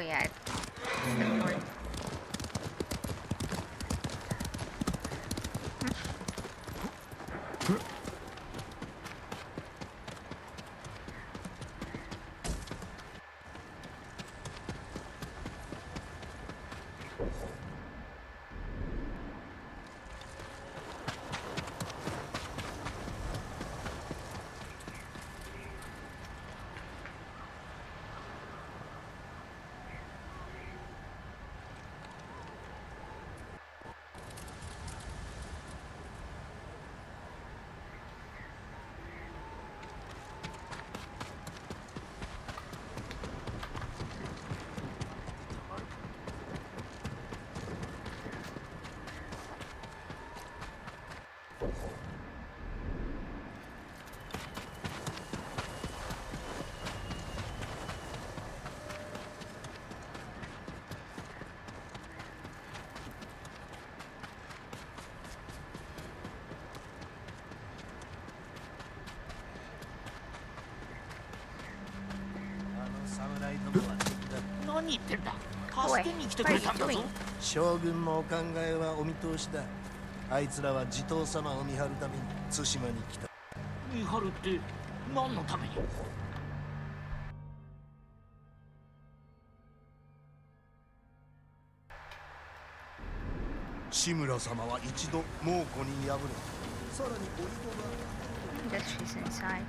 Yeah. 何言ってんだ？助けに来てくれたんだぞ?将軍のお考えはお見通しだ。あいつらは地頭様を見張るために対馬に来た。見張るって何のために？志村様は一度猛虎に敗れさらにおいご Guess she's inside.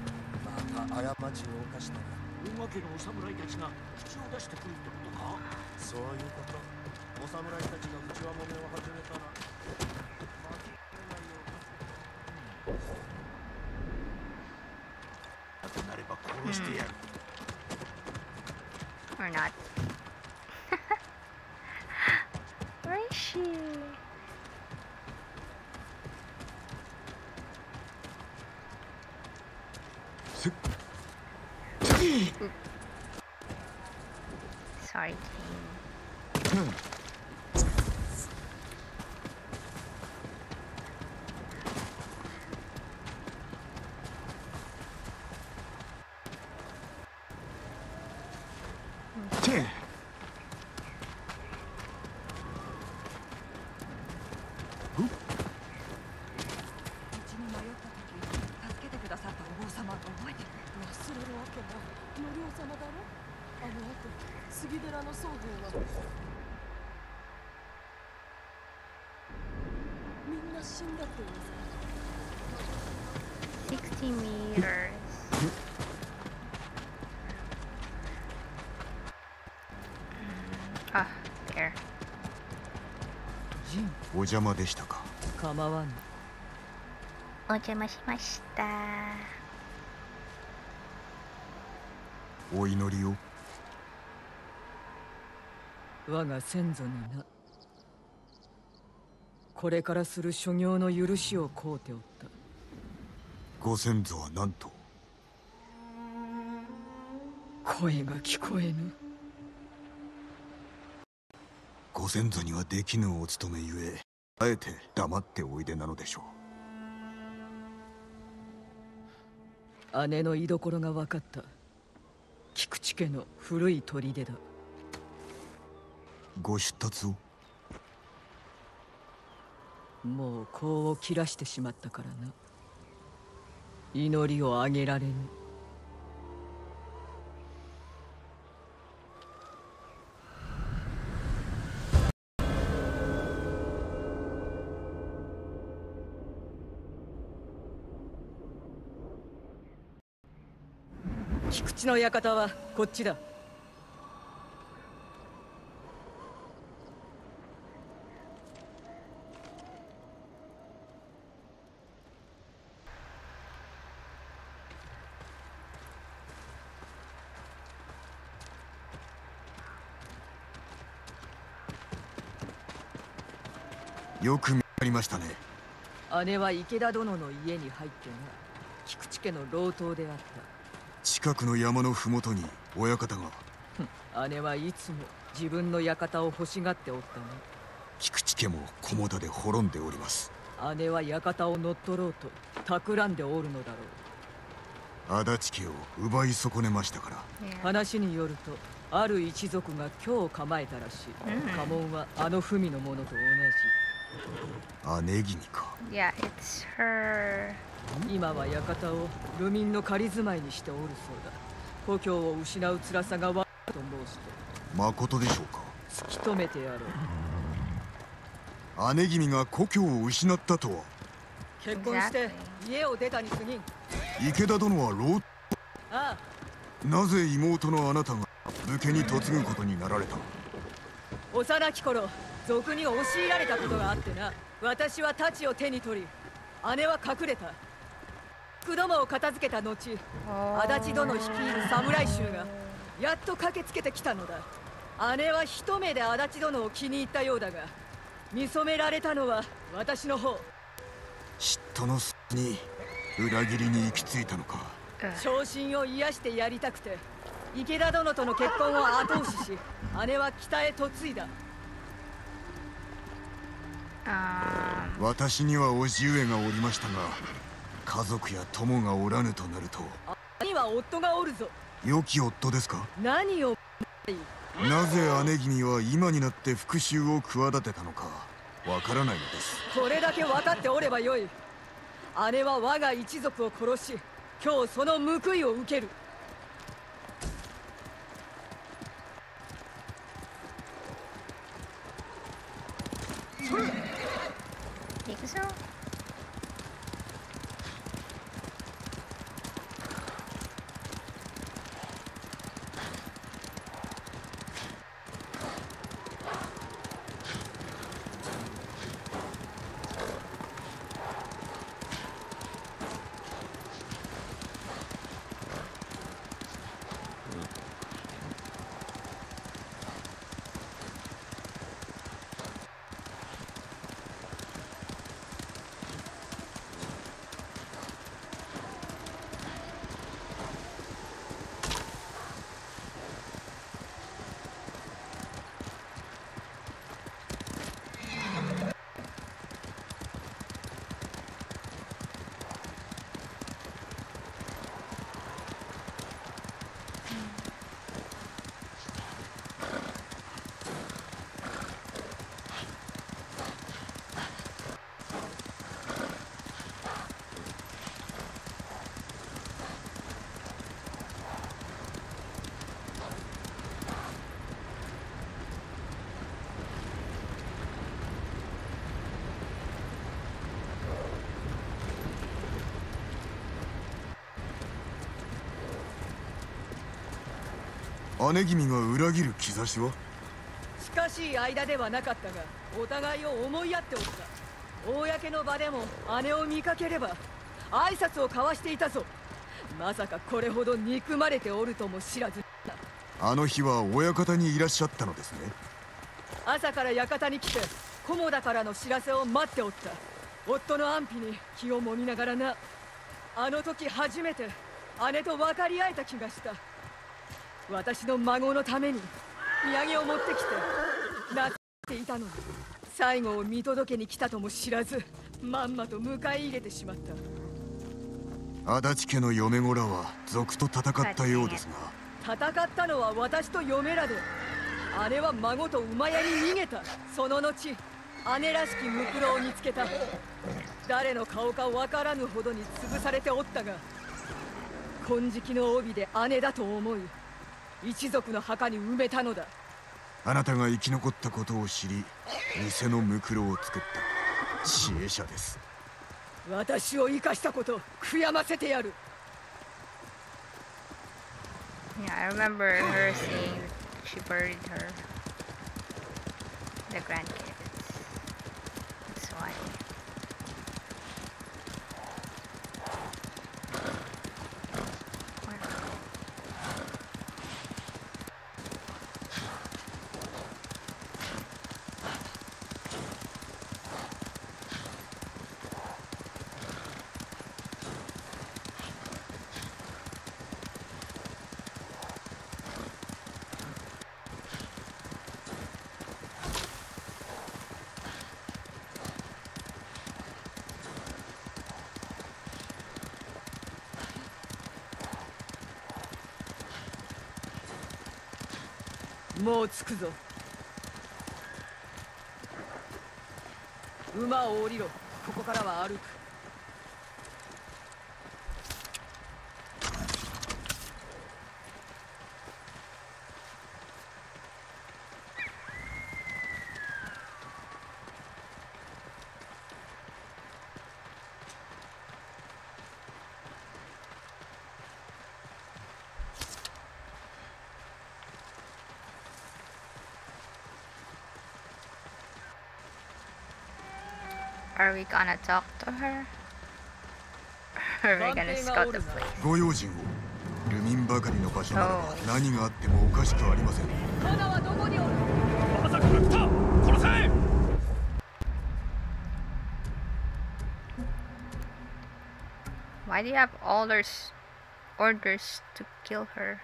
がまた過ちを犯したが大家のお侍たちが口を出してくるってことか？そういうこと。お侍たちが内輪もめを始めたら。巻き込めないようとなれば殺してやる、Or not. Where is she? Oop. Sorry, team. Sixty meters. Ah, there. ジンお邪魔でしたか？構わぬお邪魔しました。お祈りを？我が先祖になこれからする所業の許しを請うておったご先祖は何と？声が聞こえぬ。ご先祖にはできぬお務めゆえあえて黙っておいでなのでしょ姉の居所が分かった。菊池家の古い砦だ。うご出立を？もう香を切らしてしまったからな祈りをあげられぬ。菊池の館はこっちだ。よく見ありましたね。姉は池田殿の家に入ってな。菊池家の老頭であっ近くの山の麓に親方が。た姉はいつも自分の館を欲しがっておった菊池家も菰田で滅んでおります。な姉は館を乗っ取ろうと企んでおるのだろう。足立家を奪い損ねましたから.話によるとある一族が今日構えたらしい、うん。家紋はあの文のものと同姉君か。Yeah, it's her. じ今は館を流民の仮住まいにしておるそうだ。故郷を失う辛さがわと申して。まことでしょうか。突き止めてやろう。姉君が故郷を失ったとは。結婚して家を出たに過ぎん。池田殿は老ああ。なぜ妹のあなたが武家に嫁ぐことになられた幼き頃賊に押し入られたことがあってな私は太刀を手に取り姉は隠れた福どもを片付けた後 Oh. 足立殿率いる侍衆がやっと駆けつけてきたのだ姉は一目で足立殿を気に入ったようだが見初められたのは私の方嫉妬の末に裏切りに行き着いたのか.昇進を癒してやりたくて池田殿との結婚を後押しし姉は北へ嫁いだ Um, 私には叔父上がおりましたが家族や友がおらぬとなると兄は夫がおるぞ。良き夫ですか？何を？なぜ姉君は今になって復讐を企てたのかわからないのです。これだけ分かっておればよい。姉は我が一族を殺し今日その報いを受ける。行くぞ。姉君が裏切る兆しは？近しい間ではなかったがお互いを思い合っておった。公の場でも姉を見かければ挨拶を交わしていたぞ。まさかこれほど憎まれておるとも知らずあの日は親方にいらっしゃったのですね。朝から館に来て菰田からの知らせを待っておった。夫の安否に気をもみながらな。あの時初めて姉と分かり合えた気がした私の孫のために土産を持ってきてなっていたのに最後を見届けに来たとも知らずまんまと迎え入れてしまった。足立家の嫁子らは賊と戦ったようですが。戦ったのは私と嫁らで姉は孫と馬屋に逃げた。その後姉らしきムクロを見つけた。誰の顔かわからぬほどに潰されておったが金色の帯で姉だと思い一族の墓に埋めたのだあなたが生き残ったことを知り偽のムクロを作った知恵者です私を生かしたこと悔やませてやる Yeah, I remember her saying she buried her. The grandkids. That's why. Where- もう着くぞ。馬を降りろ。ここからは歩く「Are we gonna talk to her? Or are we gonna scout the place? ご用心をルミンばかりの場所ならばおう何があってもおかしくありませんカナはどこにおるまさかが来た殺せ Why do you have orders orders to kill her?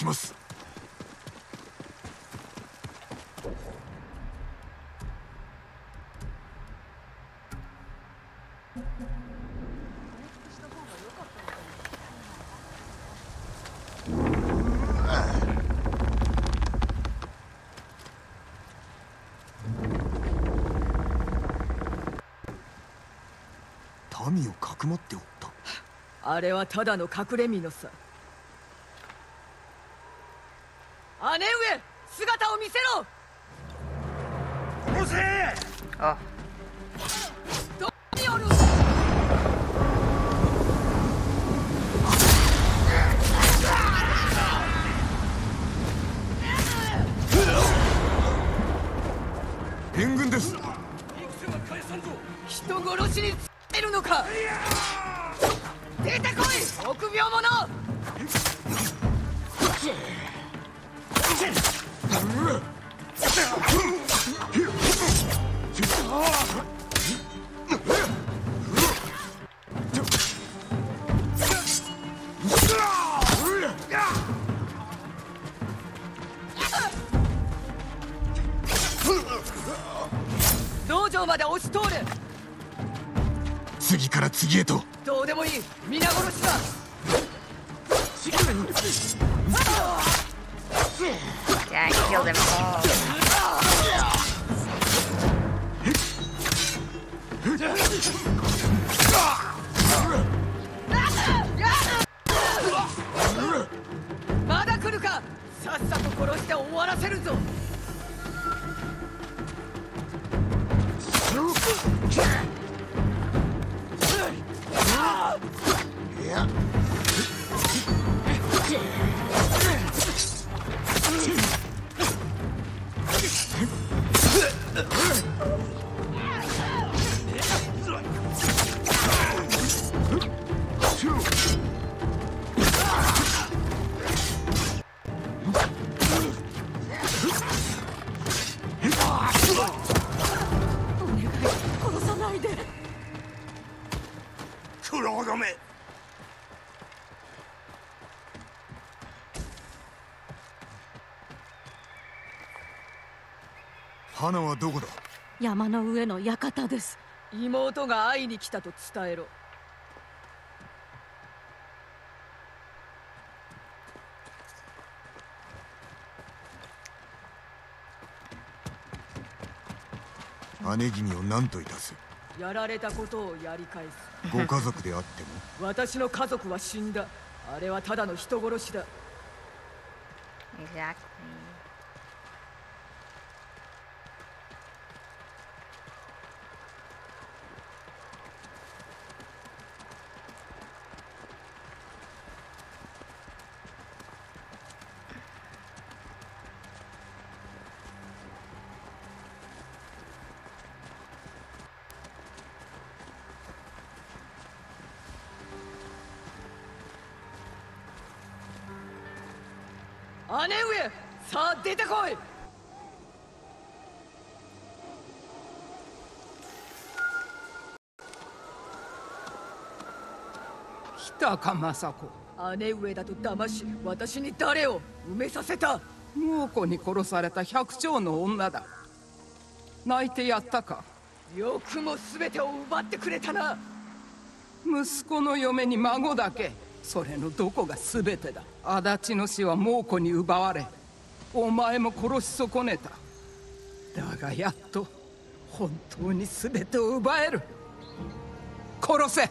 新手が来ます。民をかくまっておった。あれはただの隠れ身のさ山の上の館です。妹が会いに来たと伝えろ。姉君を何といたす？やられたことをやり返す。ご家族であっても？私の家族は死んだ。あれはただの人殺しだ Exactly. 姉上さあ出てこい。来たか政子。姉上だと騙し私に誰を埋めさせた。猛虎に殺された百姓の女だ。泣いてやったか。よくも全てを奪ってくれたな。息子の嫁に孫だけ。それのどこが全てだ。足立の死は猛虎に奪われお前も殺し損ねた。だがやっと本当に全てを奪える。殺せ。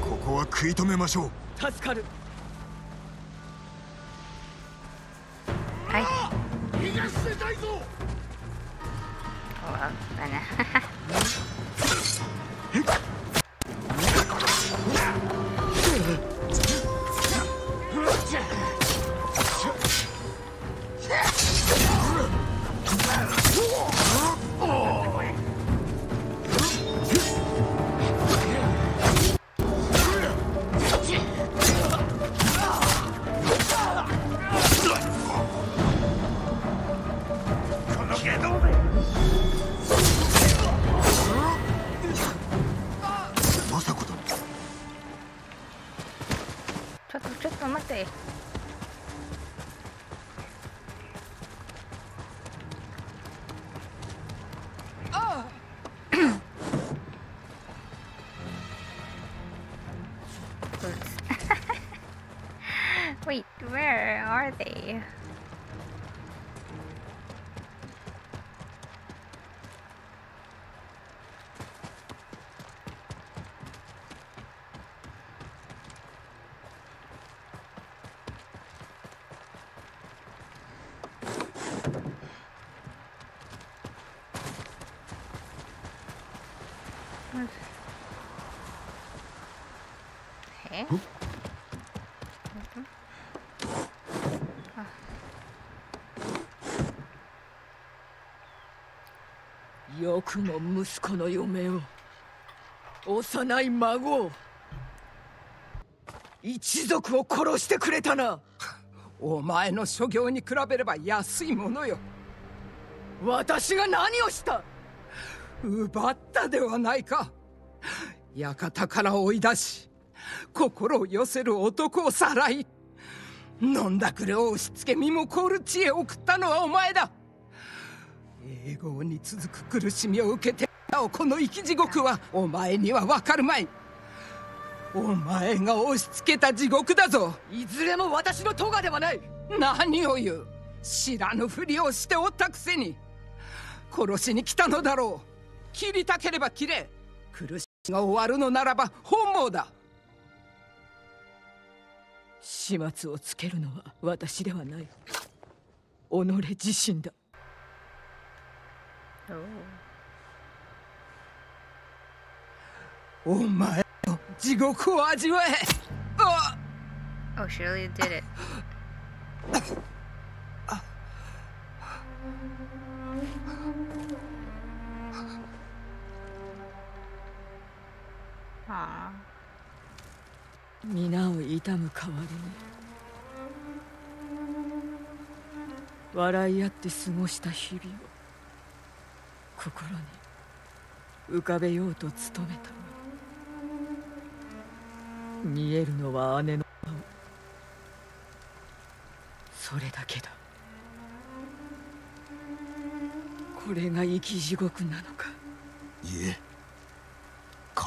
ここは食い止めましょう。助かる。Hi. 逃がしてたいぞ。Oh, well, then. よくも息子の嫁を幼い孫を一族を殺してくれたな。お前の所業に比べれば安いものよ。私が何をした？奪ったではないか。館から追い出し心を寄せる男をさらい。飲んだくれを押し付け身も凍る地へ送ったのはお前だ。永劫に続く苦しみを受けてなおこの生き地獄はお前には分かるまい。お前が押し付けた地獄だぞ。いずれも私の咎ではない。何を言う。知らぬふりをしておったくせに。殺しに来たのだろう。切りたければ切れ。苦しみが終わるのならば本望だ。始末をつけるのは私ではない。己自身だ。お前の地獄を味わえあ Oh, she really did it. Aww. 皆を悼む代わりに笑い合って過ごした日々を心に浮かべようと努めたが見えるのは姉の顔それだけだ。これが生き地獄なのか。いえ。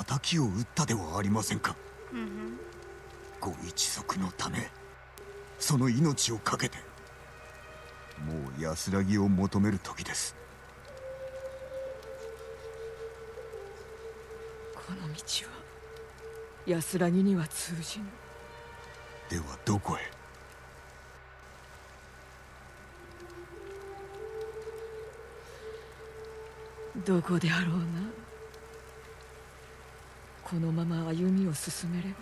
敵を討ったではありませんか。Mm-hmm. ご一族のためその命を懸けてもう安らぎを求める時です。この道は安らぎには通じぬ。ではどこへ？どこであろうな。このまま歩みを進めれ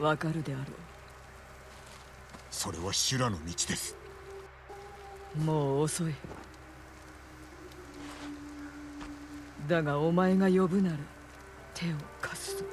ばわかるであろそれは修羅の道です。うもう遅い。だがお前が呼ぶなら手を貸すぞ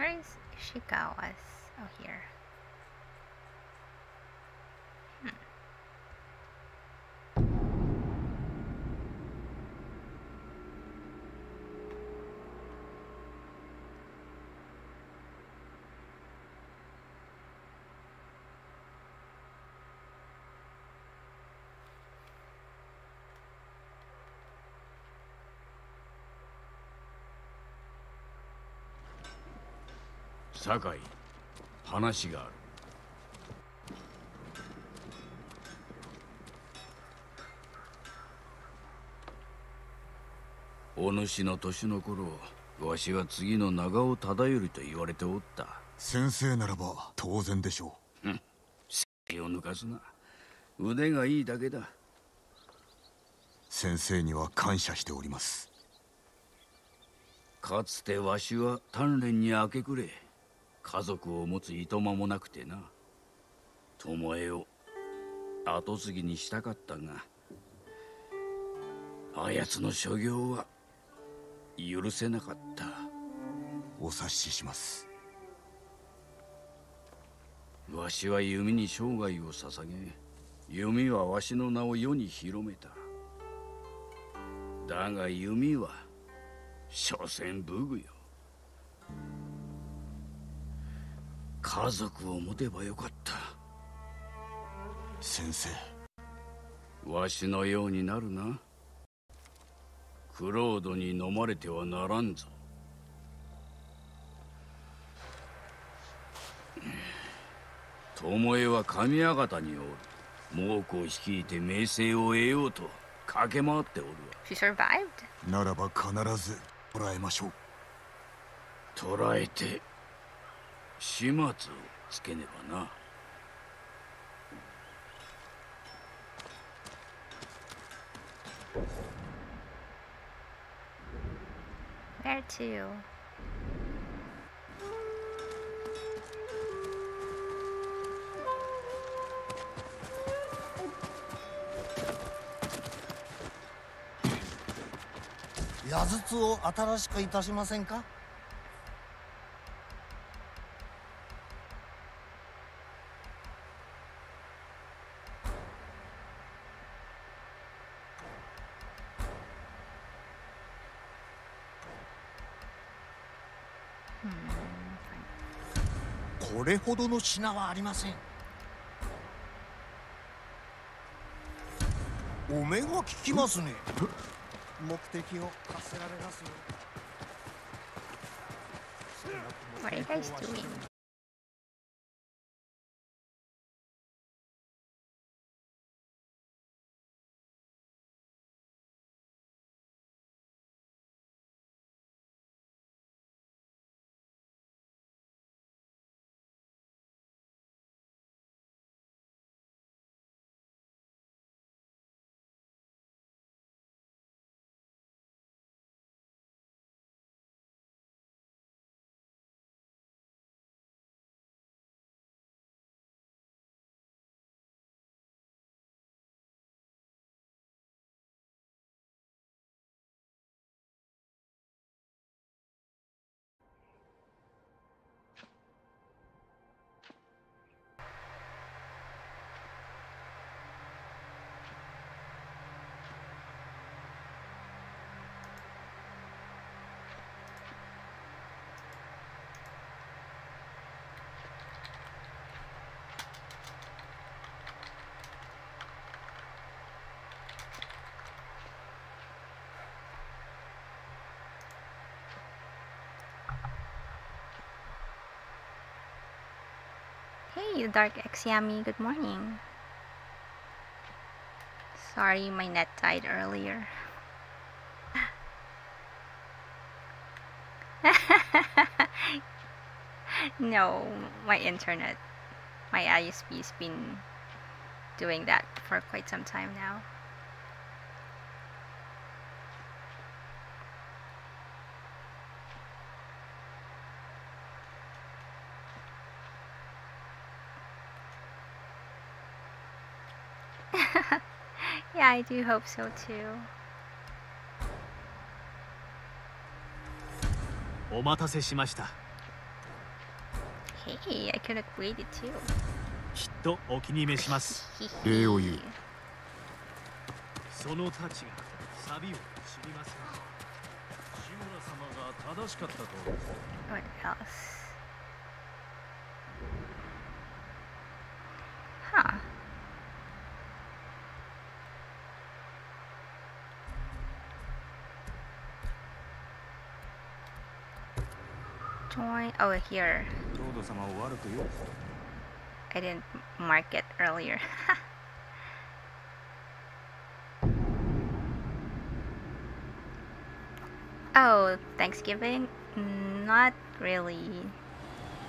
Where is Ishikawa's? Oh, here.「酒井話がある」お主の年の頃わしは次の長尾忠頼と言われておった。先生ならば当然でしょ手を抜かすな。腕がいいだけだ。う先生には感謝しております。かつてわしは鍛錬に明け暮れ家族を持ついとまもなくてな。巴を後継ぎにしたかったがあやつの所業は許せなかった。お察しします。わしは弓に生涯を捧げ弓はわしの名を世に広めた。だが弓は所詮武具よ家族を持てばよかった。先生。わしのようになるな。クロードに飲まれてはならんぞ。巴は神館におる。猛虎を率いて名声を得ようと駆け回っておるわ。She survived. ならば必ず捕らえましょう。捕らえて始末をつけねばな Where to? 矢筒を新しくいたしませんかこれほどの品はありません。お目が利きますね。目的を課せられますよ。これが必要 Hey, Dark Exiami, good morning. Sorry, my net died earlier. no, my internet, my ISP's been doing that for quite some time now. I do hope so too. お待たせしました Hey, I could have waited too. きっとお気に召します 礼を言うその太刀がサビを知りません志村様が正しかったと What else? over here. I didn't mark it earlier. oh, Thanksgiving? Not really.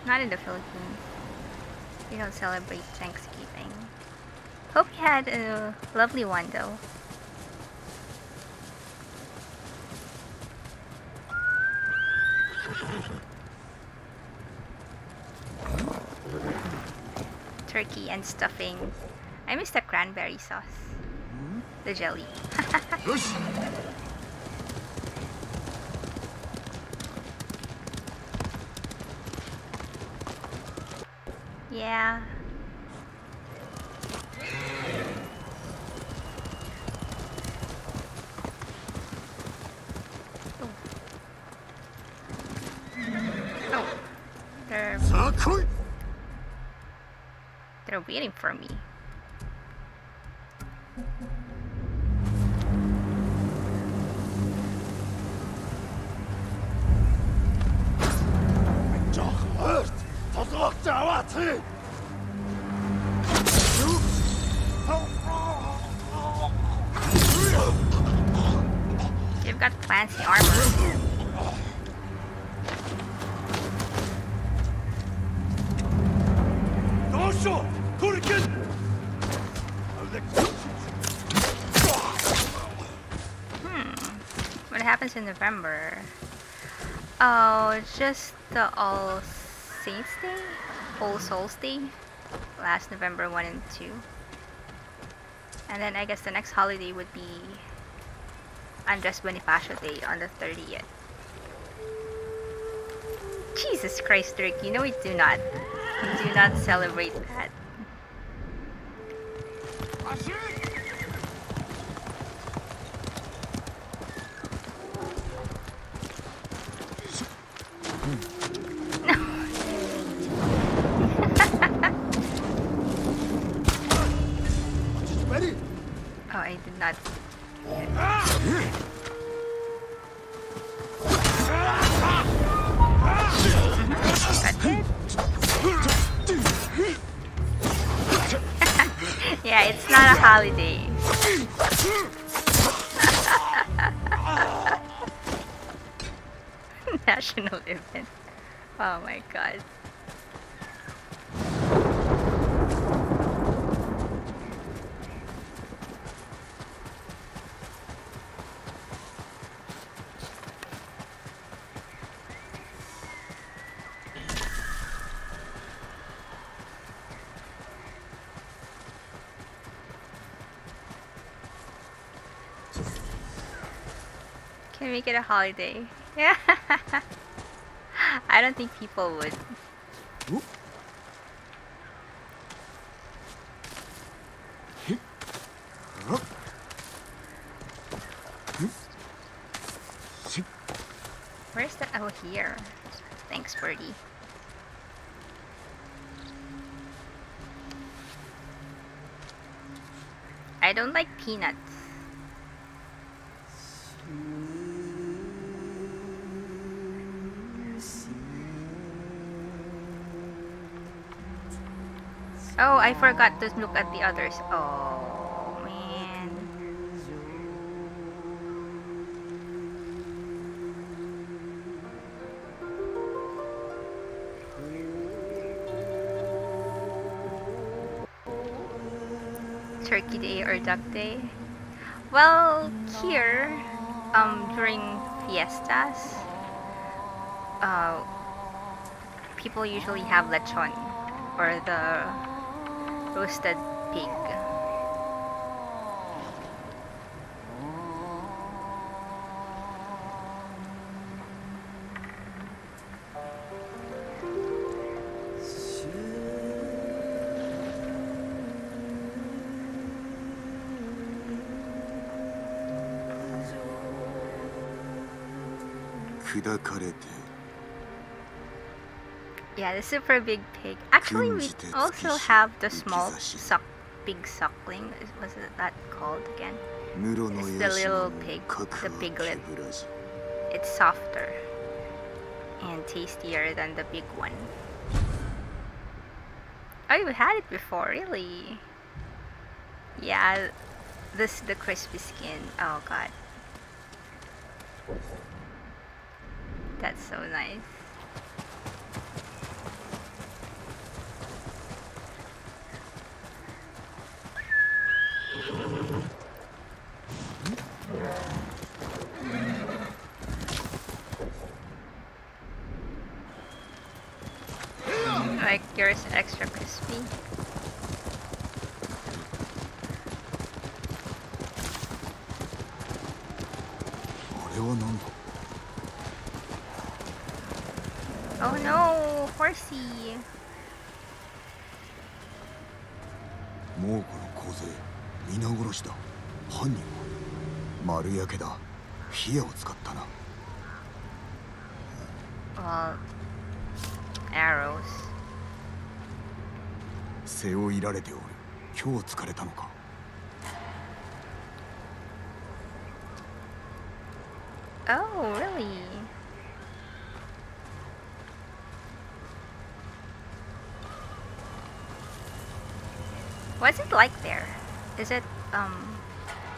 Not in the Philippines. We don't celebrate Thanksgiving. Hope you had a lovely one though. And stuffing. I miss the cranberry sauce. The jelly. Yeah. Waiting for me. 突撃者はつい You've got fancy armor. Doşo! In November? Oh, just the All Saints Day? All Souls Day? Last November 1 and 2. And then I guess the next holiday would be Andres Bonifacio Day on the 30th. Jesus Christ, Rick, you know we do not. We do not celebrate that. Make it a holiday? Yeah. I don't think people would. Where's the oh here? Thanks, Birdie. I don't like peanuts. I forgot to look at the others. Oh, man. Turkey Day or Duck Day? Well, here, um, during fiestas, uh, people usually have lechon or the roasted pig. Yeah, the super big pig. Actually, we also have the small suck, big suckling. Was it that called again? It's the little pig, the piglet. It's softer and tastier than the big one. Oh, even had it before, really? Yeah, this the crispy skin. Oh god. That's so nice. 皆殺しだ犯人は丸焼けだ。火矢を使ったな。Well, arrows. 背負いられておる。今日疲れたのか？Um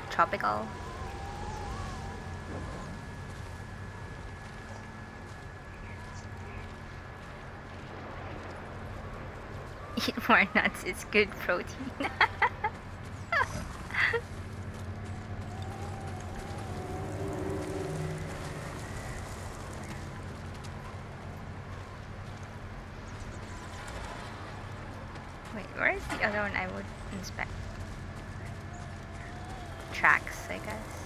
tropical? Eat more nuts, it's good protein. Wait, where is the other one I would inspect? Tracks, I guess.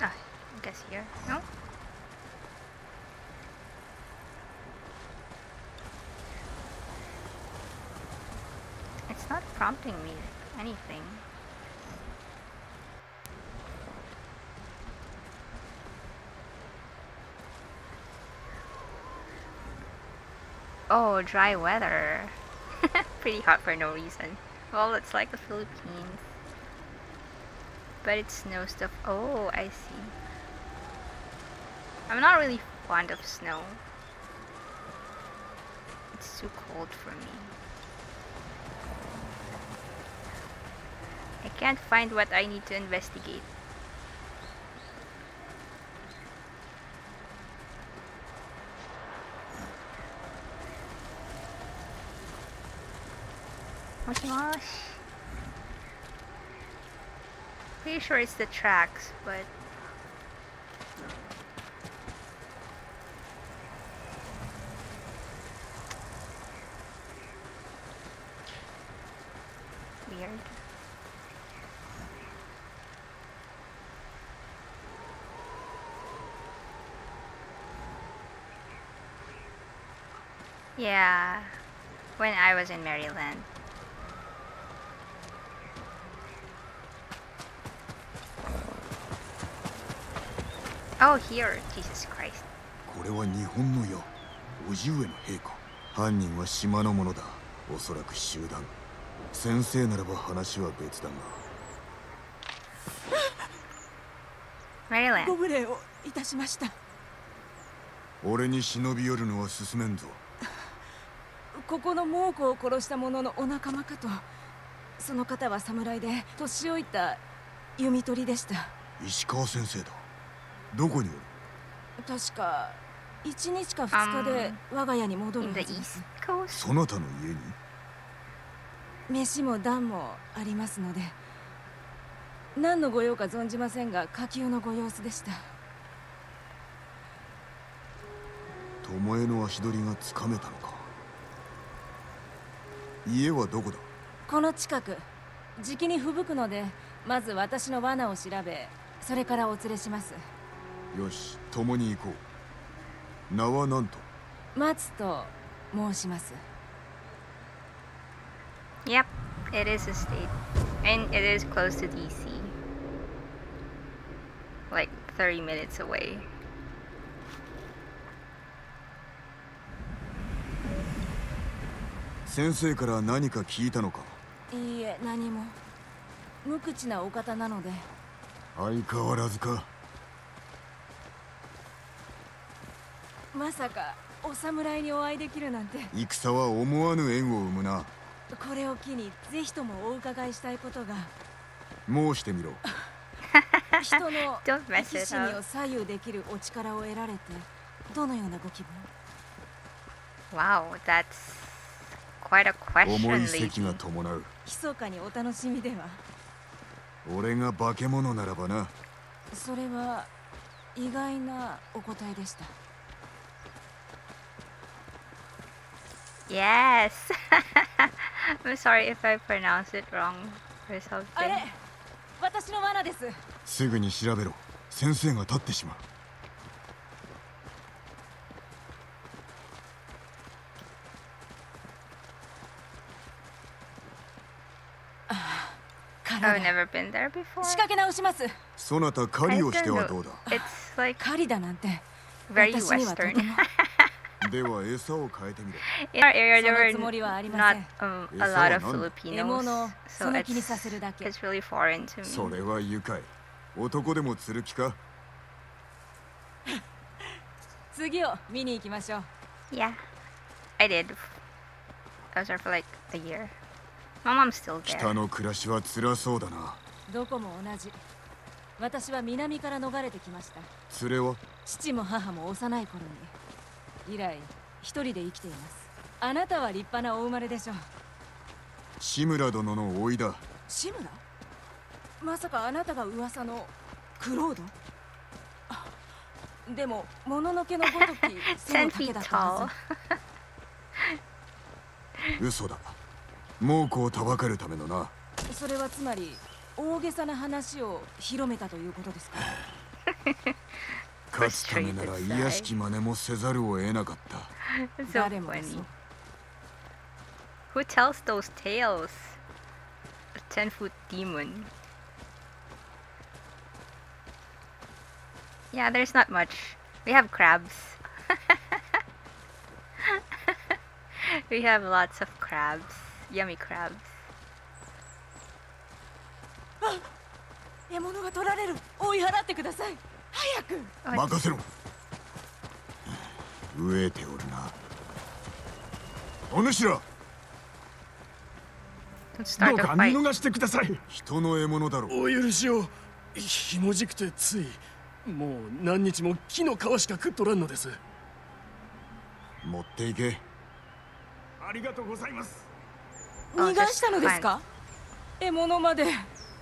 Ah, I guess here. No? It's not prompting me anything. Oh, dry weather. Pretty hot for no reason. Well, it's like the Philippines. But it's snow stuff. Oh, I see. I'm not really fond of snow. It's too cold for me. I can't find what I need to investigate. Pretty sure it's the tracks, but Yeah, when I was in Maryland. Oh, here, Jesus Christ. これは日本の矢叔父上の兵か犯人は島の者だおそらく集団先生ならば話は別だが Maryland. ご無礼をいたしました俺に忍び寄るのは進めんぞここの猛虎を殺した者のお仲間かと。その方は侍で年老いた弓取りでした。石川先生だ。どこにおる？確か1日か2日で我が家に戻るはずです?そなたの家に？飯も暖もありますので。何の御用か存じませんが下級のご様子でした。巴の足取りがつかめたのか？家はどこだ？この近くじきに吹雪くのでまず私の罠を調べそれからお連れしますよし共に行こう名は何と？松と申します Yep, it is a state. And it is close to DC. Like 30 minutes away. 先生から何か聞いたのか？いいえ何も。無口なお方なので。相変わらずか。まさかお侍にお会いできるなんて。戦は思わぬ縁を生むな。これを機にぜひともお伺いしたいことが。申してみろ。人の 生き死にを.左右できるお力を得られてどのようなご気分？Wow, that's quite a 重 question, い席が.伴う。密かにお楽しみでは。俺が化け物ならばな。それは意外なお答えでした。Yes! I'm sorry if I pronounce it wrong. Or あれ something. 私の罠です。すぐに調べろ。先生が立ってしまう I've 体 never been there before. 仕掛け直しますそなた狩りをしてはどうだ It's like 狩りだなんて very 私にはとて western. もでは餌を変えてみろ In our area, there その were つもりはありま not せん um, Eh, a lot of そうなんだ。 Filipinos, 獲物を so その気にさ it's せるだけ it's really foreign to そ me. れは愉快男でも釣る気か次を見に行きましょう Yeah, I did. I was there for like a year. My mom's still 北 there. の暮らしは辛そうだな。どこも同じ。私は南から逃れてきました。連れは父も母も幼い頃に。以来一人で生きています。あなたは立派なお生まれでしょう。志村殿の甥いだ。志村？まさかあなたが噂のクロードあでももののけのごとき 背の丈だったは tall. 嘘だ猛虎をたばかるためのなずそれはつまり大げさな話を広めたということですか勝つためなら卑しき真似もせざるを得なかった so 誰もで funny. そう Who tells those tales? A ten foot demon. Yeah, there's not much. We have crabs. we have lots of crabs. Yummy crabs. 獲物が取られる。追い払ってください。早く?任せろ。飢えておるな。お主ら。どうか見.逃してください。人の獲物だろう。お許しを。ひもじくてつい。もう何日も木の皮しか食っとらんのです。持っていけ。ありがとうございます逃がしたのですか？獲物まで。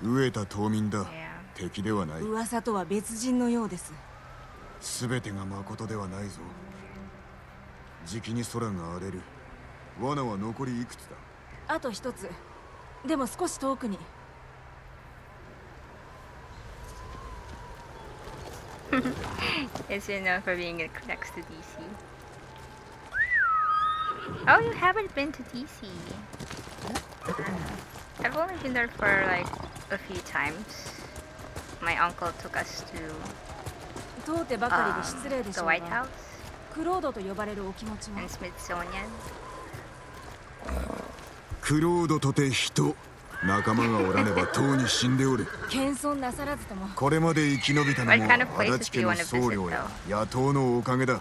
飢えた島民だ.敵ではない。噂とは別人のようです。全てが誠ではないぞ。じきに空が荒れる。罠は残りいくつだ？あと一つ。でも少し遠くに。It's known for being next to DC. Oh, you haven't been to DC. I've only been there for like a few times. My uncle took us to 通ってばかり um, で失礼でし the ょう White が House クロードと呼ばれるお気持ちは and Smithsonian. クロードとて人仲間がおらねばとうに死んでおる謙遜なさらずともこれまで生き延びたのも足立家の僧侶や野党のおかげだ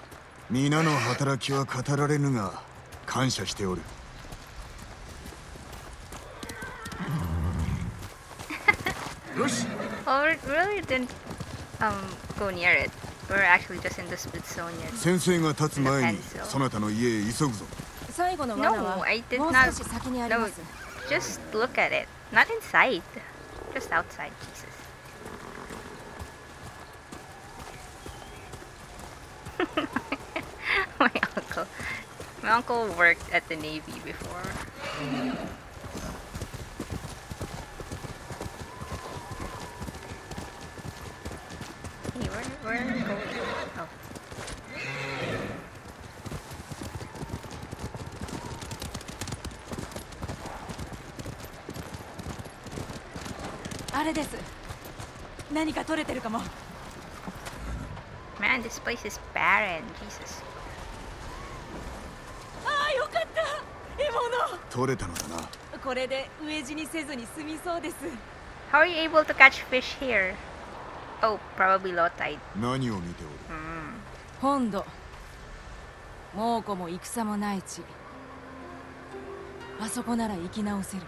皆の働きは語られぬが感謝しておる Well, we really didn't um, go near it. We were actually just in the Smithsonian. 先生が立つ前に Pencil. そなたの家へ急ぐぞ最後の罠は No, I did もう not. 少し先にあり No, ます just look at it. Not inside. Just outside, Jesus. My uncle. My uncle worked at the Navy before. 何か取れてるかも Man, this place is barren. Jesus. ああよかった獲物取れたのだなこれで飢え死にせずに済みそうです How are you able to catch fish here? Oh, probably low tide. 何を見ておる？Hmm. 本土猛虎も戦もない地あそこなら生き直せる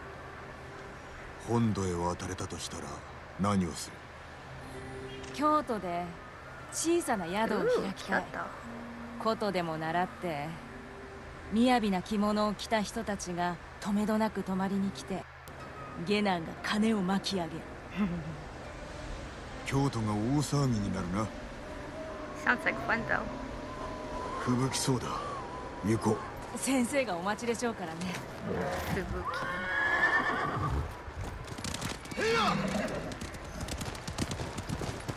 本土へ渡れたとしたら何をする？京都で小さな宿を開きたい.ことでも習って雅な着物を着た人たちがとめどなく泊まりに来て下男が金を巻き上げ。る 京都が大騒ぎになるな。Sounds like fun though. 吹雪そうだ。行こう。先生がお待ちでしょうからね。Fubuki.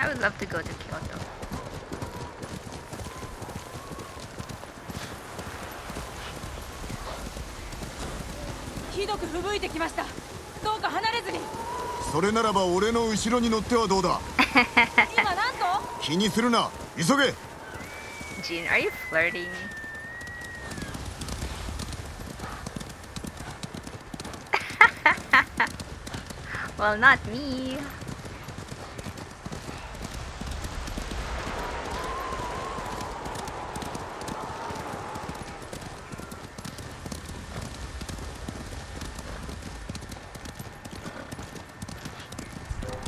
I would love to go to Kyoto. ひどく吹雪いてきましたどうか離れずにそれならば俺の後ろに乗ってはどうだ今なんと気にするな急げ Jean, are you flirting? well, not me.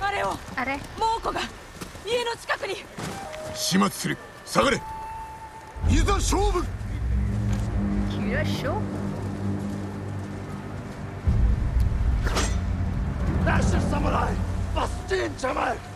あれをあれ猛虎が家の近くに末する下がれいざ勝負よいしょ。ラッシュ侍、バスティンーャマ魔。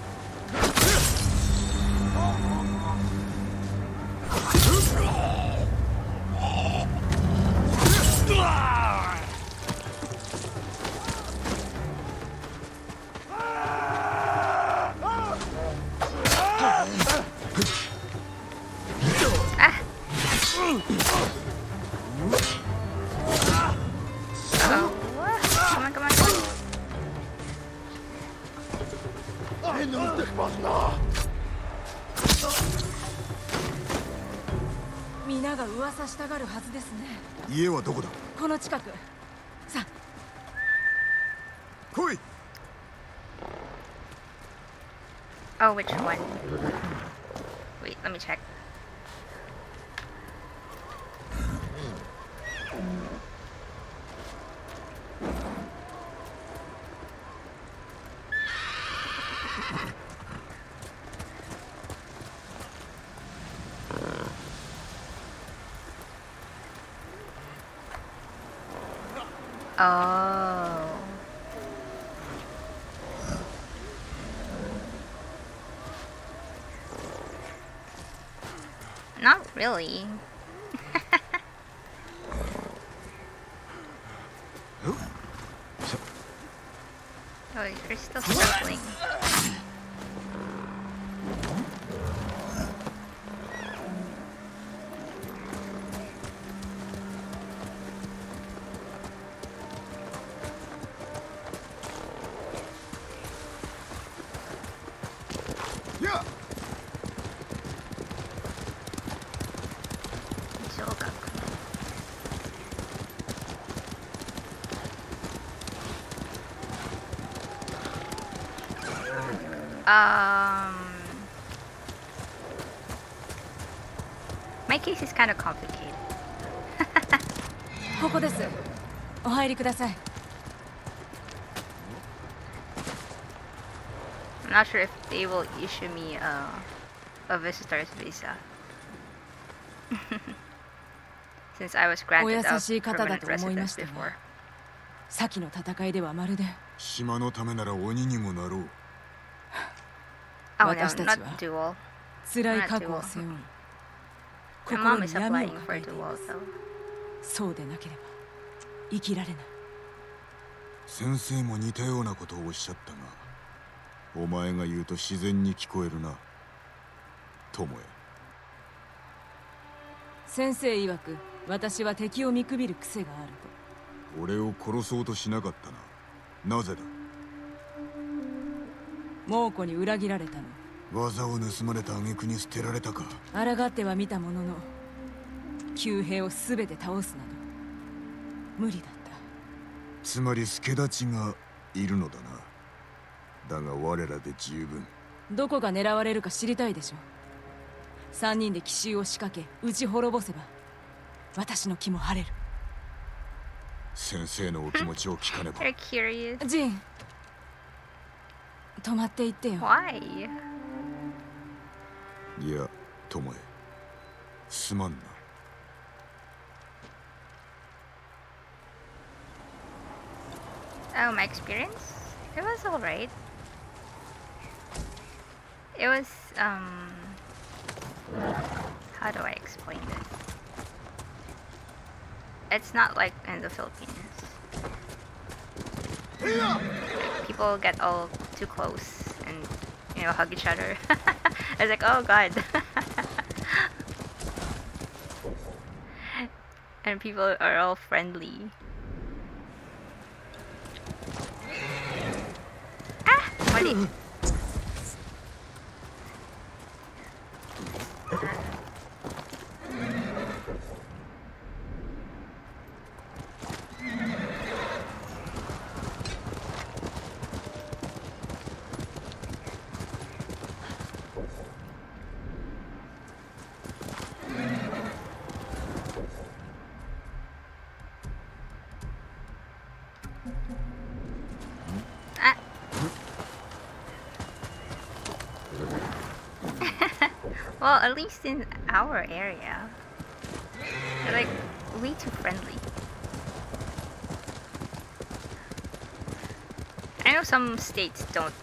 Which one? Wait, let me check. Oh. Not really. Case is kind of complicated. ここですお入りください I'm not sure if they will issue me a, a visitor's visa. Since I was granted a お優しい方だ permanent と思いま residence before. 先の戦いではまるで島のためなら鬼にもなろう Oh 私たちは.辛い過去を背負い My 心に闇を抱えています.そうでなければ生きられない。先生も似たようなことをおっしゃったがお前が言うと自然に聞こえるな。友也先生曰く私は敵を見くびる癖がある俺を殺そうとしなかったな。なぜだ？と猛虎に裏切られたの技を盗まれた挙句に捨てられたか。抗っては見たものの旧兵を全て倒すなど無理だった。つまり助太刀がいるのだな。だが我らで十分。どこが狙われるか知りたいでしょ三人で奇襲を仕掛け撃ち滅ぼせば私の気も晴れる。先生のお気持ちを聞かねば. ジン止まっていってよ。Why? いや友也すまんな Oh, my experience? It was alright. It was, um. How do I explain this? It's not like in the Philippines. People get all too close and, you hug each other. I was like, oh god. and people are all friendly. Ah! Mali. Ah. well, at least in our area, they're like way too friendly. I know some states don't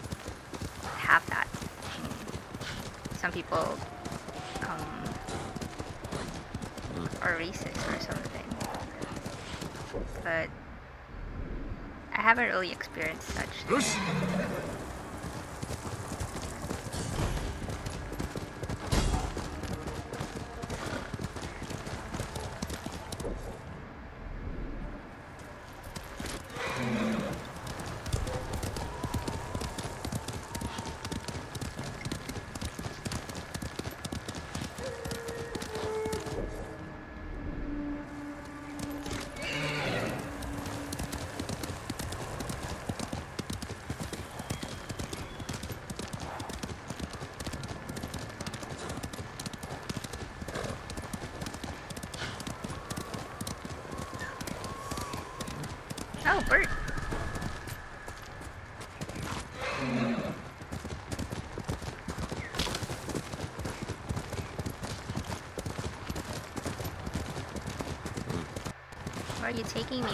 have that. Some people um, are racist or something, but I haven't really experienced such. よし Oh, Bert. Where are you taking me?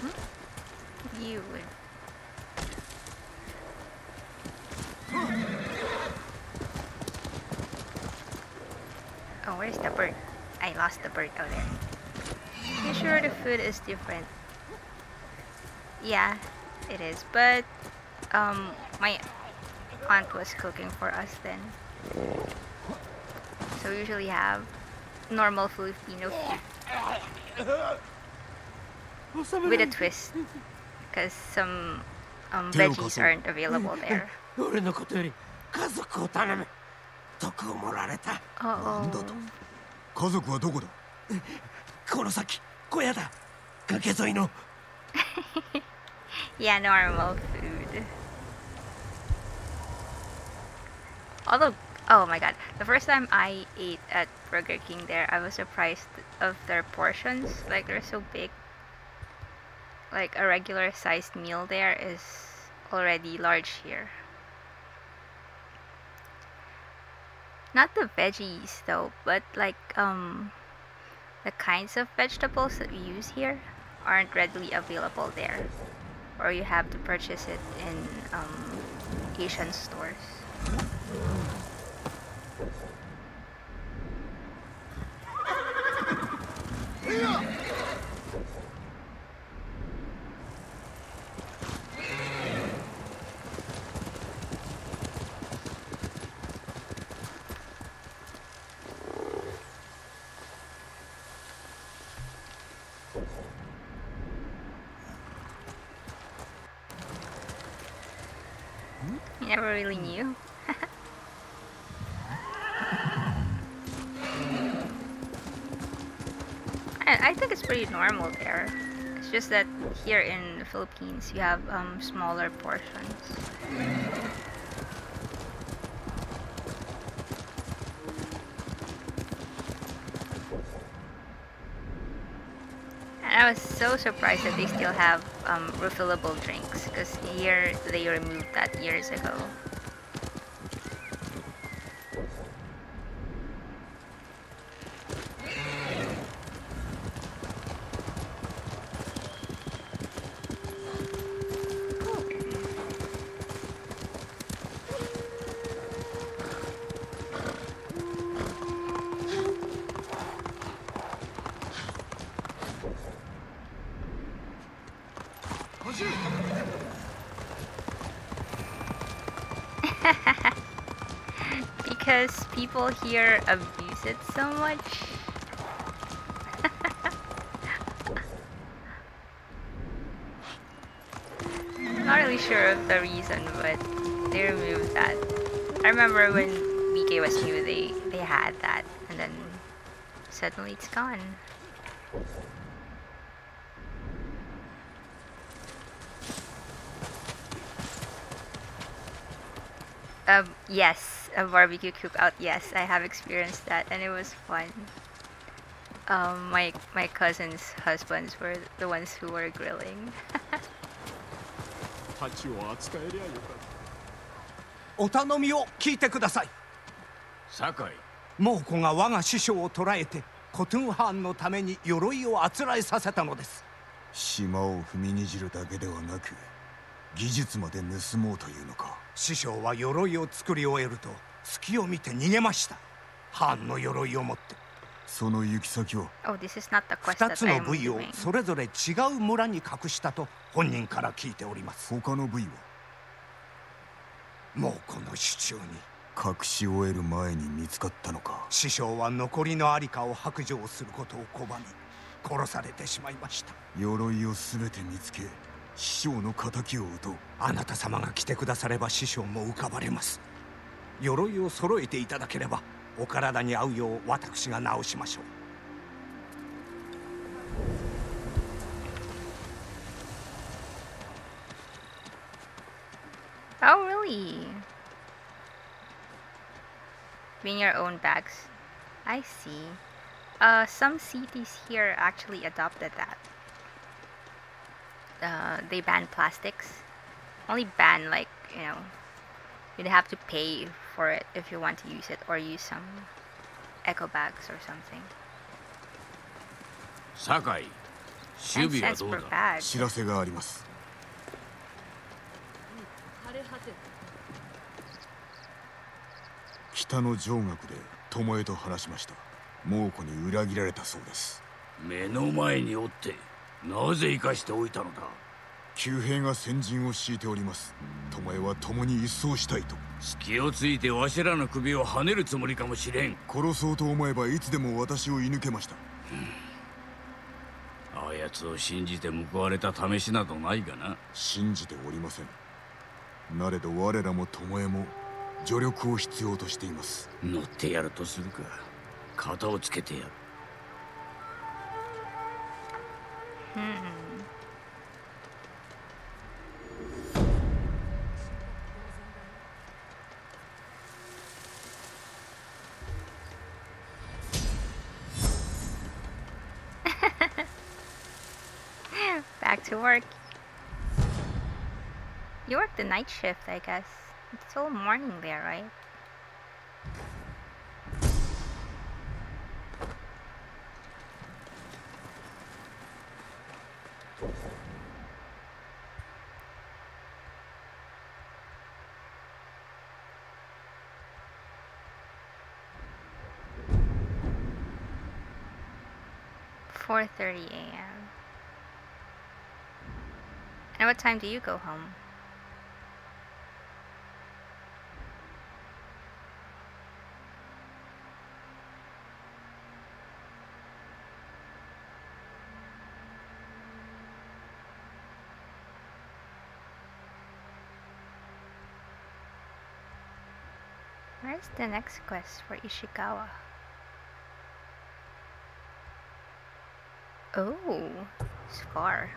Hmm? You would. Oh, where's the bird? I lost the bird. Oh, there. You sure the food is different? Yeah, it is. But um, my aunt was cooking for us then. So we usually have normal Filipino food with a twist, because some um, veggies aren't available there. 俺のことより家族を頼む徳を盛られた Uh なんだと oh. 家族はどこだこの先小屋だ崖沿いの Yeah, normal food. Although, oh my god, the first time I ate at Burger King there, I was surprised of their portions. Like, they're so big. Like, a regular sized meal there is already large here. Not the veggies though, but like, um, the kinds of vegetables that we use here aren't readily available there or you have to purchase it in um, Asian stores. You never really knew. I, I think it's pretty normal there. It's just that here in the Philippines you have um, smaller portions. And I was so surprised that they still have um, refillable drinks because here they removed that years ago. People here abuse it so much. Not really sure of the reason, but they removed that. I remember when BK was new, they they had that, and then suddenly it's gone. A barbecue cookout. Yes, I have experienced that, and it was fun. Um, my my cousins' husbands were the ones who were grilling. 蜂を扱えりゃよかっお頼みを聞いてください酒井猛虎が我が師匠を捕らえてコトゥンハーンのために鎧をあつらえさせたのです島を踏みにじるだけではなく技術まで盗もうというのか師匠は鎧を作り終えると隙を見て逃げました。ハーンの鎧を持って。その行き先は？Oh, this is not the quest 2 that つの部位を.それぞれ違う村に隠したと本人から聞いております。他の部位は？猛虎の手中に。隠し終える前に見つかったのか。師匠は残りのありかを白状することを拒み殺されてしまいました。鎧を全て見つけ師匠の敵を討とうあなた様が来てくだされば師匠も浮かばれます鎧を揃えていただければお体に合うよう私が直しましょう Oh, really? Bring your own bags. I see. Uh, some cities here actually adopted that. Uh, they ban plastics. Only ban like you know, you'd have to pay for it if you want to use it, or use some eco bags or something. 酒井守備はどうだ.知らせがあります北の上学で巴と話しました猛虎に裏切られたそうです目の前におってなぜ生かしておいたのだ？旧兵が先陣を敷いております。巴は共に一掃したいと。隙をついてわしらの首をはねるつもりかもしれん。殺そうと思えばいつでも私を射抜けました。あやつを信じて報われた試しなどないがな。信じておりません。なれど我らも巴も助力を必要としています。乗ってやるとするか。肩をつけてやる Hmm. Back to work. You work the night shift, I guess. It's all morning there, right? Four thirty a.m. And what time do you go home? Where's the next quest for Ishikawa? Oh, it's far.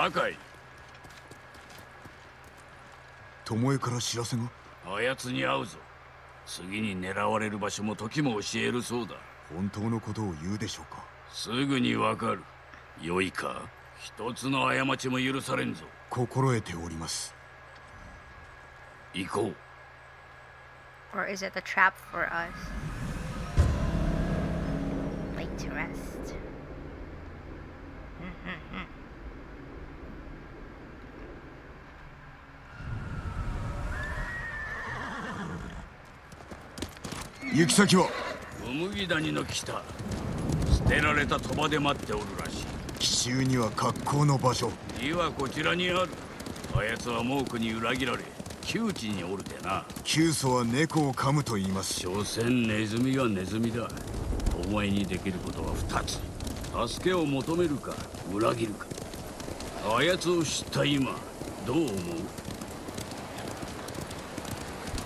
酒井。巴から知らせが？あやつに会うぞ。次に狙われる場所も時も教えるそうだ。本当のことを言うでしょうか？すぐにわかる。良いか。一つの過ちも許されんぞ。心得ております。行こう。Or is it a trap for us? Late to rest. 行き先は？小麦谷の北。捨てられた鳥羽で待っておるらし奇襲には格好の場所。い火はこちらにある。あやつは猛虎に裏切られ窮地におるでな。急祖は猫を噛むと言います。所詮ネズミがネズミだ。お前にできることは二つ。助けを求めるか裏切るか。あやつを知った今どう思う？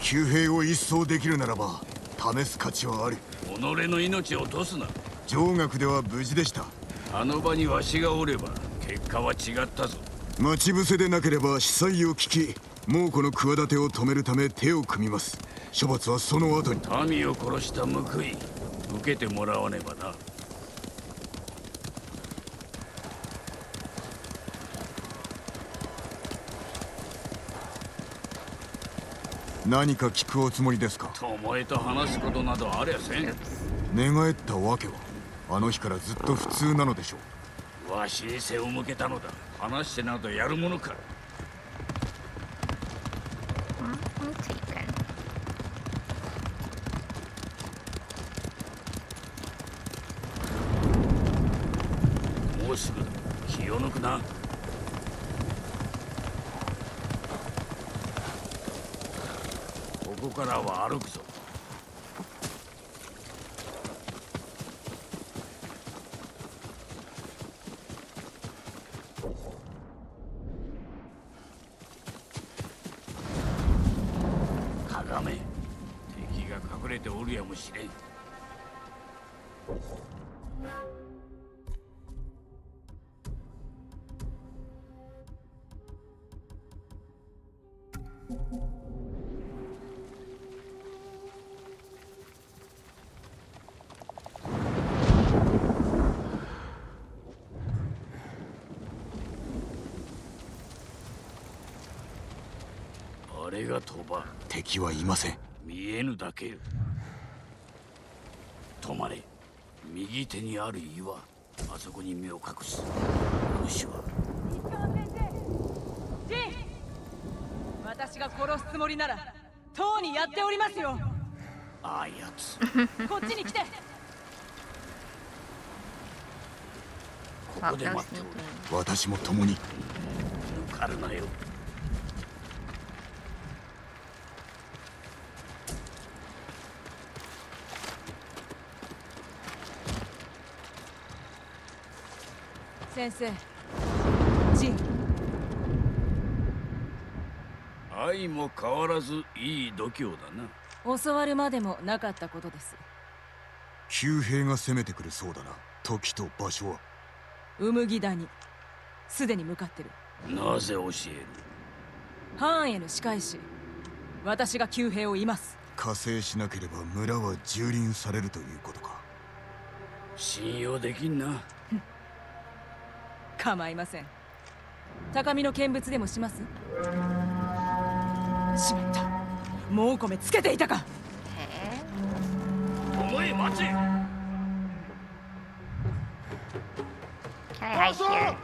旧兵を一掃できるならば試す価値はある。己の命を落とすな。上学では無事でした。あの場にわしがおれば結果は違ったぞ。待ち伏せでなければ司祭を聞き猛虎の企てを止めるため手を組みます。処罰はその後に。民を殺した報い受けてもらわねばな何か聞くおつもりですか？巴と話すことなどありゃせん。寝返ったわけはあの日からずっと普通なのでしょう。わしに背を向けたのだ。話してなどやるものかが鳥羽敵はいません。見えぬだけ止まれ。右手にある岩あそこに身を隠す。お主は。ジン私が殺すつもりならとうにやっておりますよ。あやつ。こっちに来て。ここで待ってお.る。私も共に。抜かるなよ先生。ジン。愛も変わらずいい度胸だな。教わるまでもなかったことです。旧兵が攻めてくるそうだな。時と場所は。ウムギ谷すでに向かってる。なぜ教える？ハーンへの仕返し。私が旧兵をいます。加勢しなければ村は蹂躙されるということか。信用できんな構いません。高みの見物でもします？しまった。もう米つけていたか。お前待て Can I hide here?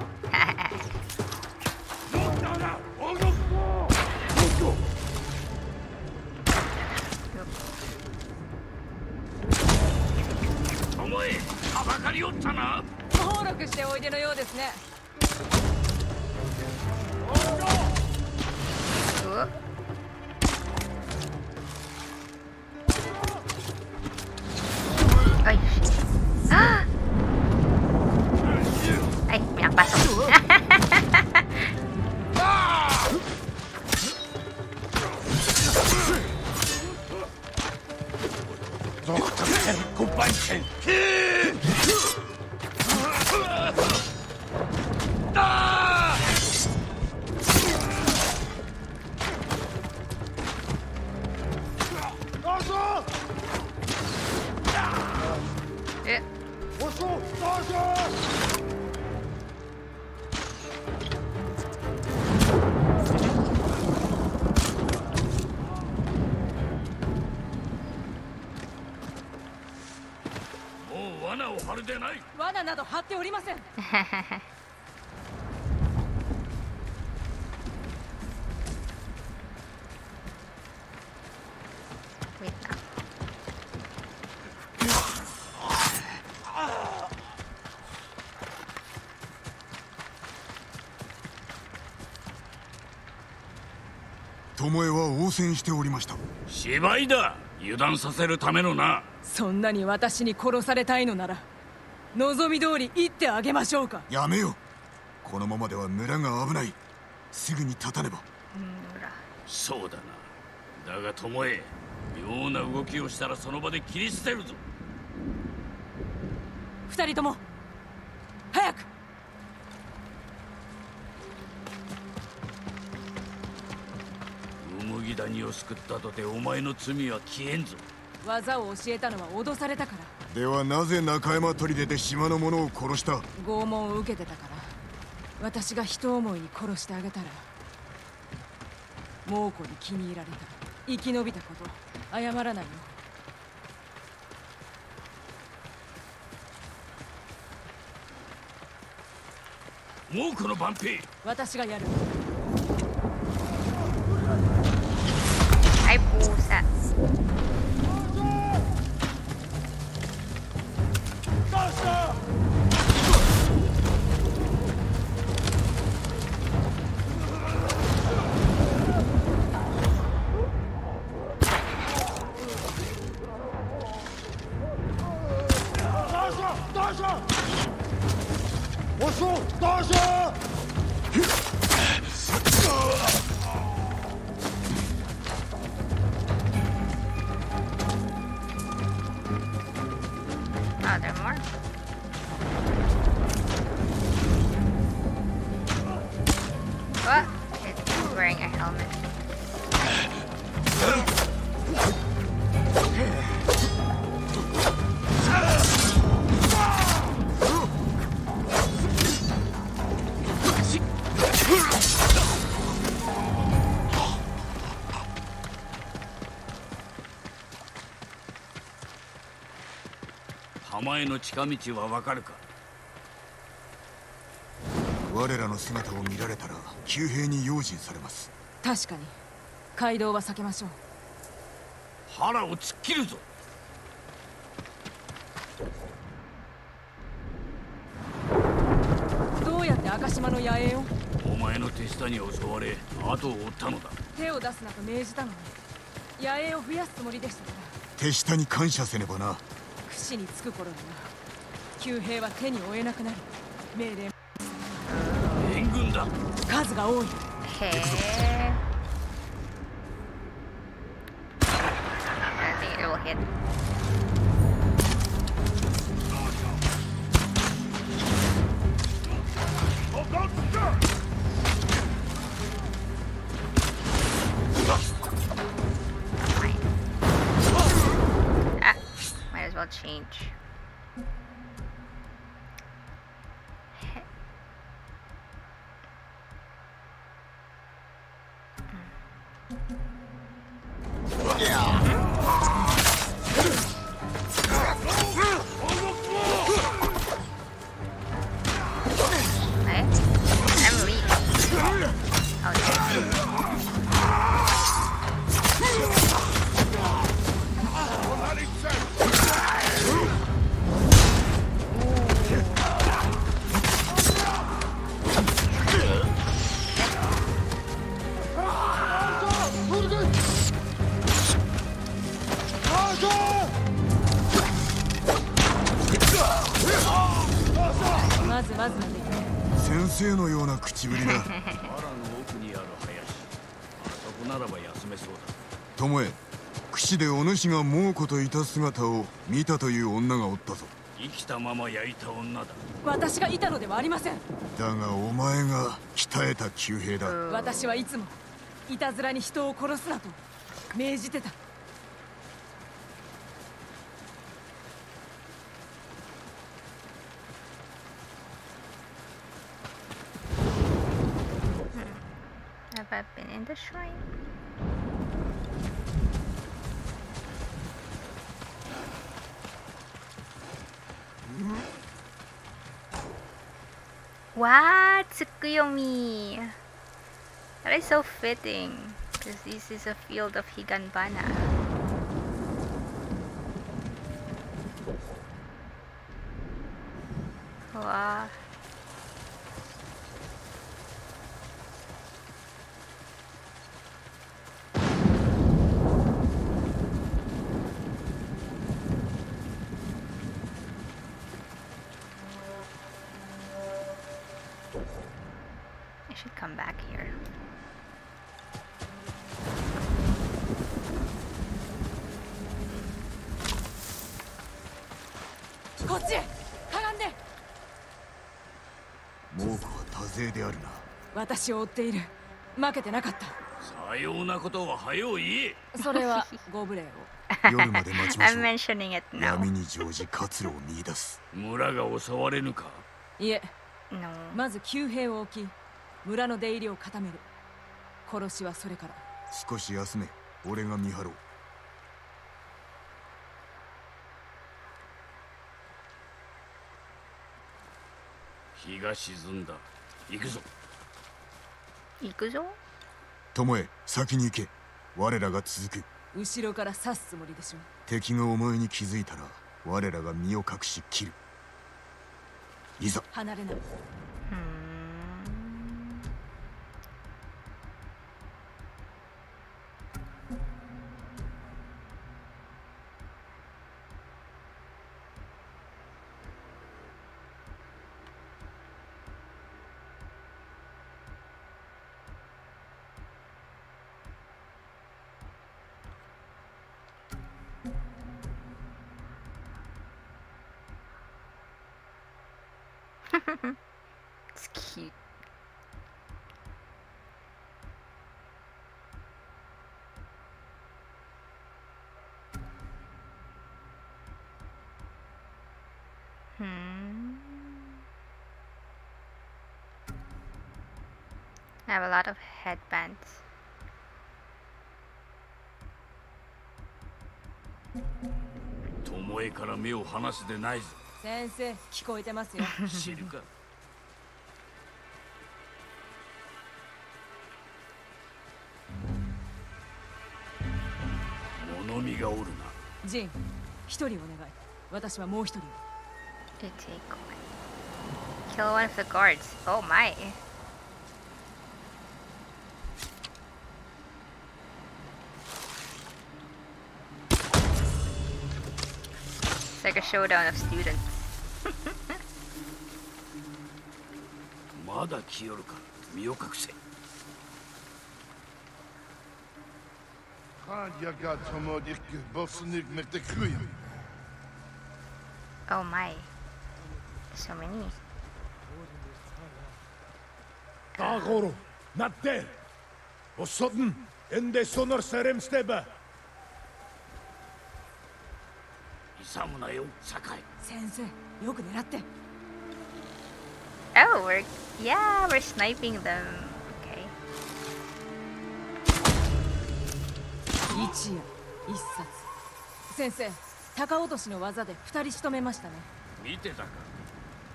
お前はばかりおったな。登録しておいでのようですねしておりました。芝居だ。油断させるためのな。そんなに私に殺されたいのなら望み通り言ってあげましょうか。やめよこのままでは村が危ない。すぐに立たねば。そうだな。だが巴妙な動きをしたらその場で切り捨てるぞ。二人ともギ谷を救ったとてお前の罪は消えんぞ。技を教えたのは脅されたから。ではなぜ中山砦で島の者を殺した？拷問を受けてたから。私が人思いに殺してあげたら猛虎に気に入られた生き延びたこと謝らないよもうこの番兵。私がやる Yes. への近道はわかるか？我らの姿を見られたら旧兵に用心されます。確かに。街道は避けましょう。腹を突っ切るぞ。どうやって赤島の野営を？お前の手下に襲われ後を追ったのだ。手を出すなと命じたのに野営を増やすつもりでしたから。手下に感謝せねばな死に着く頃には旧兵は手に負えなくなる命令援軍だ。数が多い。へえ。巴櫛でお主が猛虎といた姿を見たという女がおったぞ。生きたまま焼いた女だ。私がいたのではありません。だがお前が鍛えた旧兵だ。私はいつもいたずらに人を殺すなと命じてた。Have I been in the shrine? What? Tsukuyomi! That is so fitting. Because this is a field of Higanbana. Wow. Should come back here. こっちへかがんで猛虎は多勢であるな。私を追っている。負けてなかった。さようなことは早う言え。それは ご無礼を。夜まで待ちましょう。Mentioning. 闇に乗じ活路を見出す。村が襲われぬか？いえ。No. まず旧兵を置き村の出入りを固める。殺しはそれから。少し休め。俺が見張ろう。日が沈んだ。行くぞ。行くぞ？巴先に行け。我らが続く。後ろから刺すつもりでしょ敵がお前に気づいたら我らが身を隠し切る。いざ。離れない Hmm. it's cute. Hmm. I have a lot of headbands. 巴から目を離すでないぞ先生聞こえてますよ知るか物見がおるなジン一人お願い私はもう一人を To take one. Kill one of the guards. Oh my. Like a showdown of students. まだ来よるか身を隠せ Gaan je gaat gewoon ik bossen ik met de koeien. Oh my. So many. Dagoro, not there. Og sånn, enn det sonor seremsteba. 勇むなよ酒井先生よく狙って一夜一冊先生高落としの技で二人仕留めましたね見てたか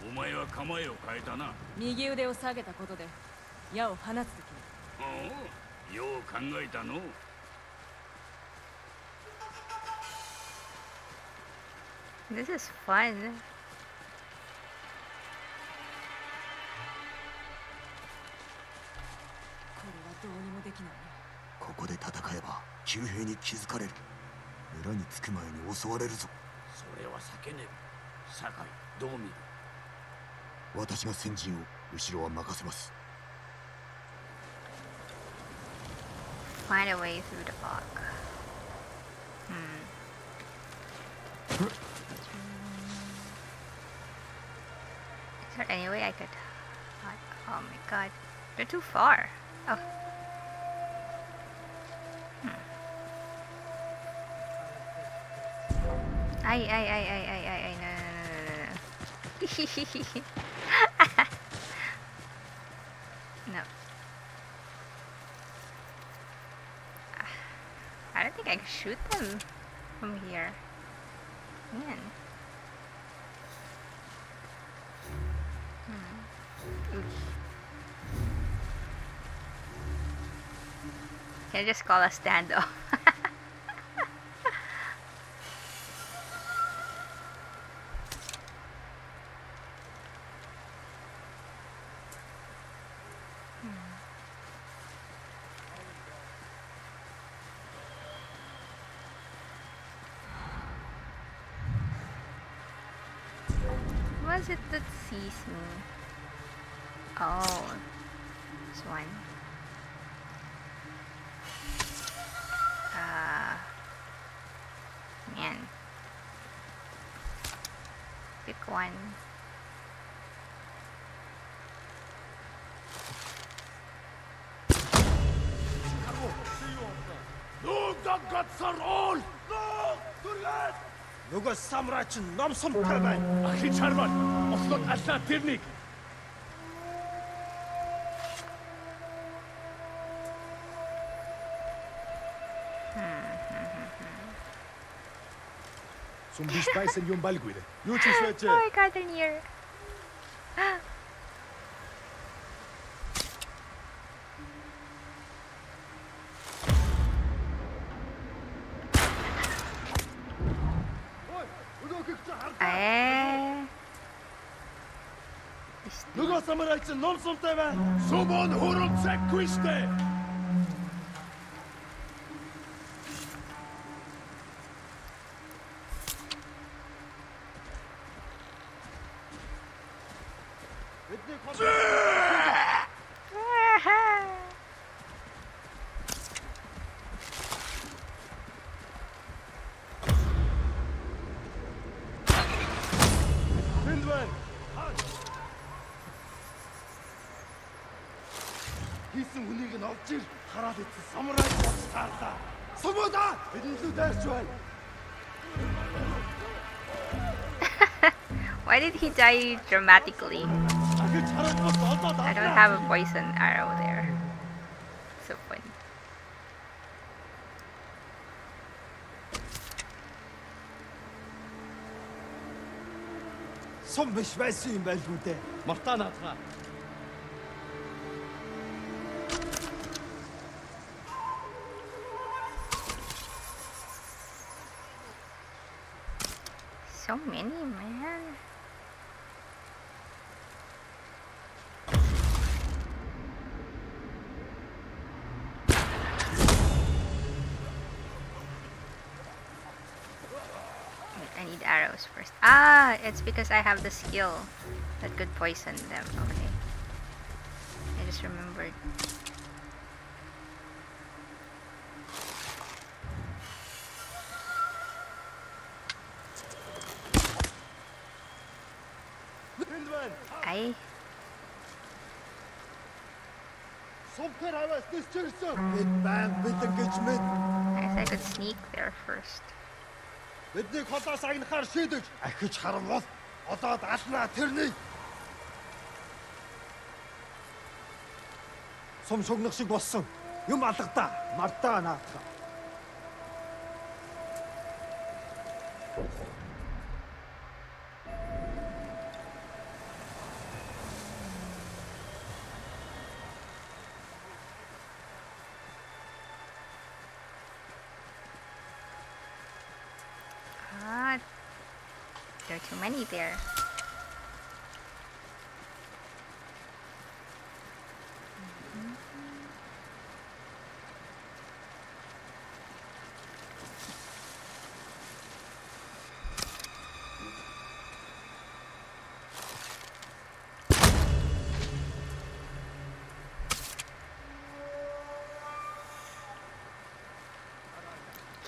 お前は構えを変えたな右腕を下げたことで矢を放つ時おおよう This is fun. これはどうにもできないねここで戦えば旧兵に気づかれる村に着く前に襲われるぞそれは避けねば酒井どう見る私が先陣を後ろは任せます Find a way through the fog. Hmm. Is there any way I could? Oh my god, they're too far. Oh. Hmm. Ay, ay, ay, ay, ay, ay, no, no, no, no, no, no. no. I don't think I can shoot them from here. Man. Just call a standoff? the gods are all! No! Turgat! Нөгөө самурай чинь ном сумтай байна. Ахын чармал. Ослоод аллаа тэрнийг. Зомби спайсэн юм балгүй. Юу ч биш байж. Oh my god, they're near. самурайч нь ном сумтай байна. Сумон хуруцаг квистэй. he die dramatically? Ахиж хараад бас олдоод I don't have a poison arrow there. So funny. Сум биш байсан юм байлгүй дээ. Мартаа наадгаа. So many, man. it's because I have the skill that could poison them. Okay. I just remembered. I I guess I could sneak there first. Биднийг холоос агнахаар шийдэж ахиж харангуул одоод алнаа тэрний. Сум шугнах шиг болсон. Юм алгадаа. Мартаа наатах. There.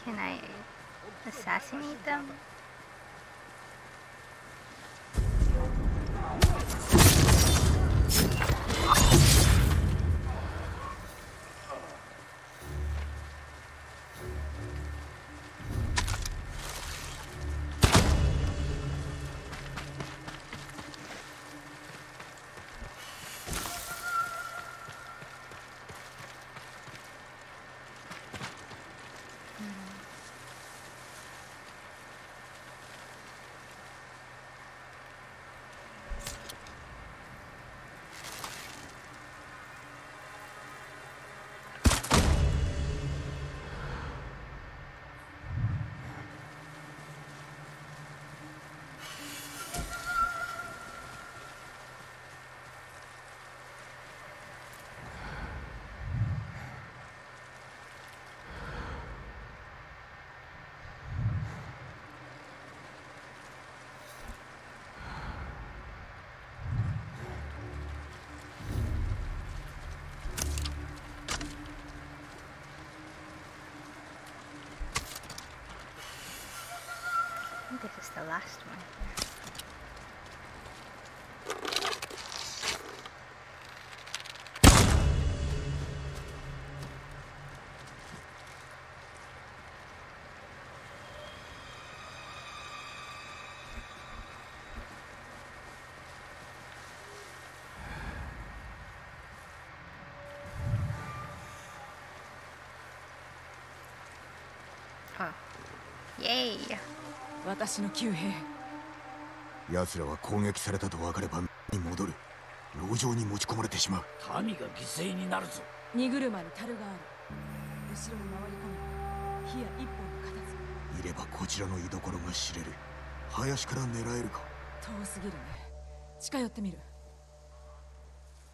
Can I assassinate them? Think this is the last one. Oh. Yay! 私の旧兵。奴らは攻撃されたと分かればに戻る。牢城に持ち込まれてしまう。民が犠牲になるぞ。荷車に樽がある。後ろに回り込む火や一本の片付いればこちらの居所が知れる。林から狙えるか。遠すぎるね。近寄ってみる。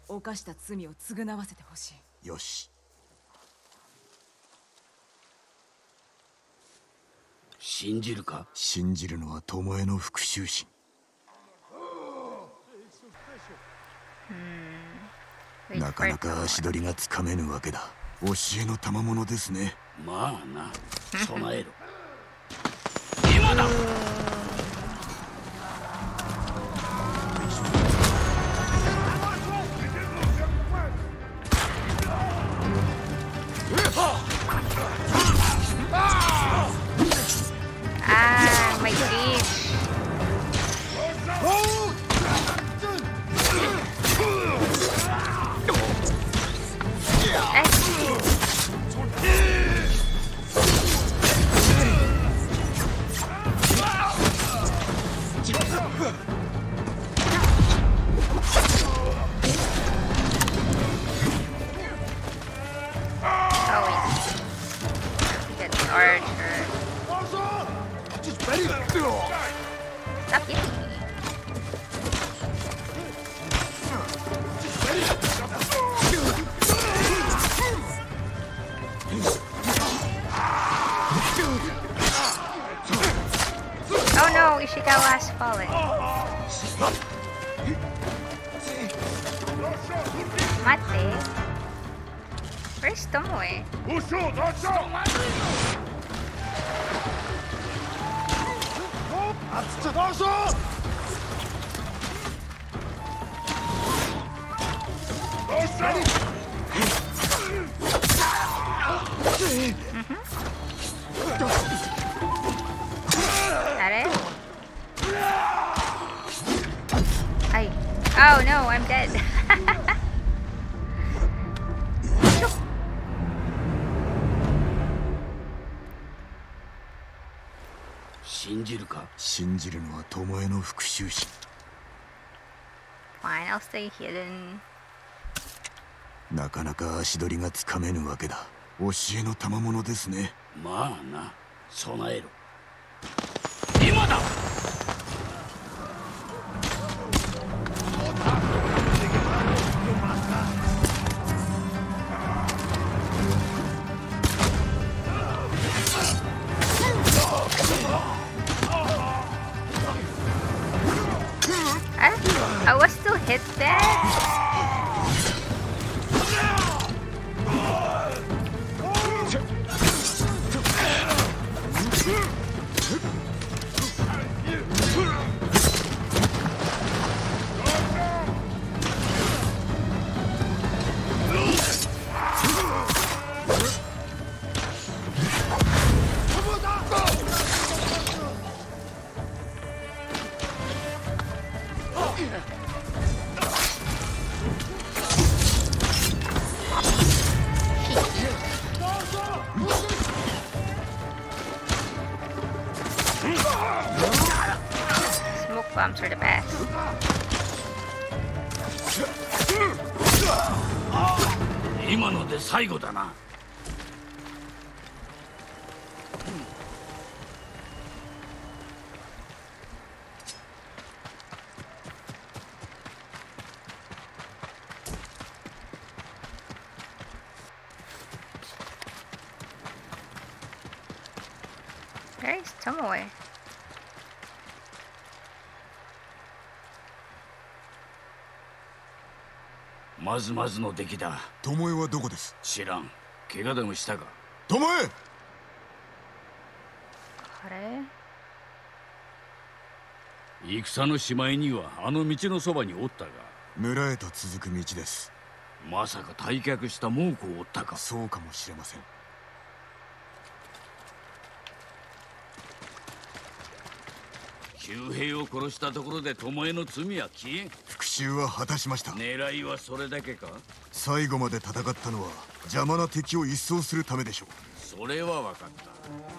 犯した罪を償わせてほしい。よし信じるか？信じるのは巴の復讐心。なかなか.足取りがつかめぬわけだ。教えの賜物ですね。まあな。備えろ。今だ信じるのは巴の復讐心。Fine, I'll stay hidden. なかなか足取りがつかめぬわけだ。教えの賜物ですね。まあな。備えろ。今だまずまずの出来だ。巴はどこです？知らん。怪我でもしたか？巴！あれ？戦のしまいにはあの道のそばにおったが。村へと続く道です。まさか退却した猛虎を追ったか。そうかもしれません。旧兵を殺したところで巴の罪は消えん復讐は果たしました。狙いはそれだけか？最後まで戦ったのは邪魔な敵を一掃するためでしょそれは分かっ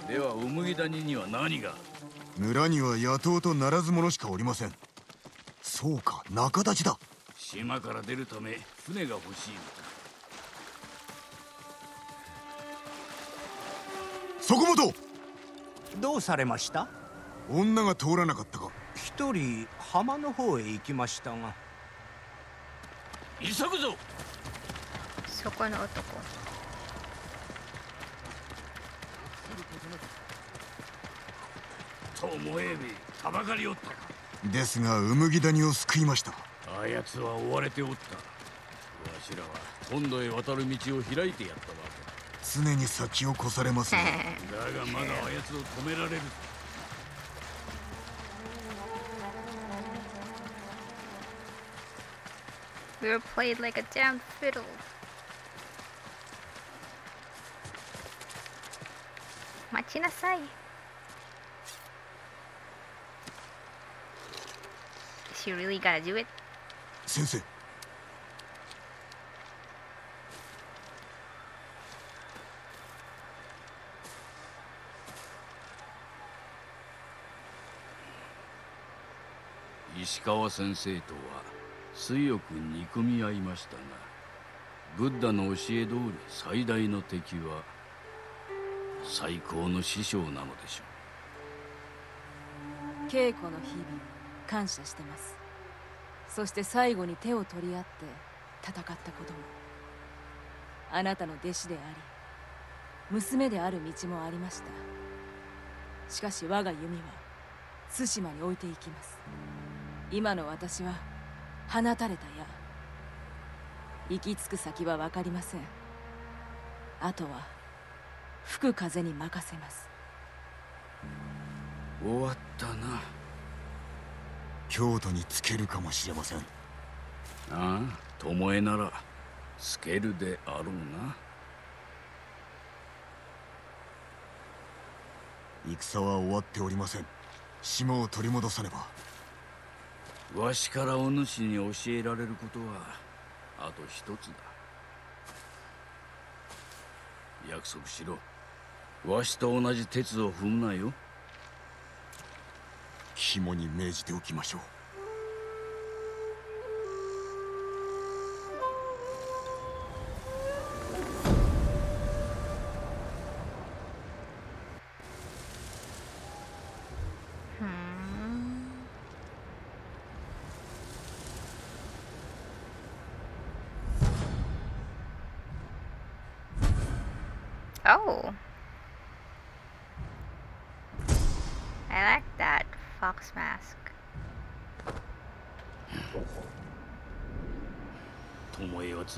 た。では麦谷には何が？う村には野党とならず者しかおりません。そうか仲立ちだ。島から出るため船が欲しいのだそこもとどうされました？女が通らなかったか。一人浜の方へ行きましたが急ぐぞ。そこの男。巴めたばかりおったか。ですが麦谷を救いました。あやつは追われておった。わしらは本土へ渡る道を開いてやったわ常に先を越されますね。けだがまだあやつを止められる We were played like a damn fiddle. Machinasai. Is she really gotta do it? 先生石川先生とは水よく憎み合いましたがブッダの教え通り最大の敵は最高の師匠なのでしょう。稽古の日々感謝してます。そして最後に手を取り合って戦ったことも。あなたの弟子であり娘である道もありました。しかし我が弓は対馬に置いていきます。今の私は放たれた矢。行き着く先は分かりません。あとは吹く風に任せます。終わったな。京都につけるかもしれません。ああ巴ならつけるであろうな。戦は終わっておりません。島を取り戻さねばわしからお主に教えられることはあと一つだ。約束しろ。わしと同じ鉄を踏むなよ。肝に銘じておきましょう。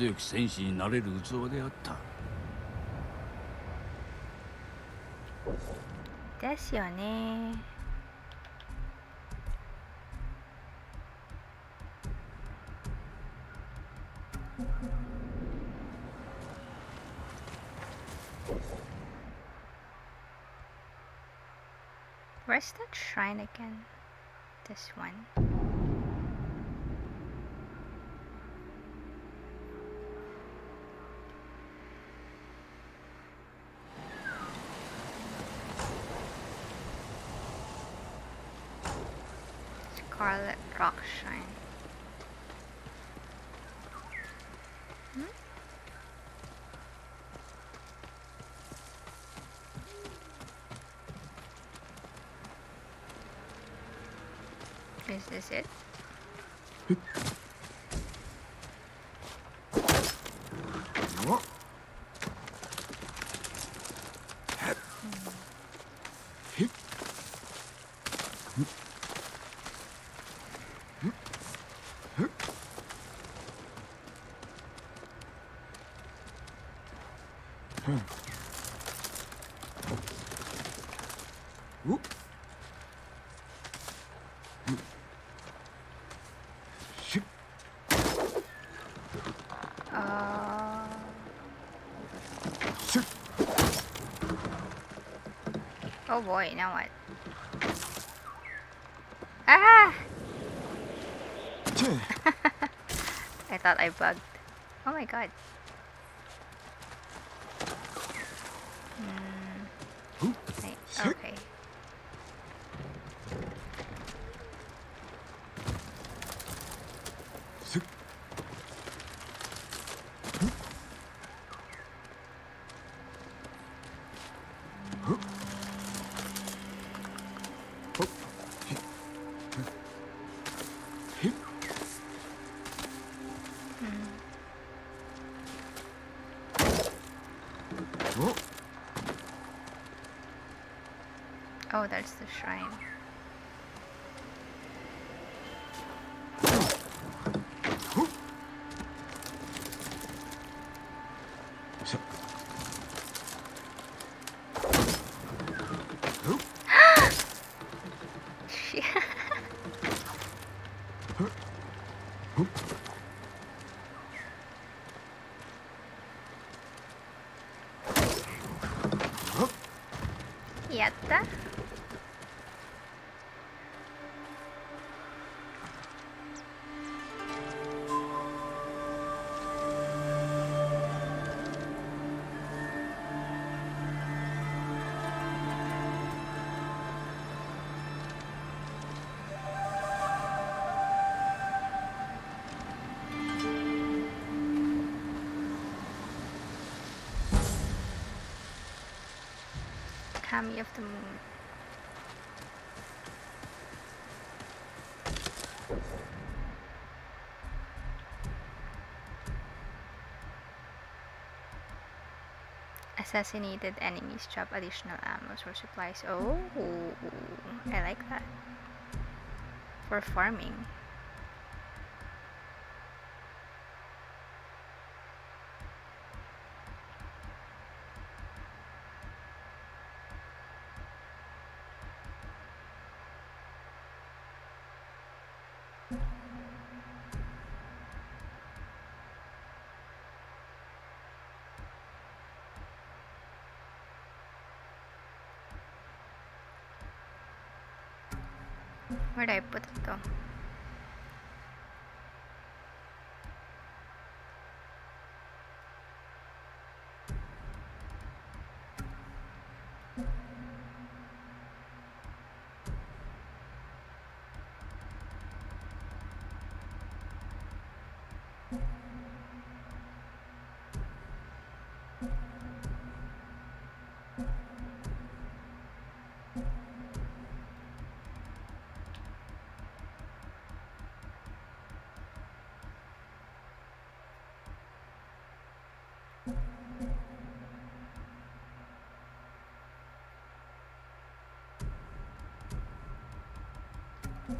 強き戦士になれる器であったですよね Where's that shrine again? This one. Scarlet Rock Shrine. Hmm? Is oh boy, now what? Ah! I thought I bugged. Oh my god. Oops. Of the Moon. Assassinated enemies drop additional ammo or supplies. Oh, I like that. For farming. Where did I put it though? Hmm.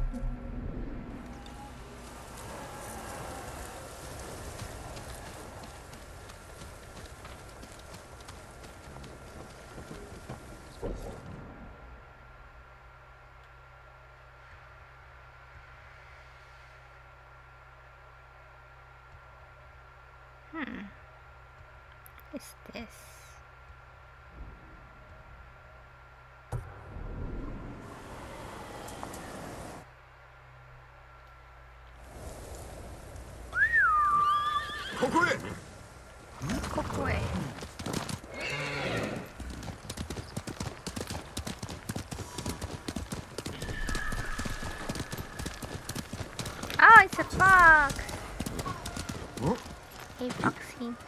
What is this? Kokoi. Oh, it's a fox! Hey, Foxy. Foxy,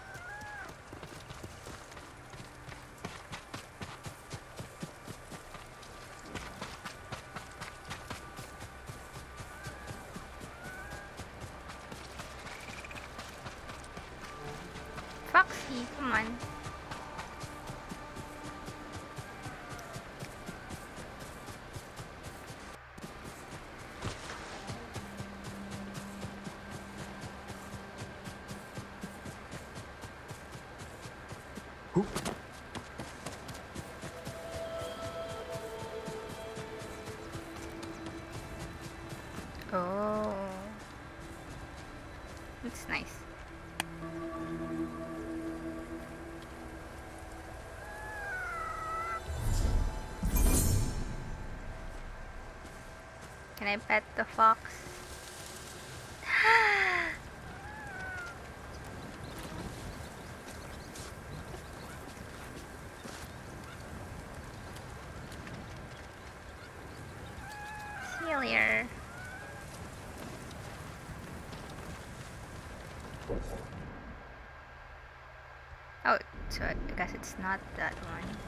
I pet the fox? See. Oh, so I guess it's not that one.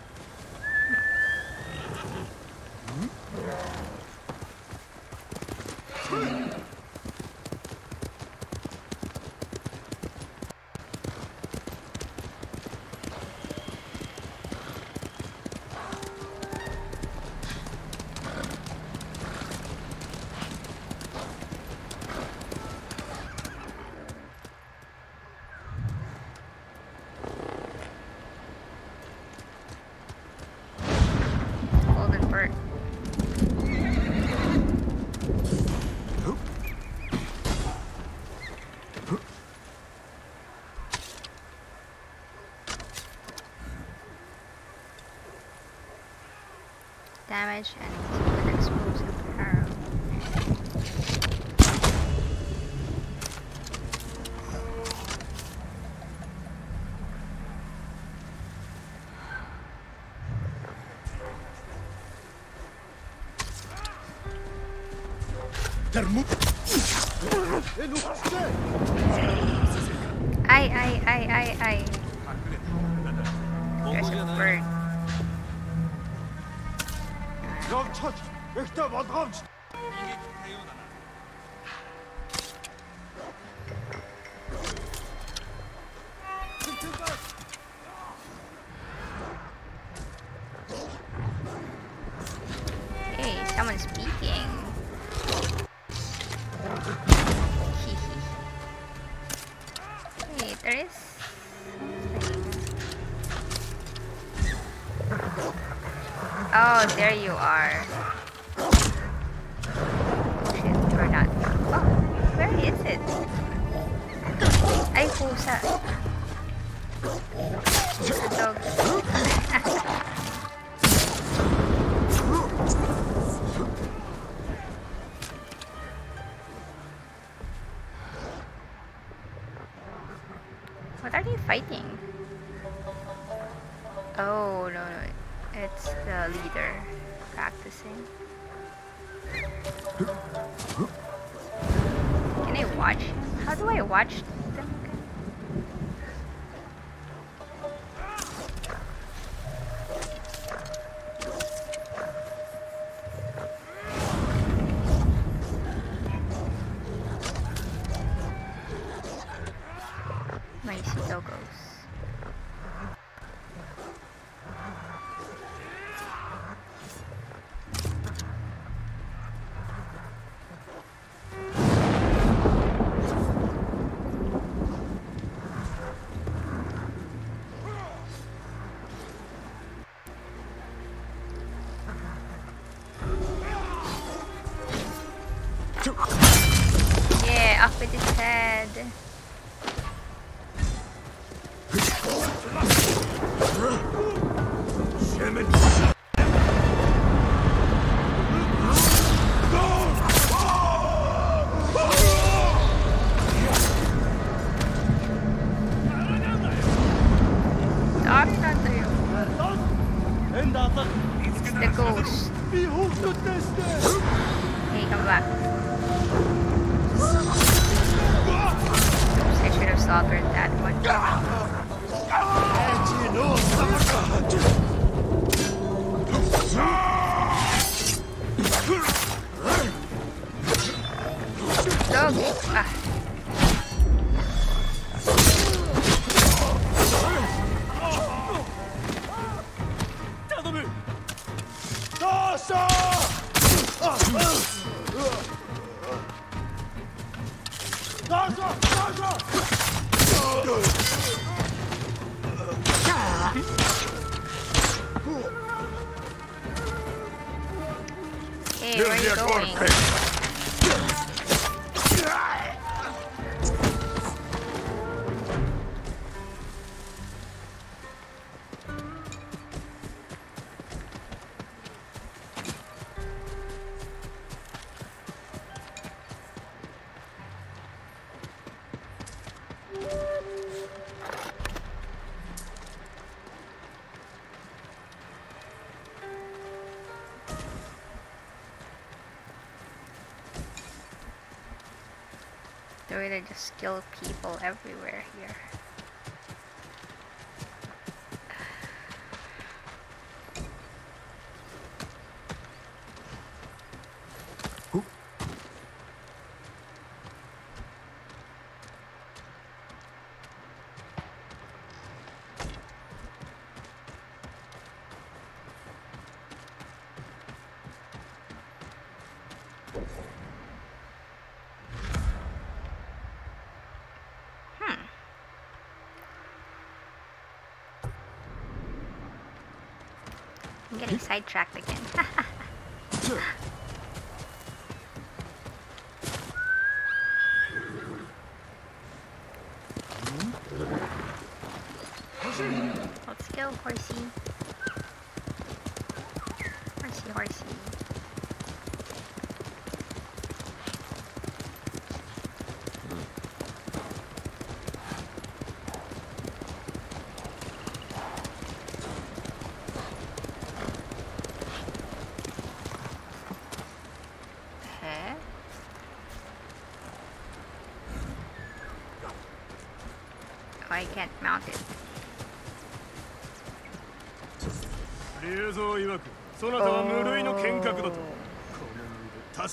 edge and keep it exposed arrow. I, I, I, I, I. There's a bird. Явцгаач, эхтэй болгоомж way to just kill people everywhere. sidetracked again.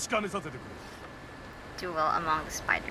確かめさせてくれ。Do well among the spiders.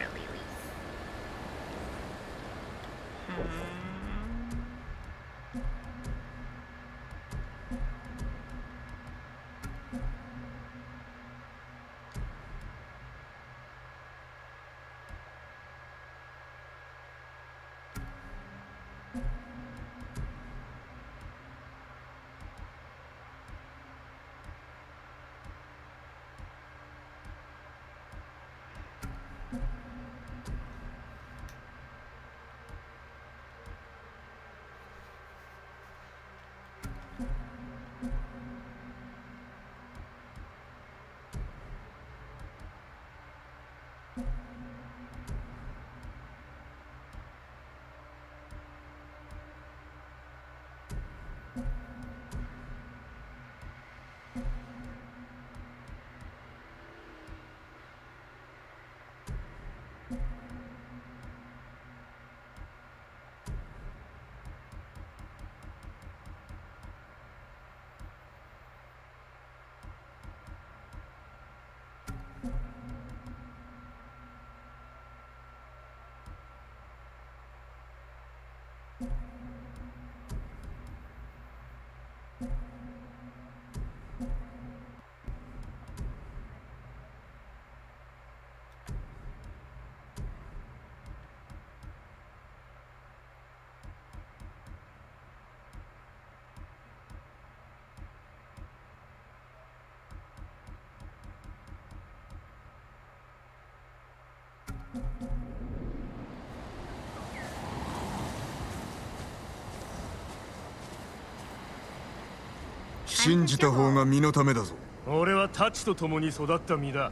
信じた方が身のためだぞ。俺は太刀と共に育った身だ。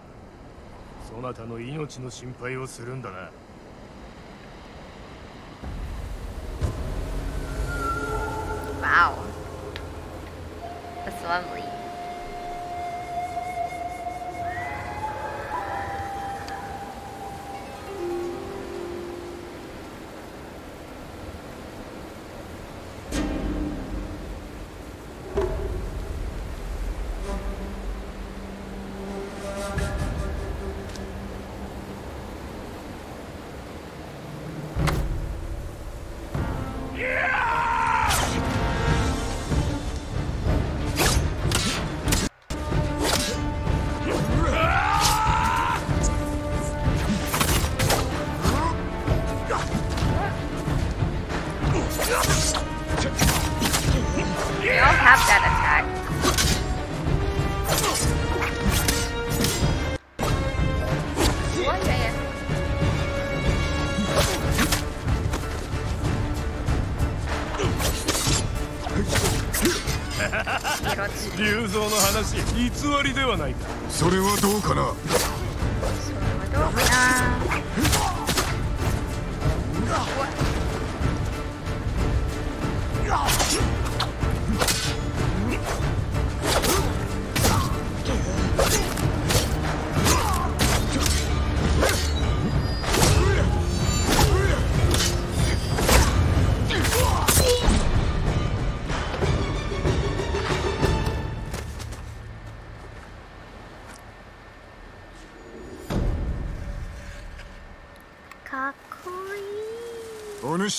そなたの命の心配をするんだな。わお That's lovely. 蔵の話偽りではないか。それはどうかな？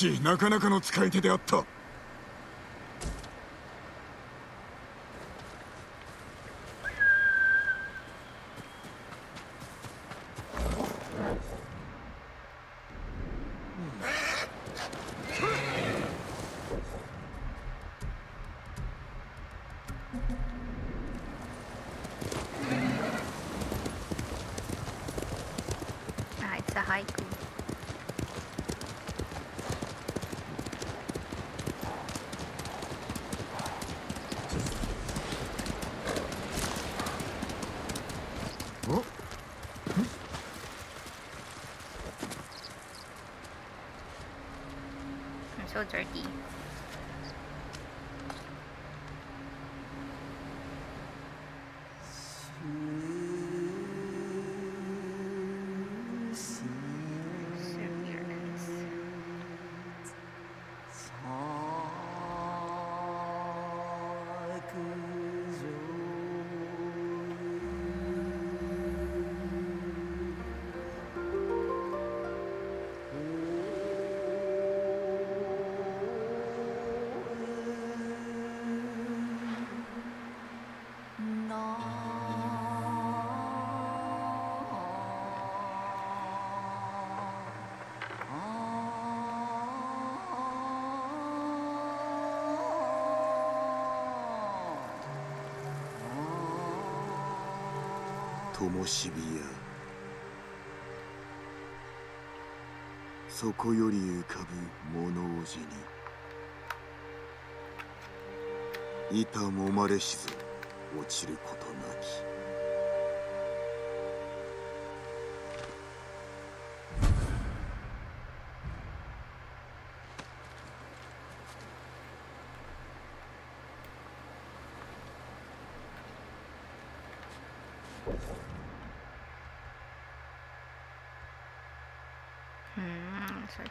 いなかなかの使い手であった。灯火やそこより浮かぶ物おじに。板もまれしず落ちること。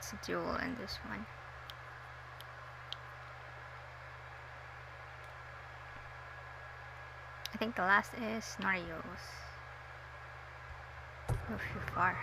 It's a duel in this one. I think the last is Nario's. Oh, too far.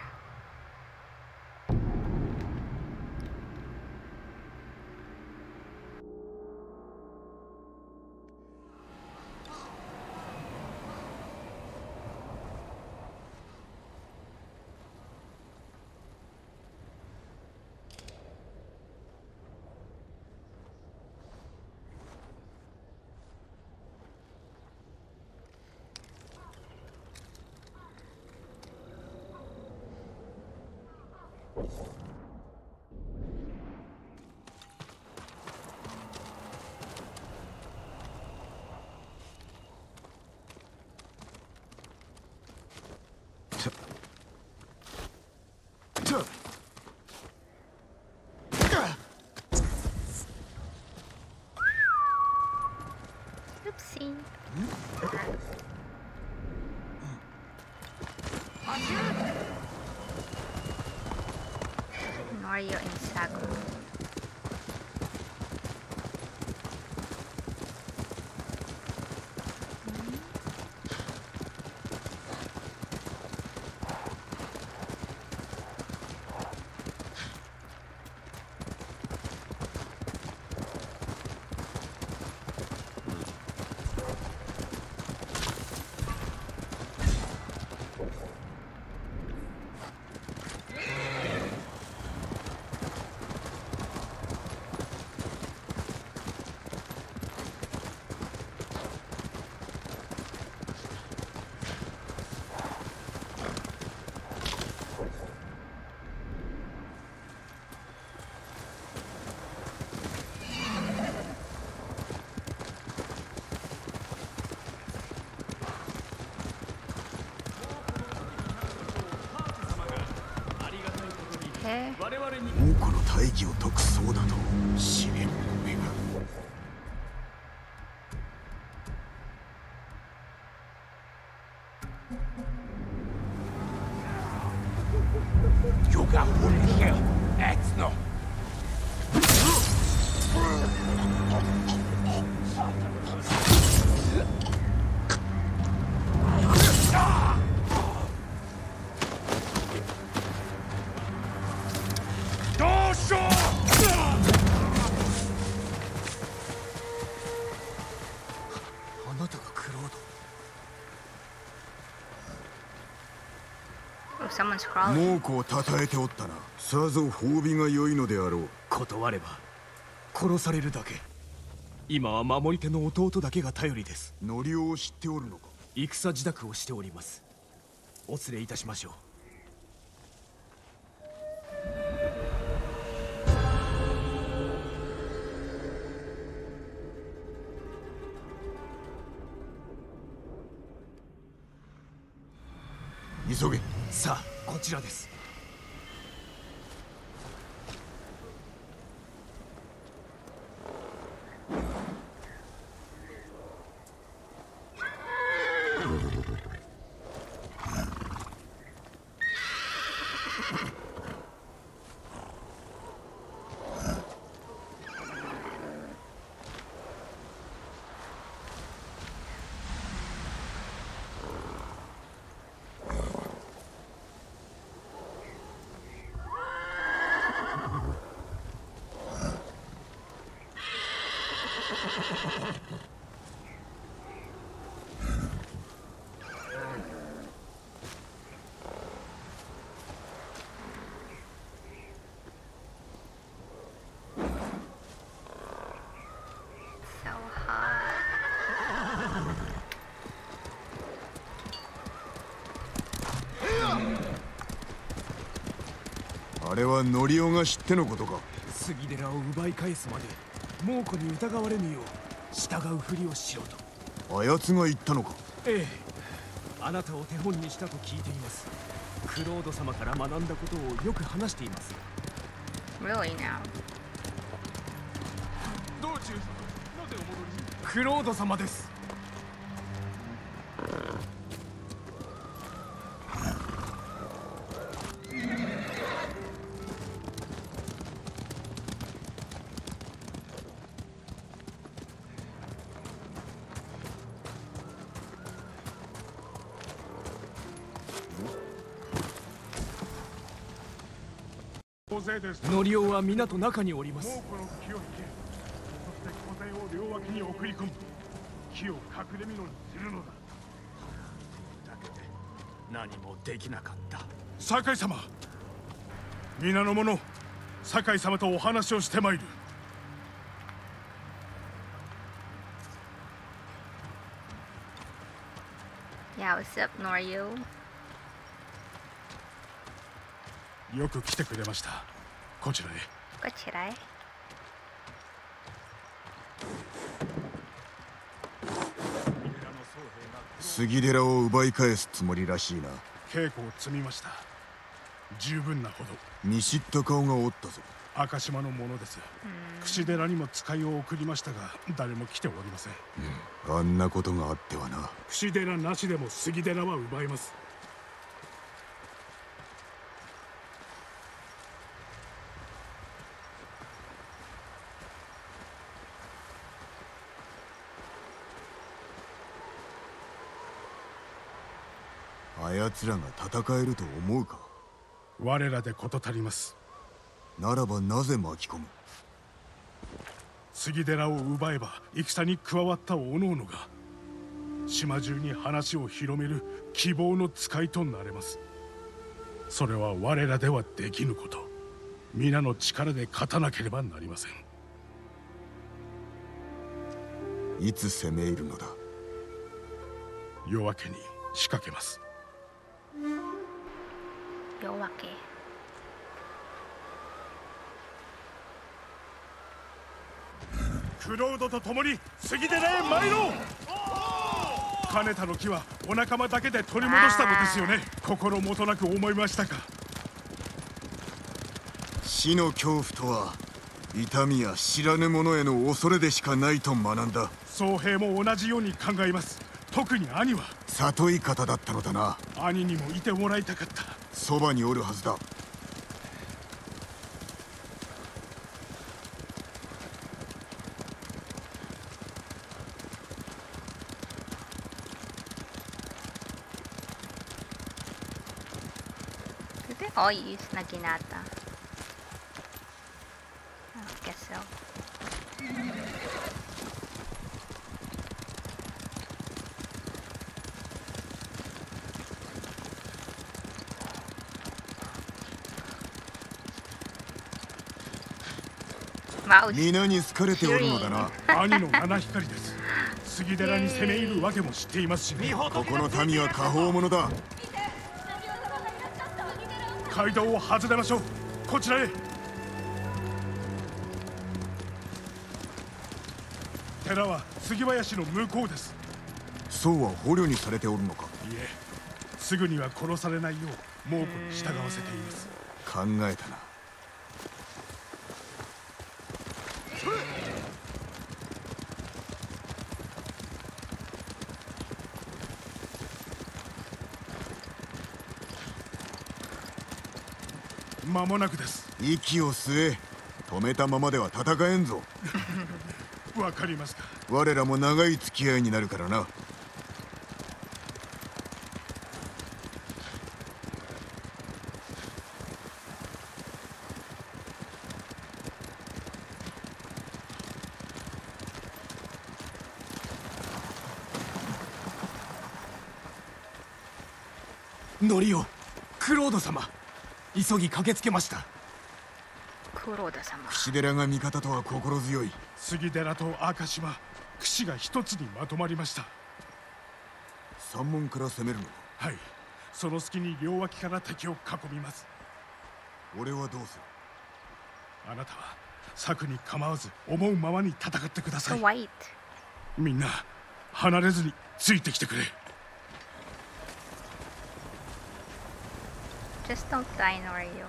大義を解くそうだと試練の目が。ヨガホルヒェエツノ猛虎をたたえておったな。さぞ褒美が良いのであろう。断れば殺されるだけ。今は守り手の弟だけが頼りです。ノリオを知っておるのか。戦自宅をしております。お連れいたしましょうちらです。れはノリオが知ってのことか。杉寺を奪い返すまで猛虎に疑われぬよう従うふりをしろと。あやつが言ったのか。ええ。あなたを手本にしたと聞いています。クロード様から学んだことをよく話しています。Really now? 道中なぜお戻り？にクロード様ですノリオは港中におります。猛虎の木を引けそして小勢を両脇に送り込む。木を隠れ蓑にするのだ。だけで何もできなかった。酒井様皆の者酒井様とお話をしてまいる。Yeah, what's up, Norio? よく来てくれましたこちらへ。What should I? 杉寺を奪い返すつもりらしいな。稽古を積みました。十分なほど。見知った顔がおったぞ。赤島のものです。櫛寺にも使いを送りましたが誰も来ておりません。あんなことがあってはな。櫛寺なしでも杉寺は奪いますあやつらが戦えると思うか？我らで事足ります。ならばなぜ巻き込む？杉寺を奪えば戦に加わった各々が島中に話を広める希望の使いとなれます。それは我らではできぬこと。皆の力で勝たなければなりません。いつ攻め入るのだ？夜明けに仕掛けます夜明け。クロードと共に杉寺へ参ろう。金田の木はお仲間だけで取り戻したのですよね。心もとなく思いましたか。死の恐怖とは痛みや知らぬ者への恐れでしかないと学んだ。宗平も同じように考えます。特に兄は。里い方だったのだな。兄にもいてもらいたかったそばにおるはずだ。い、スナキナタ。皆に好かれておるのだな。兄の七光です。杉寺に攻め入るわけも知っていますしね。ここの民は下方者だ。街道を外れましょう。こちらへ。寺は杉林の向こうです。そうは捕虜にされておるのか。いえ。すぐには殺されないよう猛虎に従わせています。考えた間もなくです。息を吸え。止めたままでは戦えんぞ。わかりますか我らも長い付き合いになるからなノリオクロード様急ぎ駆けつけました。クローダ様。櫛寺が味方とは心強い。杉寺と赤島。櫛が一つにまとまりました。山門から攻めるのか？はい。その隙に両脇から敵を囲みます。俺はどうする？あなたは策に構わず思うままに戦ってください.みんな離れずについてきてくれ Just don't die, Norio.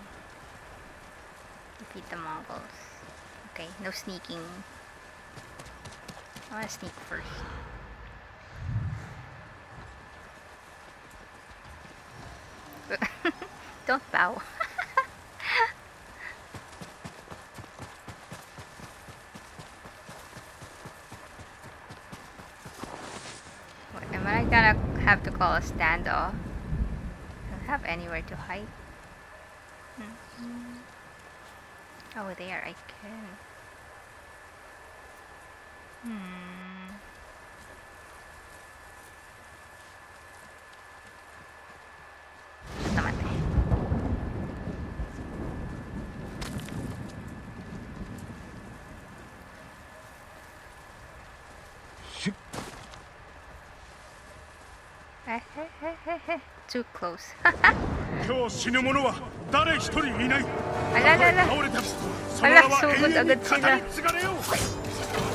Defeat the Mongols. Okay, no sneaking. I wanna sneak first. don't bow. Am I gonna have to call a standoff? Have anywhere to hide. Mhm. Oh, there I can. Hmm. Too close. 今日死ぬ者は誰一人いない。あららら。そがれよ。う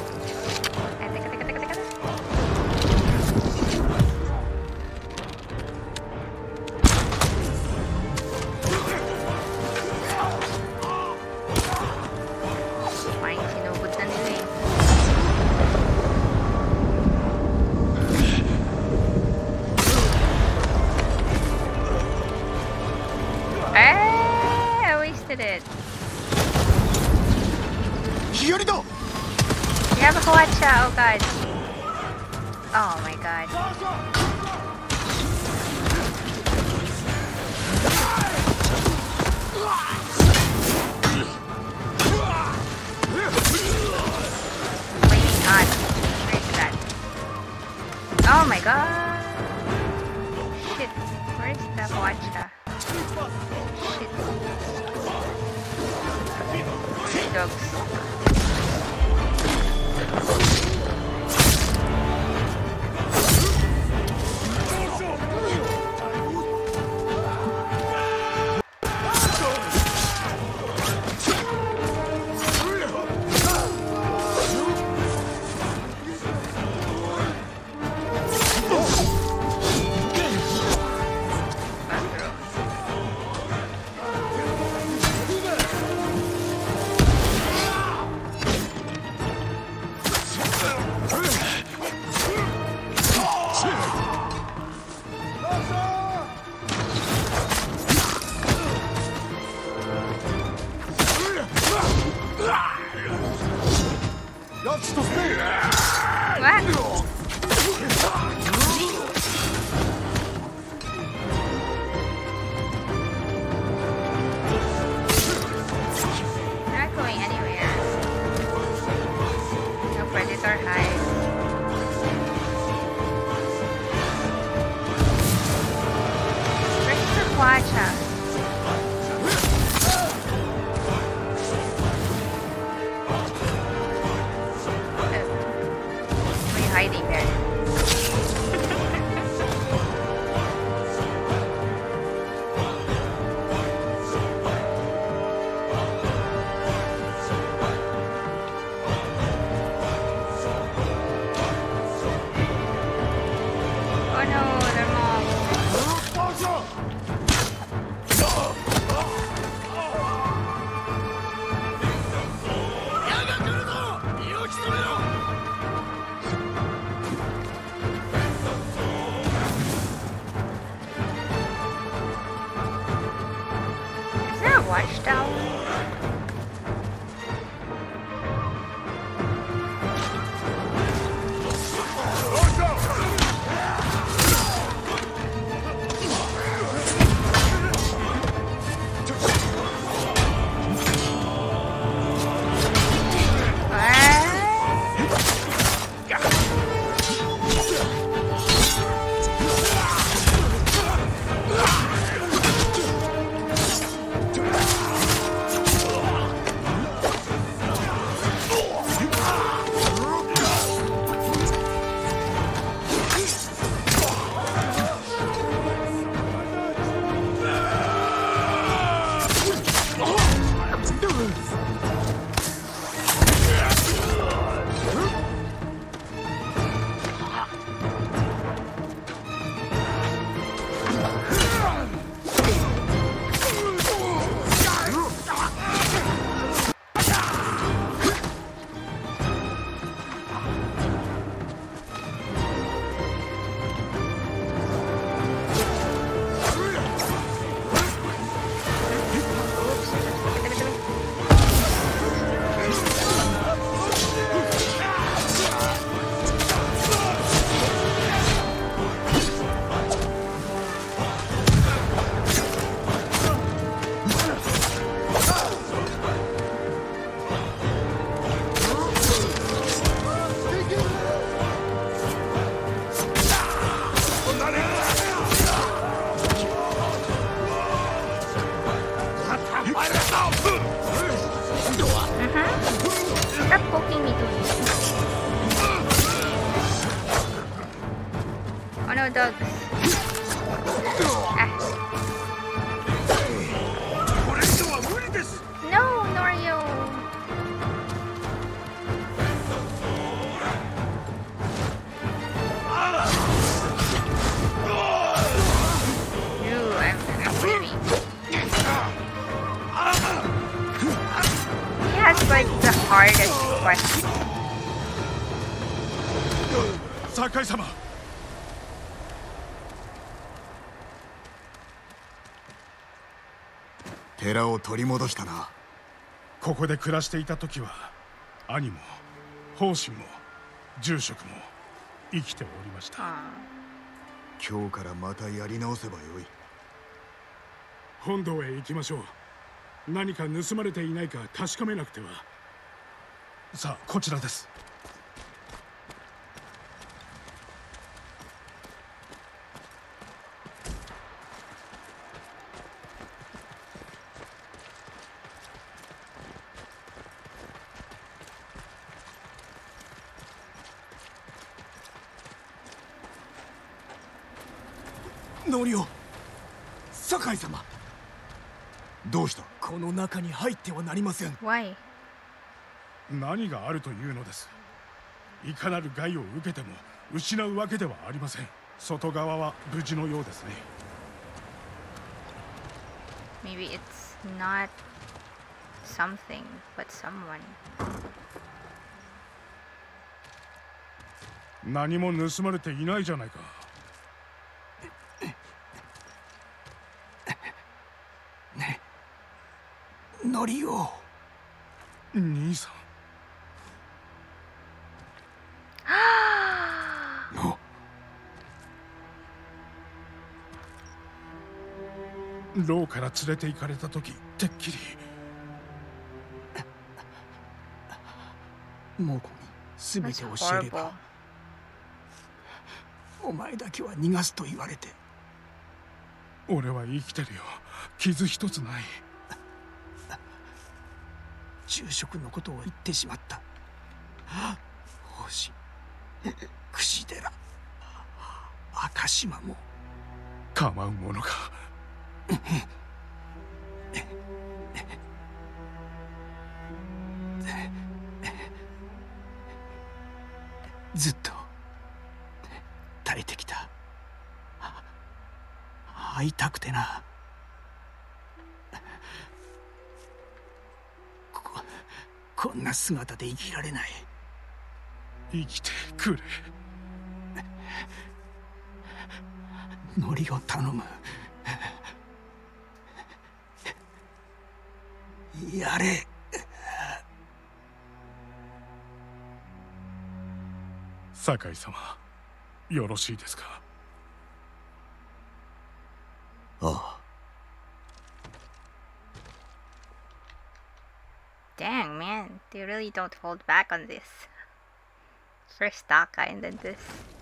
寺を取り戻したな。ここで暮らしていた時は兄も奉仕も住職も生きておりました。今日からまたやり直せばよい。本堂へ行きましょう。何か盗まれていないか確かめなくては。さあこちらですノリオ酒井様。どうした？この中に入ってはなりません。Why? 何があるというのです。いかなる害を受けても失うわけではありません。外側は無事のようですね。Maybe it's not something, but someone. 何も盗まれていないじゃないかノリオ兄さん。牢から連れて行かれた時てっきり。猛虎に全て That's 教えれ.ばお前だけは逃がすと言われて。俺は生きてるよ。傷一つない住職のことを言ってしまった。寺。赤島も。構うものか。ずっと。耐えてきた。会いたくてなこんな姿で生きられない。生きてくれ。ノリを頼む。やれ。酒井様よろしいですか？ああ They really don't hold back on this. First Taka and then this.「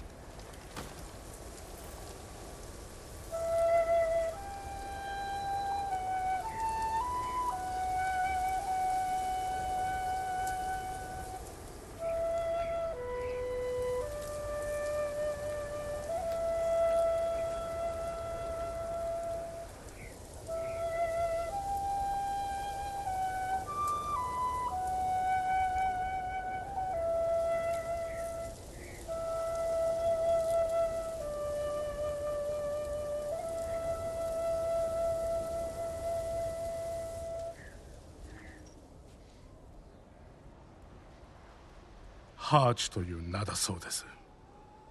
ハーチ」という名だそうです。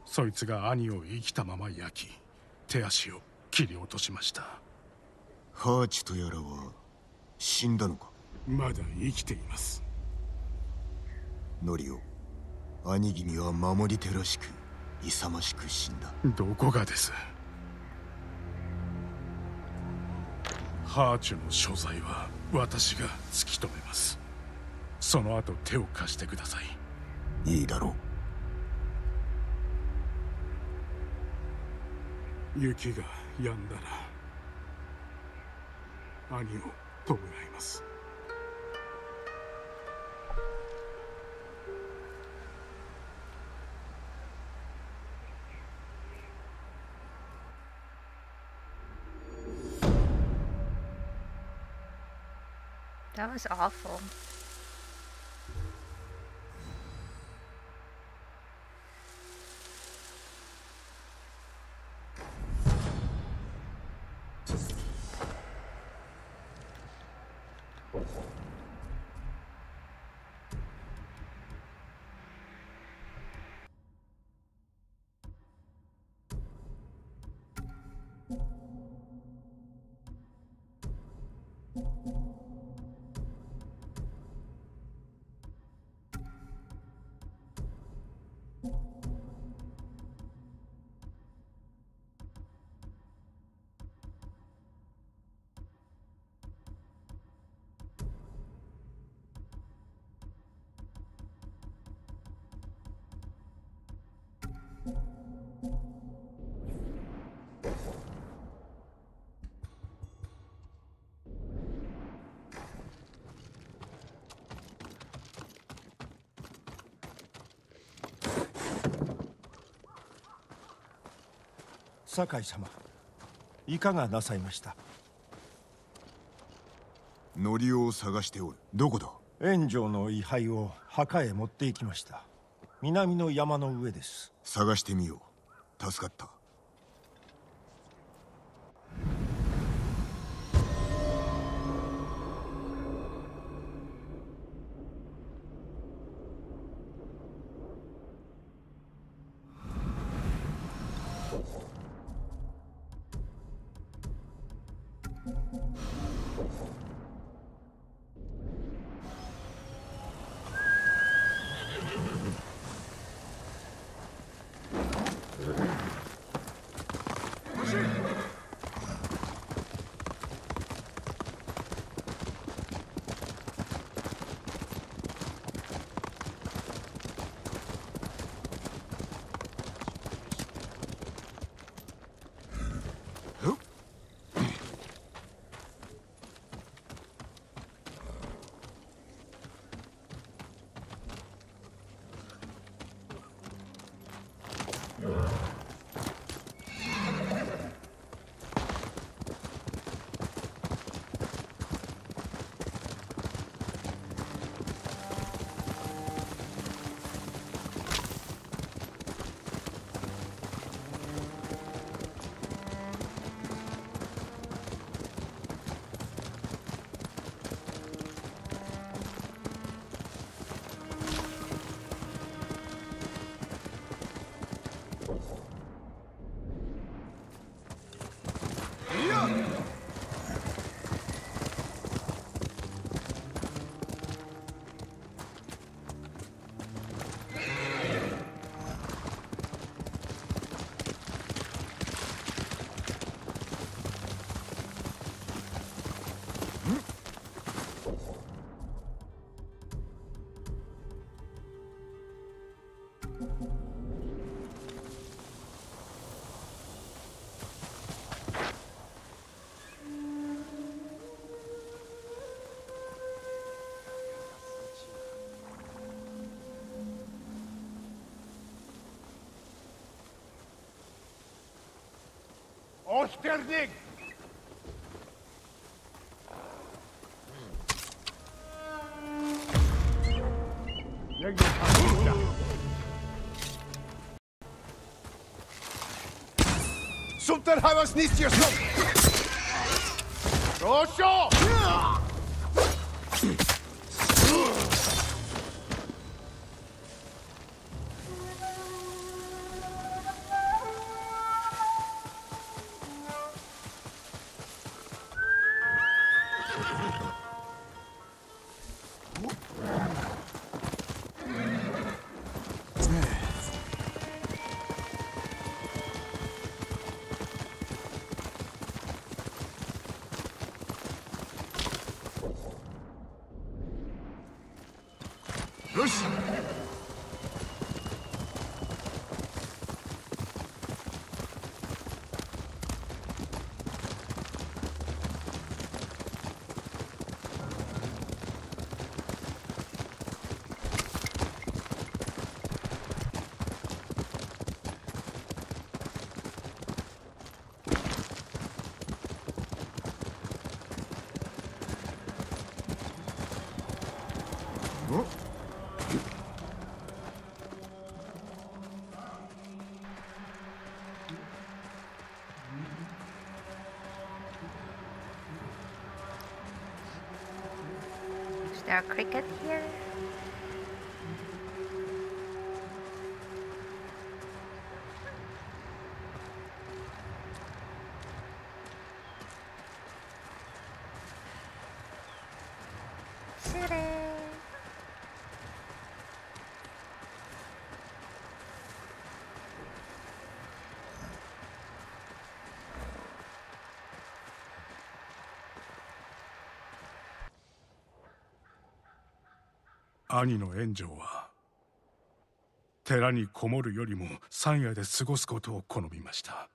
そいつが兄を生きたまま焼き手足を切り落としました。ハーチとやらは死んだのか？まだ生きています。ノリオ兄君は守り手らしく勇ましく死んだ。どこがです？ハーチュの所在は私が突き止めます。その後手を貸してくださいいいだろ雪が止んだら兄を弔いますう That was awful. 酒井様いかがなさいました？ノリを探しておる。どこだ？炎上の位牌を墓へ持って行きました。南の山の上です。探してみよう。助かった。Ternik! Denk dat niet je nie są! Proszę! 兄の炎上は寺にこもるよりも山野で過ごすことを好みました。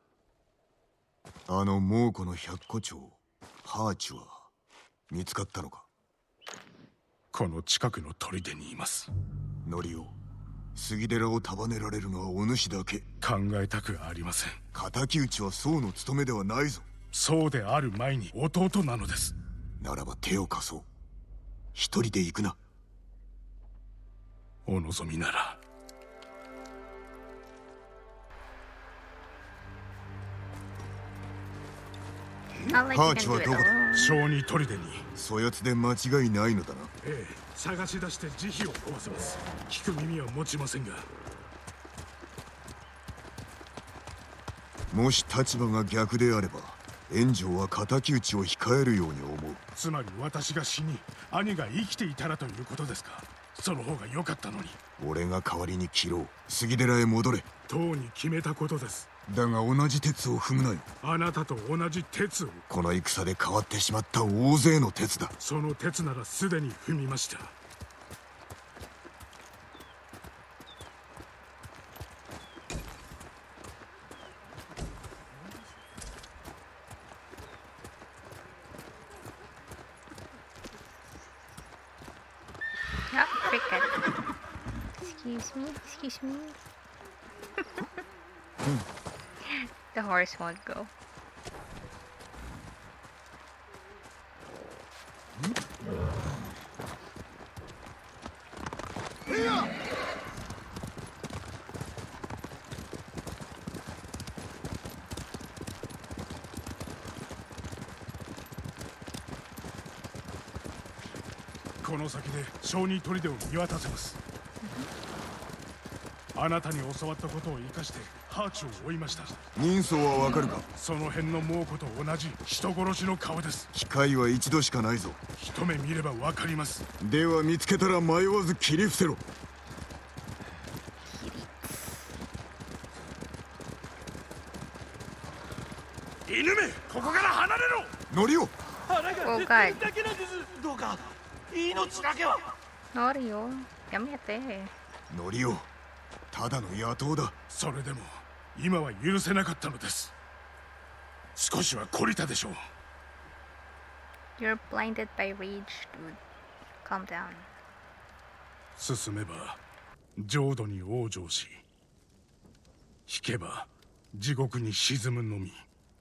あの猛虎の百虎長ハーチは見つかったのか？この近くの砦にいます。ノリオ杉寺を束ねられるのはお主だけ。考えたくありません。敵討ちは僧の務めではないぞ。そうである前に弟なのです。ならば手を貸そう。一人で行くなお望みなら。ハーチはどこだ？小児砦に。そやつで間違いないのだな。ええ探し出して慈悲を負わせます。聞く耳は持ちませんが。もし立場が逆であれば炎上は敵討ちを控えるように思う。つまり私が死に兄が生きていたらということですか？その方が良かったのに。俺が代わりに切ろう。杉寺へ戻れ。とうに決めたことです。だが同じ鉄を踏むなよ。あなたと同じ鉄を。この戦で変わってしまった大勢の鉄だ。その鉄ならすでに踏みました Excuse me, excuse me. the horse won't go. 先で小児砦を見渡せます。あなたに教わったことを生かしてハーチを追いました。人相はわかるか？その辺の猛虎と同じ人殺しの顔です。機会は一度しかないぞ。一目見ればわかります。では見つけたら迷わず切り伏せろ。犬めここから離れろ。乗りよ腹が Oh 命だけは。Norio, yamete. 乗りよ。ただの野党だ。それでも今は許せなかったのです。少しは懲りたでしょう。You're blinded by rage, dude. Calm down. 進めば浄土に往生し引けば地獄に沈むのみ。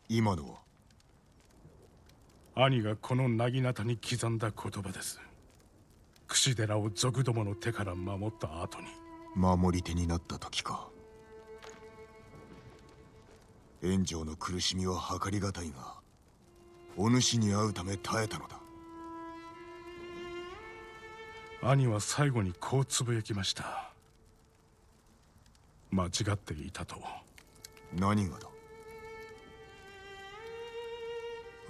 今のは？兄がこの薙刀に刻んだ言葉です櫛寺を賊どもの手から守った後に。守り手になった時か。炎上の苦しみは計りがたいがお主に会うため耐えたのだ。兄は最後にこうつぶやきました。間違っていたと。何がだ？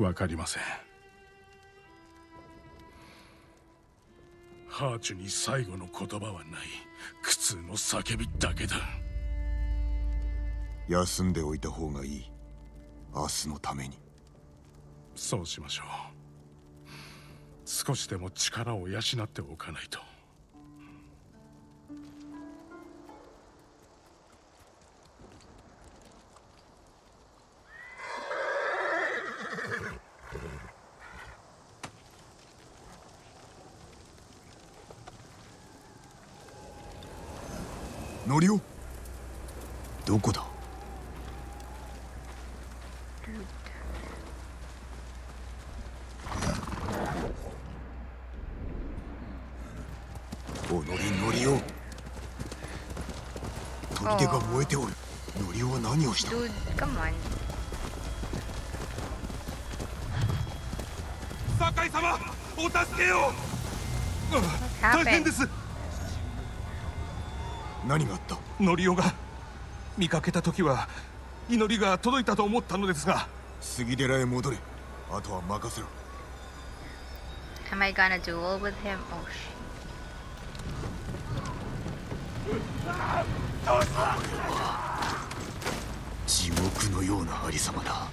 わかりませんハーチュに最後の言葉はない。苦痛の叫びだけだ。休んでおいた方がいい。明日のために。そうしましょう。少しでも力を養っておかないと乗りよどこだ？お乗り乗りよ砦が燃えておる。は何をした？Dude, come on. 酒井様お助けを。What happened? す何があった？ノリオが見かけた時は祈りが届いたと思ったのですが。杉寺へ戻れ。あとは任せろ。Am I gonna duel with him? Oh shit. 地獄のようなありさまだ。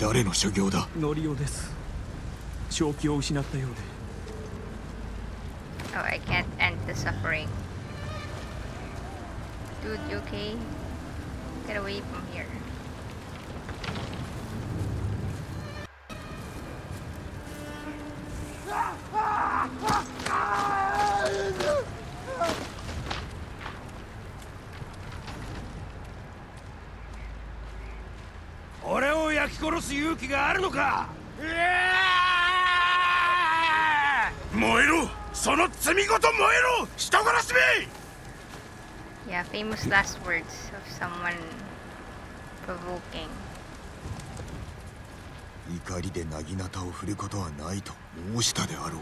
誰の所業だ？ノリオです。正気を失ったようで。Oh, I can't the suffering. Dude, you okay? Get away from here. 殺す勇気があるのか燃えろその罪ごと燃えろ人殺しめ! Yeah, famous last words of someone provoking. 怒りでなぎなたを振ることはないと申したであろう。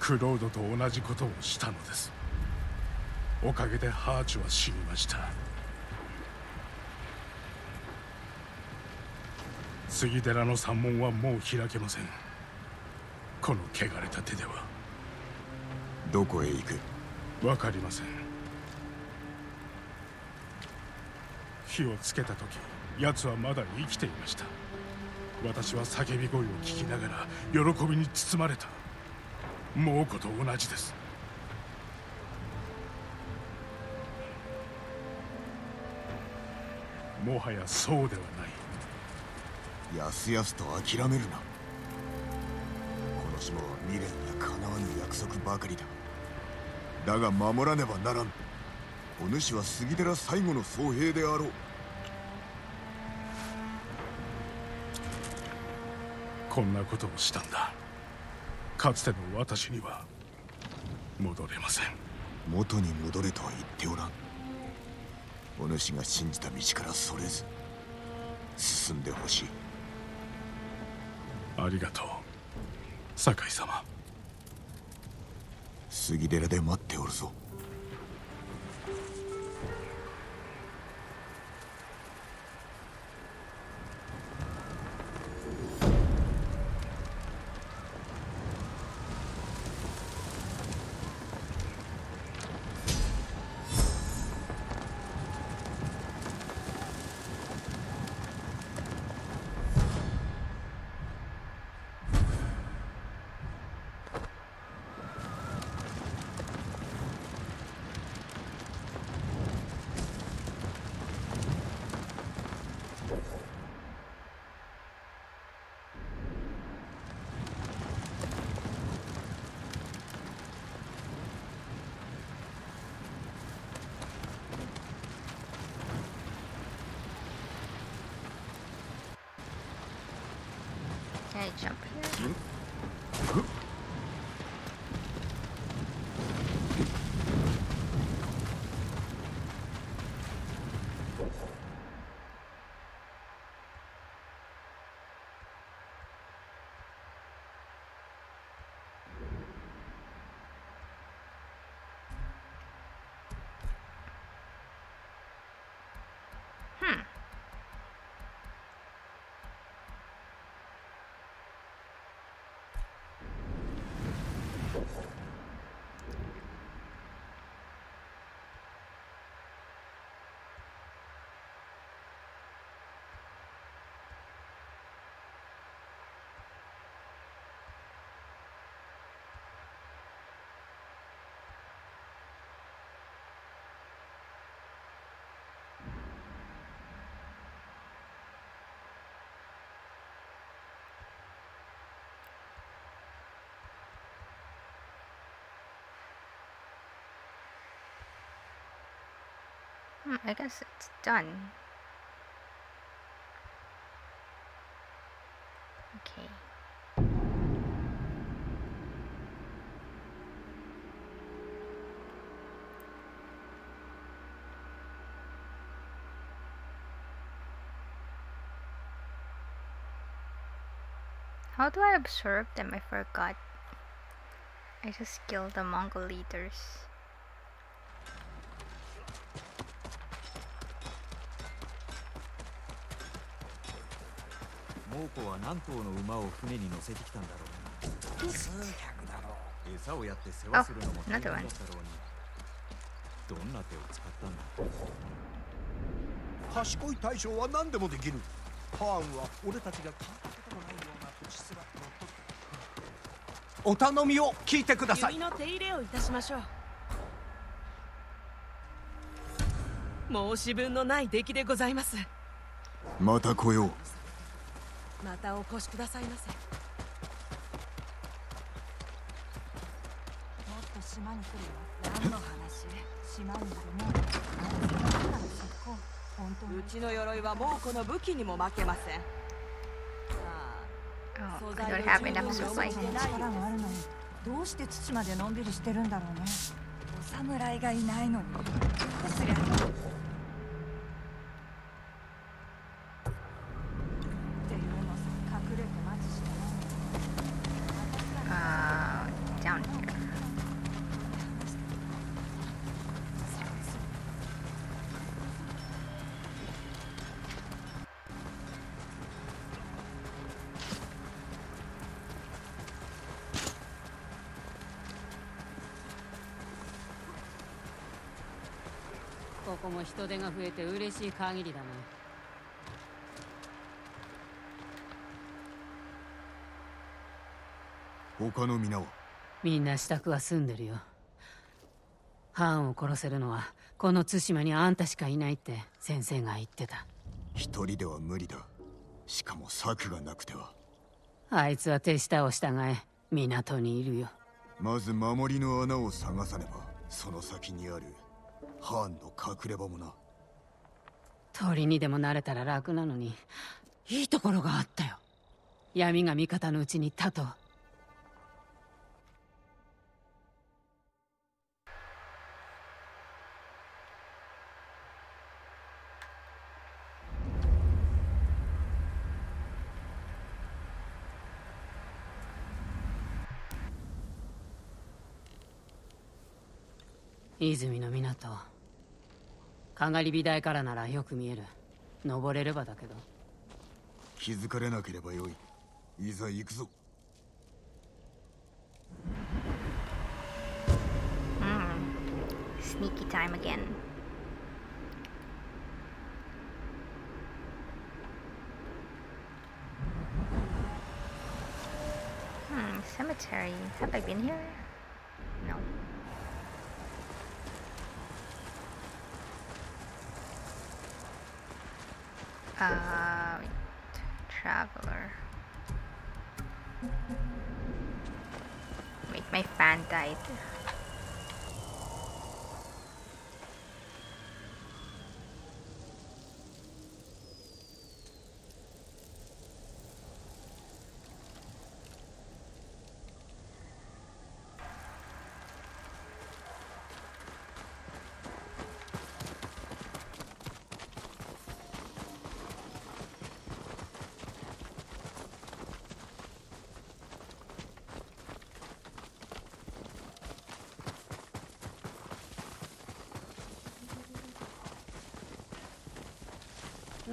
クロードと同じことをしたのです。おかげでハーチは死にました。杉寺の山門はもう開けません。この汚れた手ではどこへ行く？わかりません。火をつけた時奴はまだ生きていました。私は叫び声を聞きながら喜びに包まれた。猛虎と同じです。もはやそうではない。やすやすと諦めるな。この島は未練や叶わぬ約束ばかりだだが守らねばならん。お主は杉寺最後の僧兵であろう。こんなことをしたんだ。かつての私には戻れません。元に戻れとは言っておらん。お主が信じた道からそれず。進んでほしい。ありがとう酒井様杉寺で待っておるぞ。I jump here? Hmm. Hmm, I guess it's done. Okay. How do I absorb them? I forgot. I just killed the Mongol leaders. 猛虎は何頭の馬を船に乗せてきたんだろうな数百だろう餌をやって世話するのも大変だったろうに。どんな手を使ったんだ。賢い大将は何でもできる。ハーンは俺たちが聞いたこともないような土地すらお頼みを聞いてください。弓の手入れをいたしましょう申し分のない出来でございます。また来ようまたお越しくださいませ。もっと島に来るよ。何の話？島にいるもんだ。から執行。本当に。うちの鎧は猛虎の武器にも負けません。Oh, I don't have enough supplies. 力があるのに。どうして土までのんびりしてるんだろうね。お侍がいないのに。どうすりゃ人手が増えて嬉しい限りだね他の皆は？みんな支度は済んでるよ。ハを殺せるのはこの対馬にあんたしかいないって先生が言ってた。一人では無理だ。しかも策がなくては。あいつは手下を従え港にいるよ。まず守りの穴を探さねば。その先にあるハンの隠れ場もな。鳥にでもなれたら楽なのにいいところがあったよ。闇が味方のうちにいたと。泉の港かがり火台からならよく見える。登れればだけど。気づかれなければよい。いざ行くぞ。スニーキーイムアゲー、イ Uh, traveler. Wait, my fan died.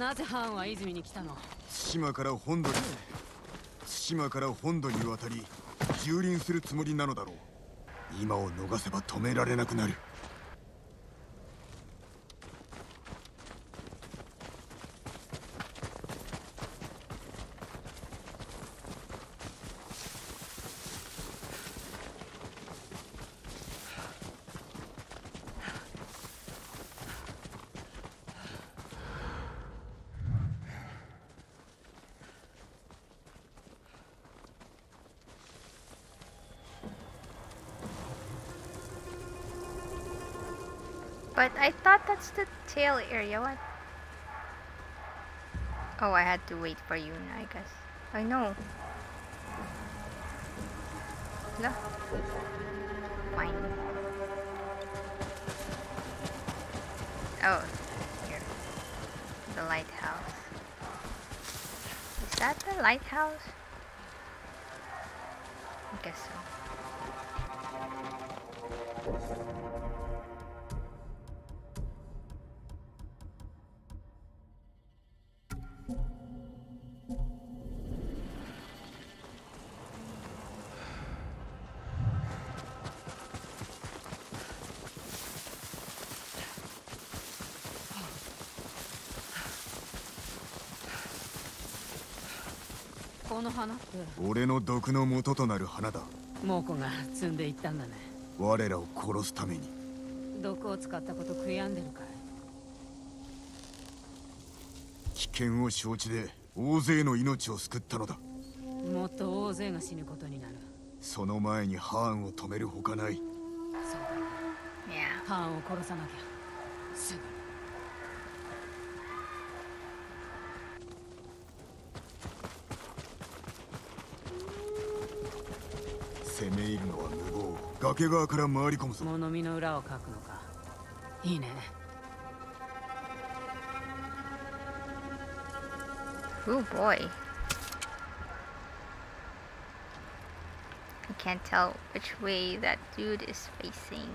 なぜハーンは泉に来たの？対馬から本土に対馬から本土に渡り蹂躙するつもりなのだろう。今を逃せば止められなくなる。That's the tail area. What? Oh, I had to wait for you, I guess. I know. Hello? Fine. Oh, here. The lighthouse. Is that the lighthouse? I guess so. この花。俺の毒の元となる花だ。猛虎が積んでいったんだね。我らを殺すために。毒を使ったこと悔やんでるかい。危険を承知で大勢の命を救ったのだ。もっと大勢が死ぬことになる。その前にハーンを止めるほかない。そうだ.ハーンを殺さなきゃすぐに攻め入るのは無謀崖側から回り込むぞ。物見の裏を書くのか。いいね。おーボーイ I can't tell which way that dude is facing.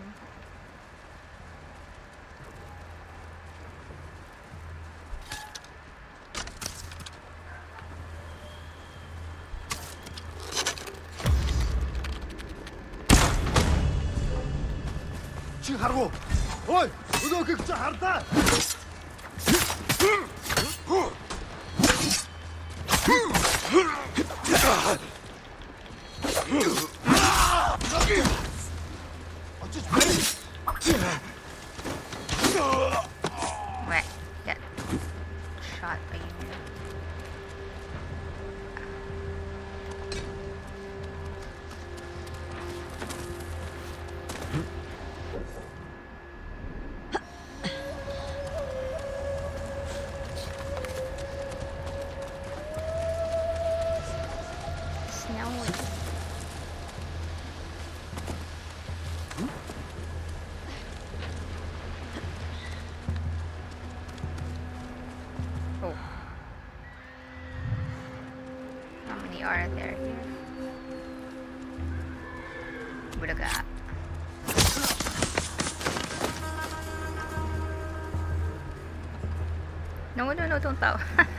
No, no, no,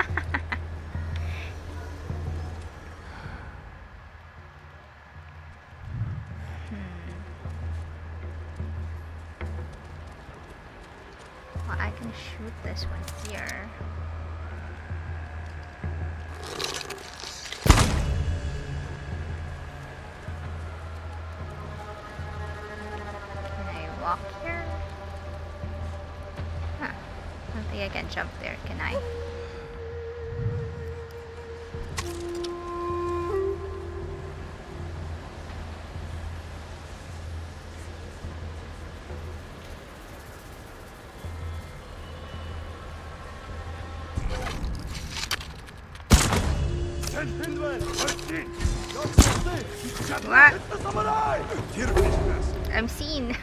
I'm seen.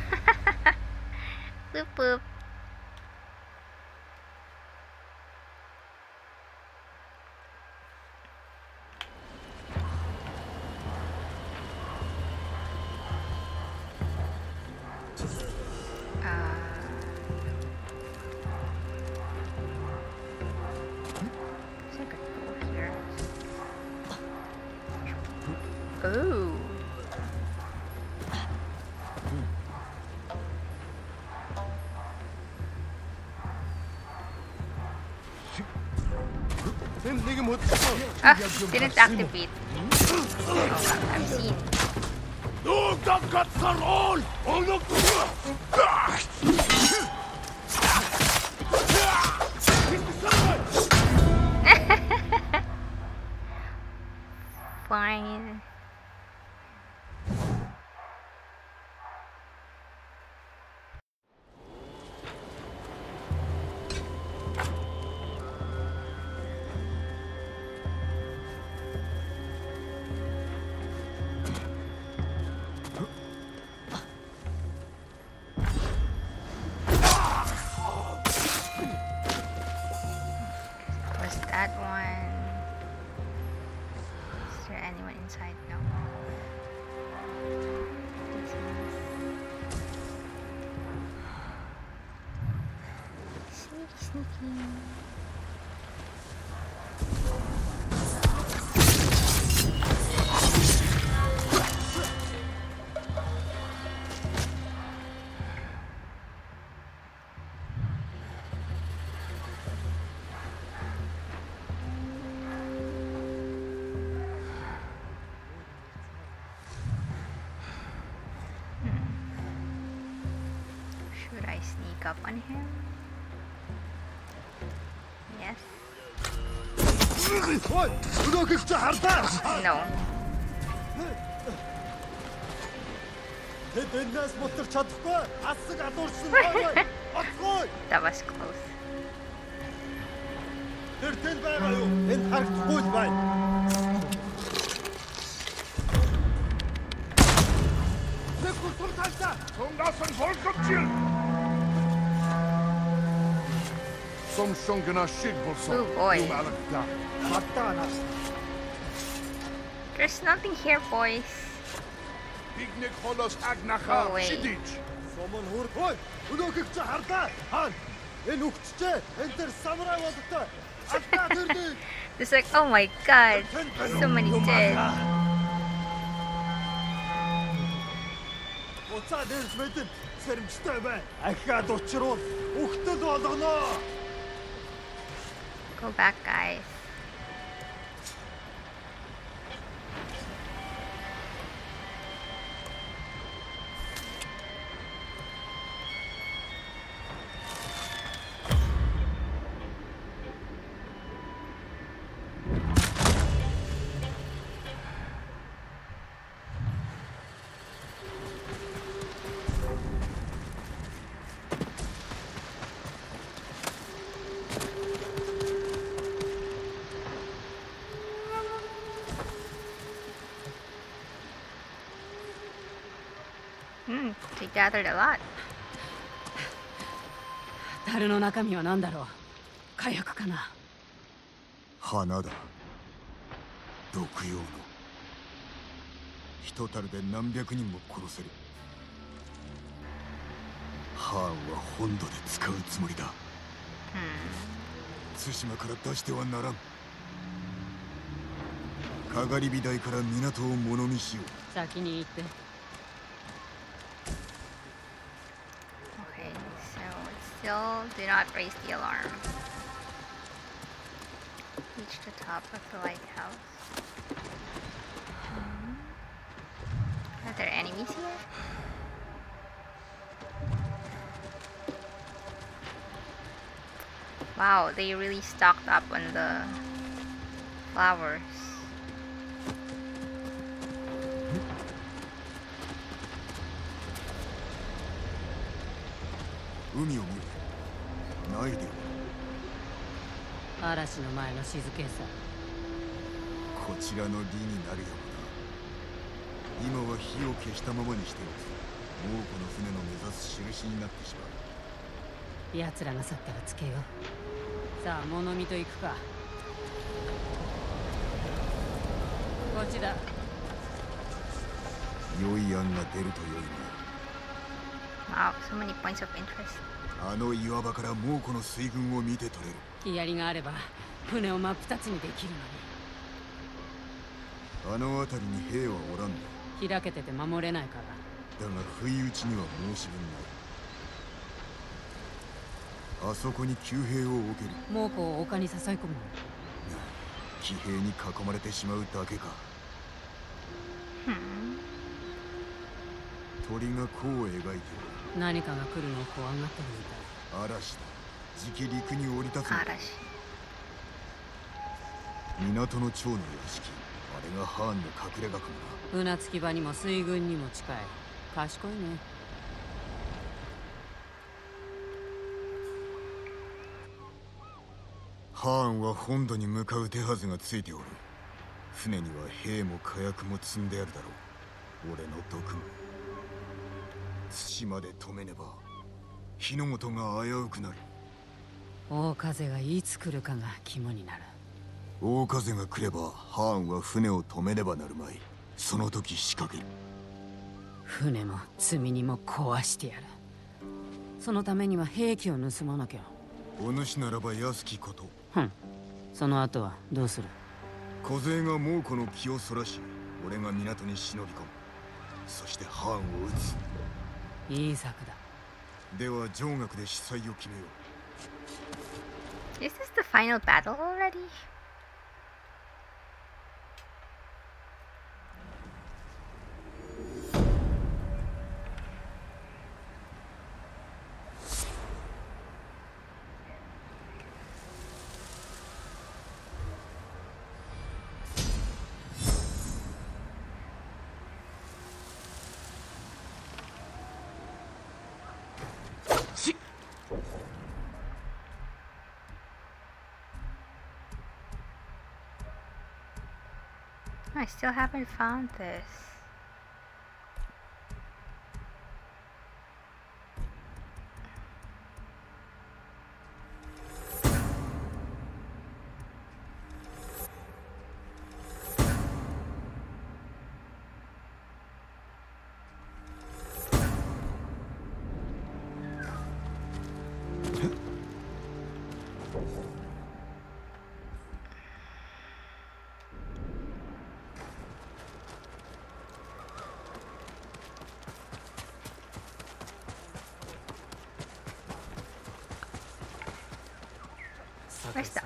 Ah, didn't activate. Oh, wow, I'm seen. This to her back! No. Тэд энэс мутар чадахгүй асыг алуурсан байгаа. Оцгой. That was close. Тэр тэл байгаа юу? Энд харагдахгүй л байна. Зэг гутар талтаа. Цонгасан хөлсөгчил. Сомшонгна шиг болсон. Юу алга. Хаттаа нас. There's nothing here, boys. Oh wait. Сумын хүр. Ой, өнөөхийг чи харлаа. Хаан. Энэ үхчихээ. Энд тэр самурай болтой. Алдаа тэрний. It's like, oh my god, so many dead. Уцаа дээрс мэдэн сэрэмжтэй бай. Ахаад учруул. Үхтэл болгоно. Go back, guys. Gathered a lot. 樽の中身は何だろう。火薬かな。花だ。毒用の。一樽で何百人も殺せる。ハーンは本土で使うつもりだ。対馬から出してはならん。かがり火台から港を物見しよう。先に行って still do not raise the alarm. Reach the top of the lighthouse. Hmm. Are there enemies here? Wow, they really stocked up on the flowers. ないで嵐の前の静けさこちらの利になるような今は火を消したままにしておく猛虎の船の目指す印になってしまう奴らが去ったらつけようさあ物見と行くかこっちだ良い案が出ると良い Wow, so many points of interest. なあの岩場から猛虎の水軍を見て取れる。ヒヤリがあれば船を真っ二つにできるのあの辺りに兵はおらんの？に開けてて守れないから。だが不意打ちには申し分ない。あそこに旧兵を置ける。猛虎を丘に誘い込む騎兵に囲まれてしまうだけか。Hmm. 鳥が弧を描いておる何かが来るのを怖がってるみたい。嵐だ。じき陸に降り立つ嵐。港の長の屋敷。あれがハーンの隠れ家かも船着き場にも水軍にも近い。賢いね。ハーンは本土に向かう手はずがついておる。船には兵も火薬も積んであるだろう。俺の毒も対馬で止めねば火の元が危うくなる。大風がいつ来るかが肝になる。大風が来ればハーンは船を止めねばなるまい。その時仕掛ける。船も積み荷も壊してやる。そのためには兵器を盗まなきゃ。お主ならば安きこと。ふん。その後はどうする？小勢が猛虎の気をそらし俺が港に忍び込む。そしてハーンを撃ついい策だでは上学で司祭を決めよ Is this the final battle already? I still haven't found this.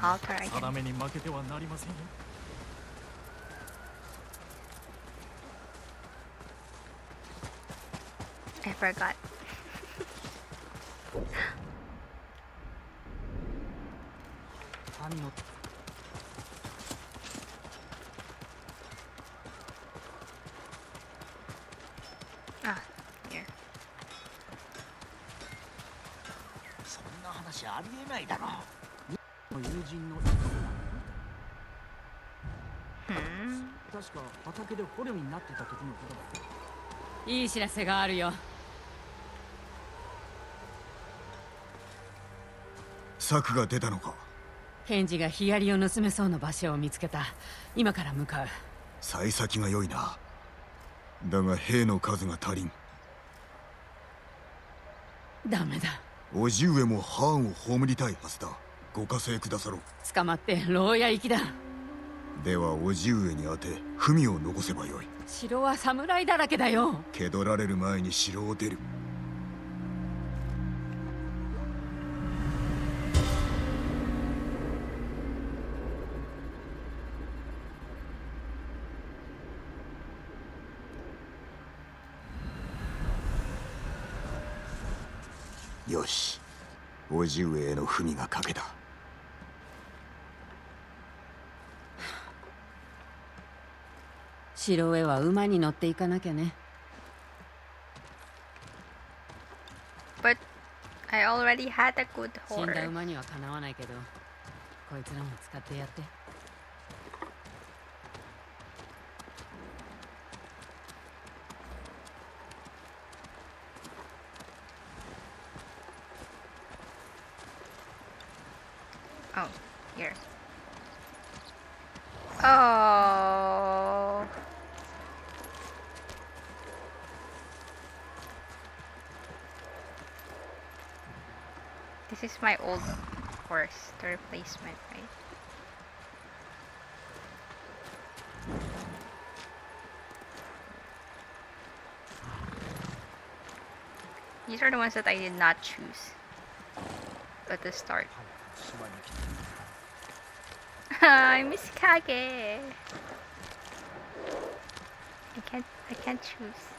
Where's the altar again? 定めに負けてはなりませんよ I forgot. ah, here. そんな話ありえないだろ友人の Hmm. 確か畑で捕虜になってた時のことだ。いい知らせがあるよ。策が出たのか？ケンジがヒアリを盗めそうな場所を見つけた。今から向かう。幸先が良いな。だが兵の数が足りん。ダメだ。叔父上もハーンを葬りたいはずだ。ご加勢くださろう。捕まって牢屋行きだでは叔父上に当て文を残せばよい。城は侍だらけだよ。られる前に城を出る。よし。叔父上への文が書けた城へは馬に乗っていかなきゃね But I already had a good 死んだ horse. 馬にはかなわないけどこいつらも使ってやって is my old horse, the replacement, right? These are the ones that I did not choose at the start. I miss Kage. I can't. I can't choose.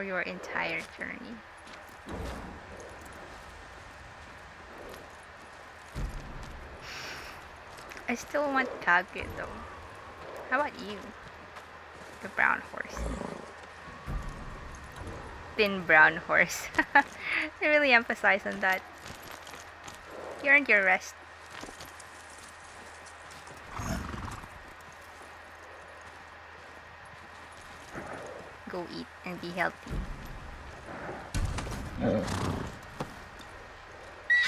For your entire journey. I still want Kage though. How about you? The brown horse. Thin brown horse. I really emphasize on that. You earned your rest. And be healthy.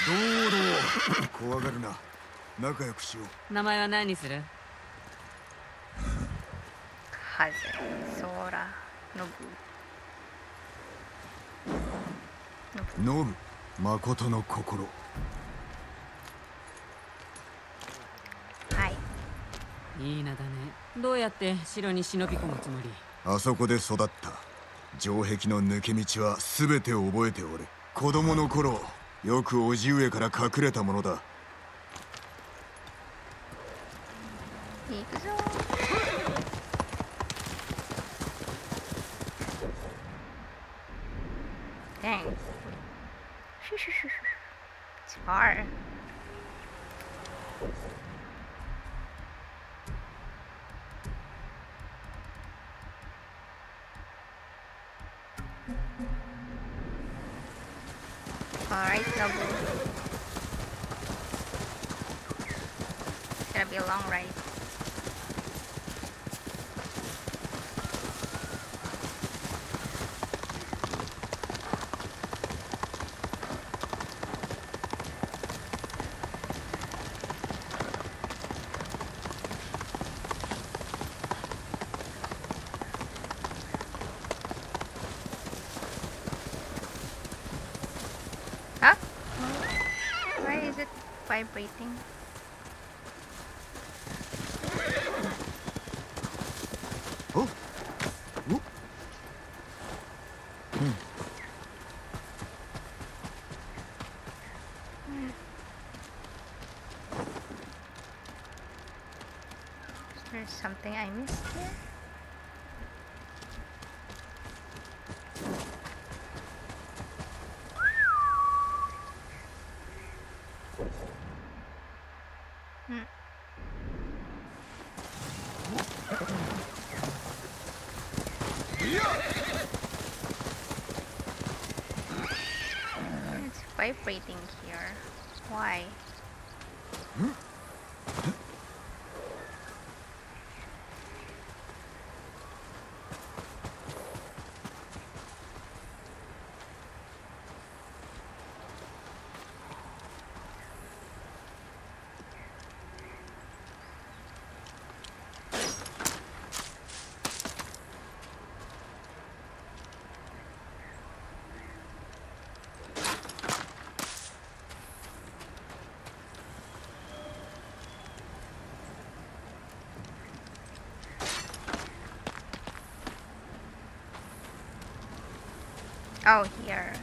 堂々怖がるな。仲良くしよう。名前は何にする？Kaze, Sora, Nobu. ノブ誠の心。はい。いい名だね。どうやって城に忍び込むつもり？あそこで育った城壁の抜け道は全て覚えておる。子供の頃よく叔父上から隠れたものだ。something I missed here? Hmm. vibrating here. Why? Oh, here.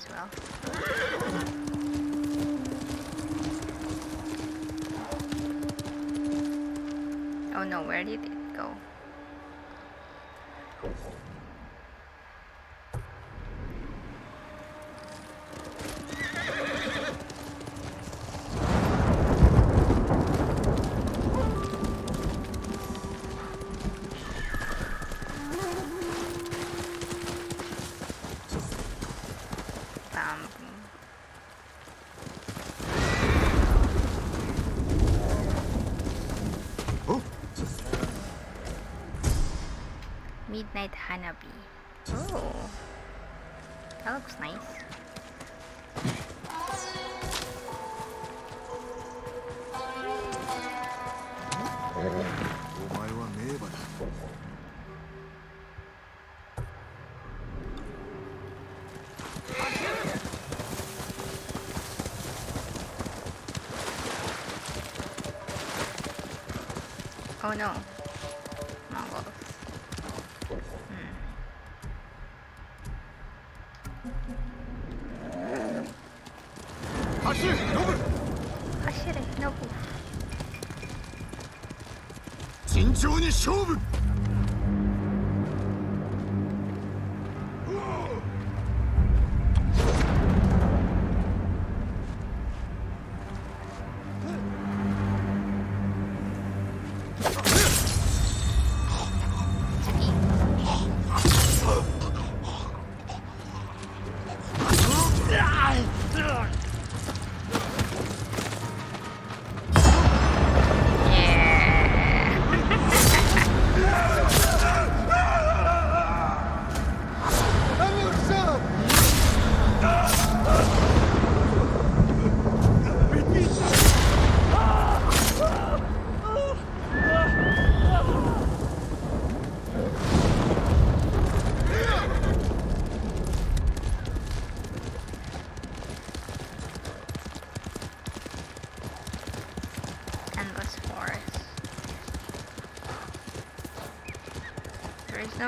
as well. Oh no, where did Oh no. Mongols. Hmm. 走れノブ走れ、ノブ。慎重に勝負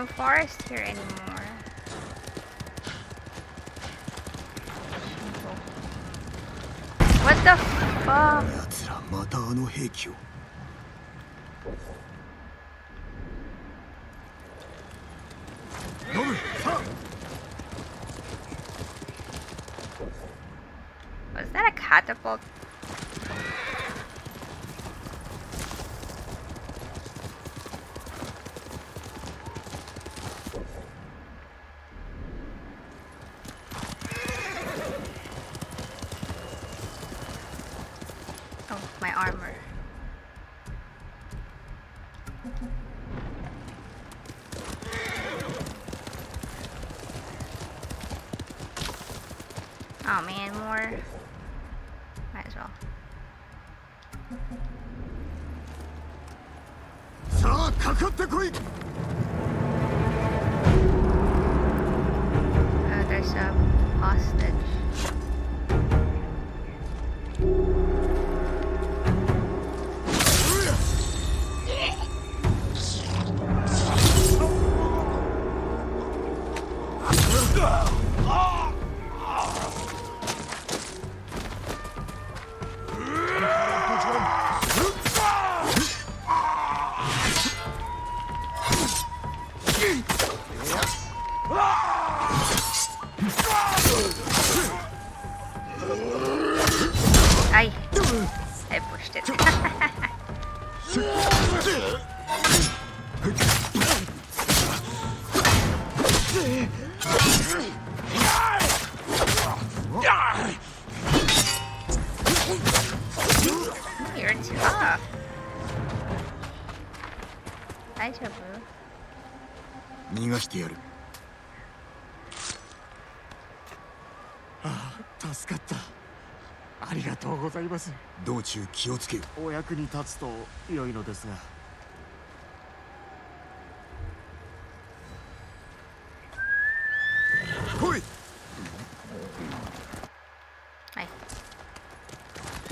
no forest here anymore. What the fuck? 逃がしてやる。ああ助かった。ありがとうございます。道中気をつけよ。お役に立つと良いのですが来いはい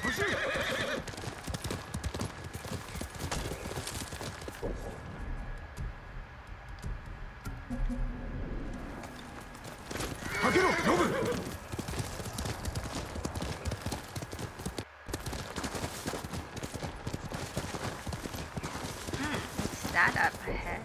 走れはけろノブ What's that up ahead?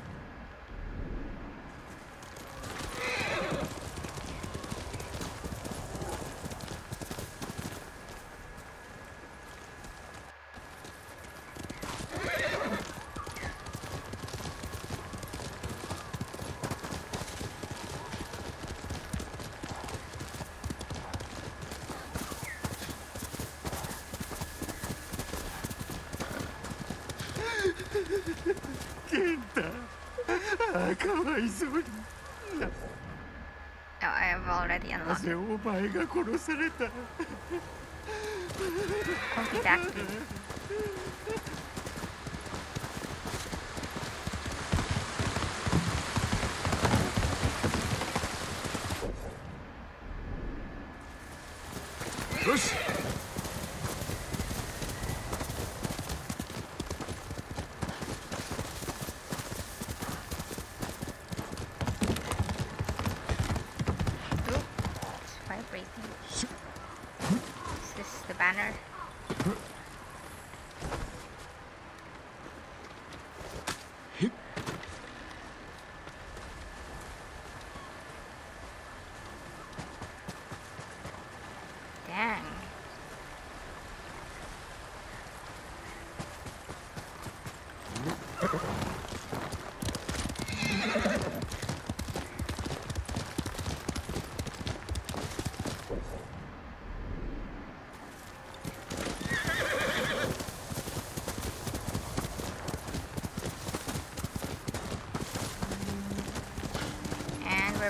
Oh, I have I've already unlocked. なぜお前が殺された。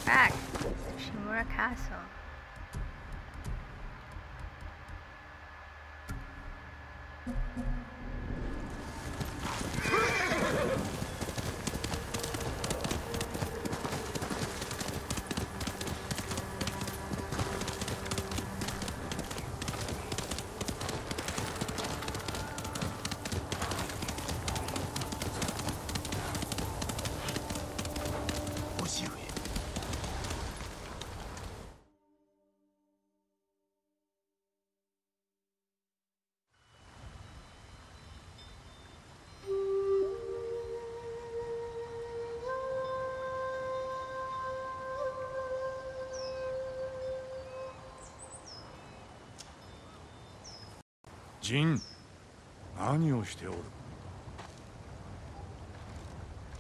Back. ジン。何をしておる？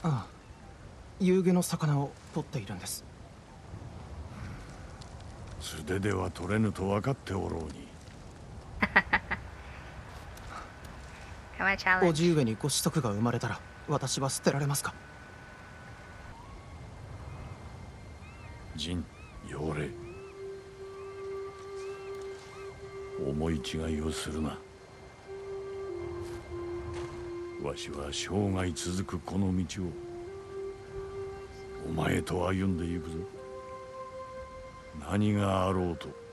ああ。夕げの魚を取っているんです。素手では取れぬと分かっておろうに. おじ上にご子息が生まれたら私は捨てられますか？ジン用令思い違いをするなわしは生涯続くこの道をお前と歩んでいくぞ。何があろうと。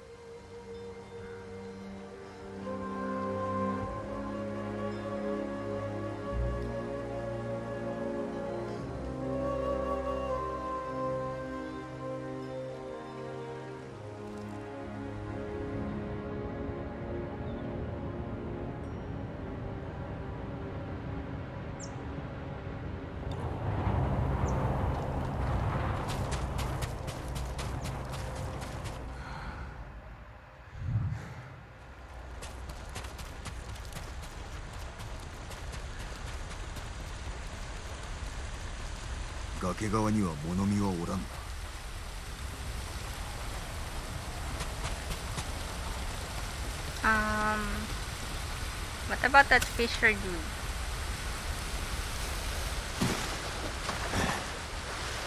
側には物見はおらん Um, what about that fisher dude?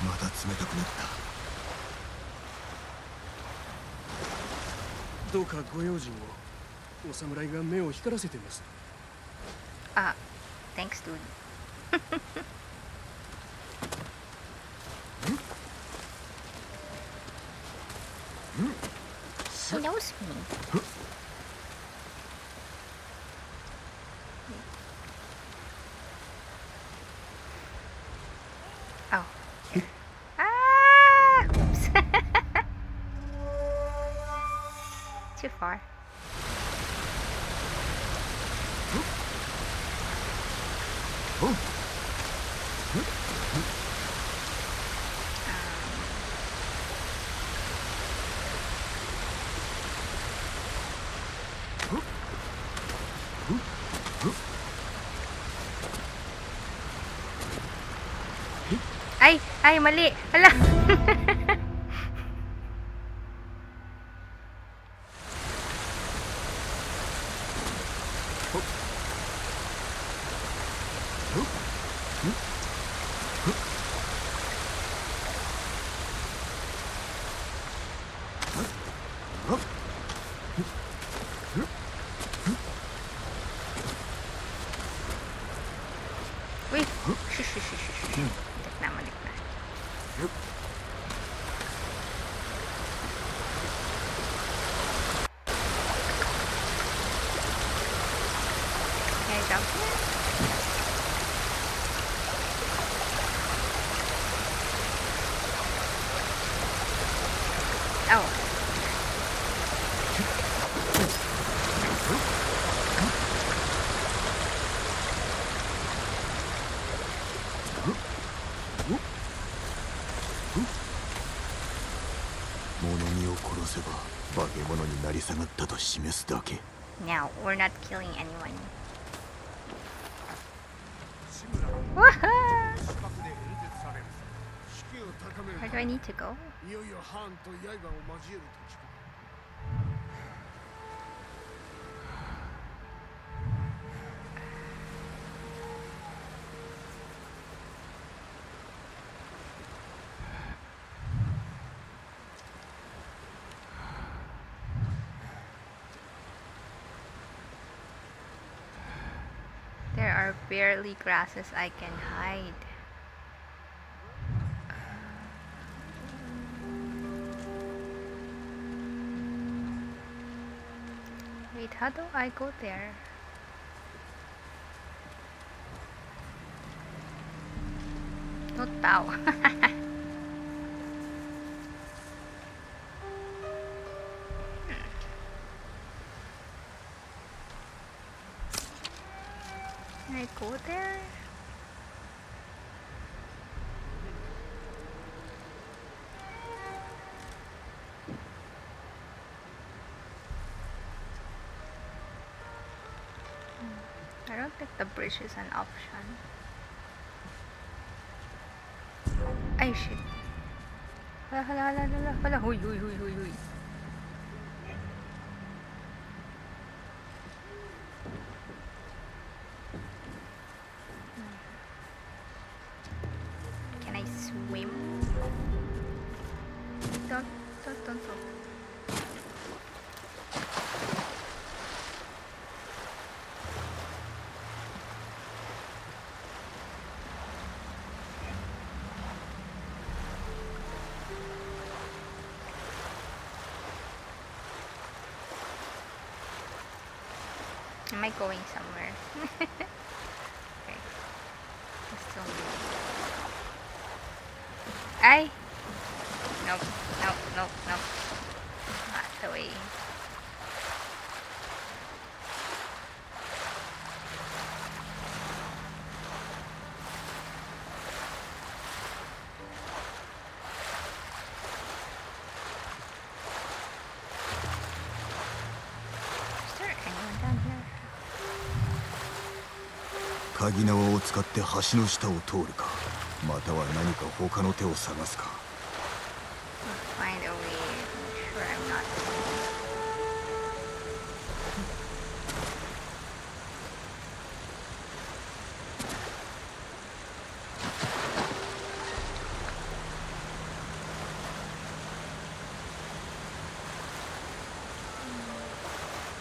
また冷たくなったどうかご用心をお侍が目を光らせています Ah, thanks, dude. Ay, mali. Ala. now. We're not killing anyone. Where do I need to go? Are barely grasses I can hide. Wait, how do I go there? Not bow. Hmm, I don't think the bridge is an option. Ay shit. Hala hala hala hala hala huy huy huy huy. 鍵縄を使って橋の下を通るかまたは何か他の手を探すか Find a way. Sure, I'm not.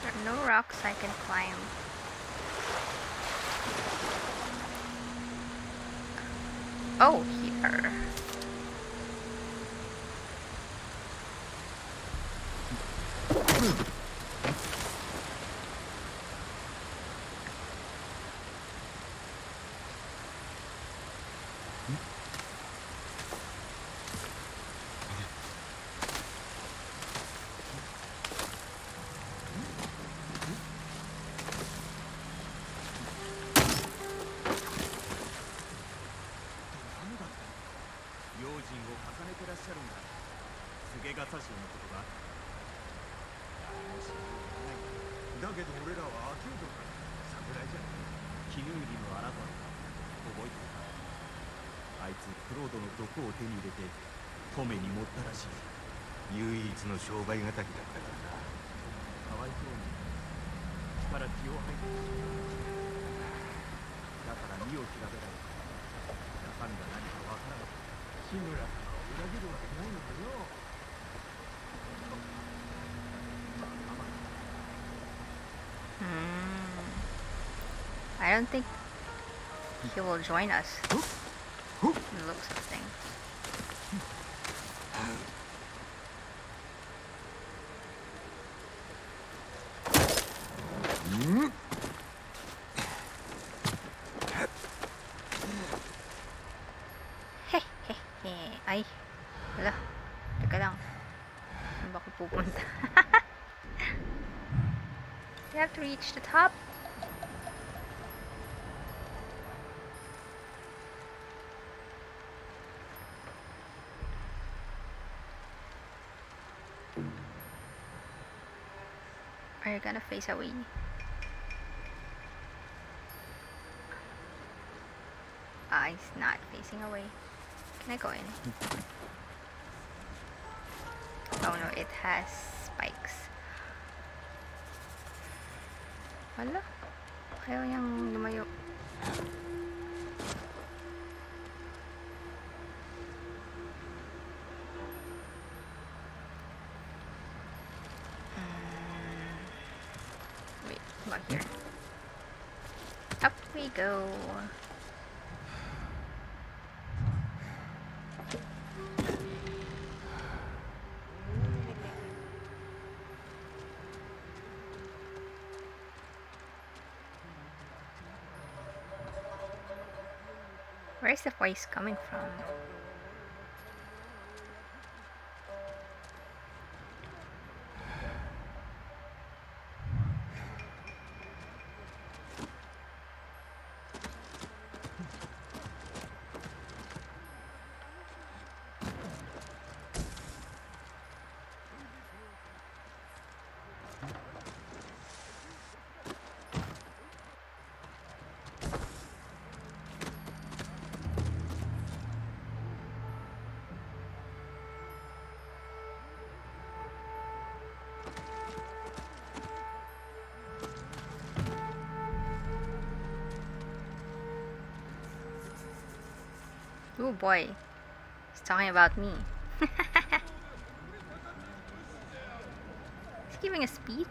There are no rocks I can climb. Oh, here. だけど俺らは秋人だ侍じゃない絹入りのあなた覚えてるかあいつクロードの毒を手に入れて富に持ったらしい唯一の商売敵だったか。らなかわいそうに口から気を吐いてしまうだから身を調べられた中身が何かわか。らなかった志村様を裏切るわけないのだよ I don't think he will join us. Looks of things. Hehehe. Ay. Wala. Teka lang. Saan ba ako pupunta? you have to reach the top. Gonna face away? Ah, he's not facing away. Can I go in? Oh no, it has spikes. Wala. Ayaw niyang lumayo. Wait, about here. Up we go. Where is the voice coming from? Boy, he's talking about me. he's giving a speech.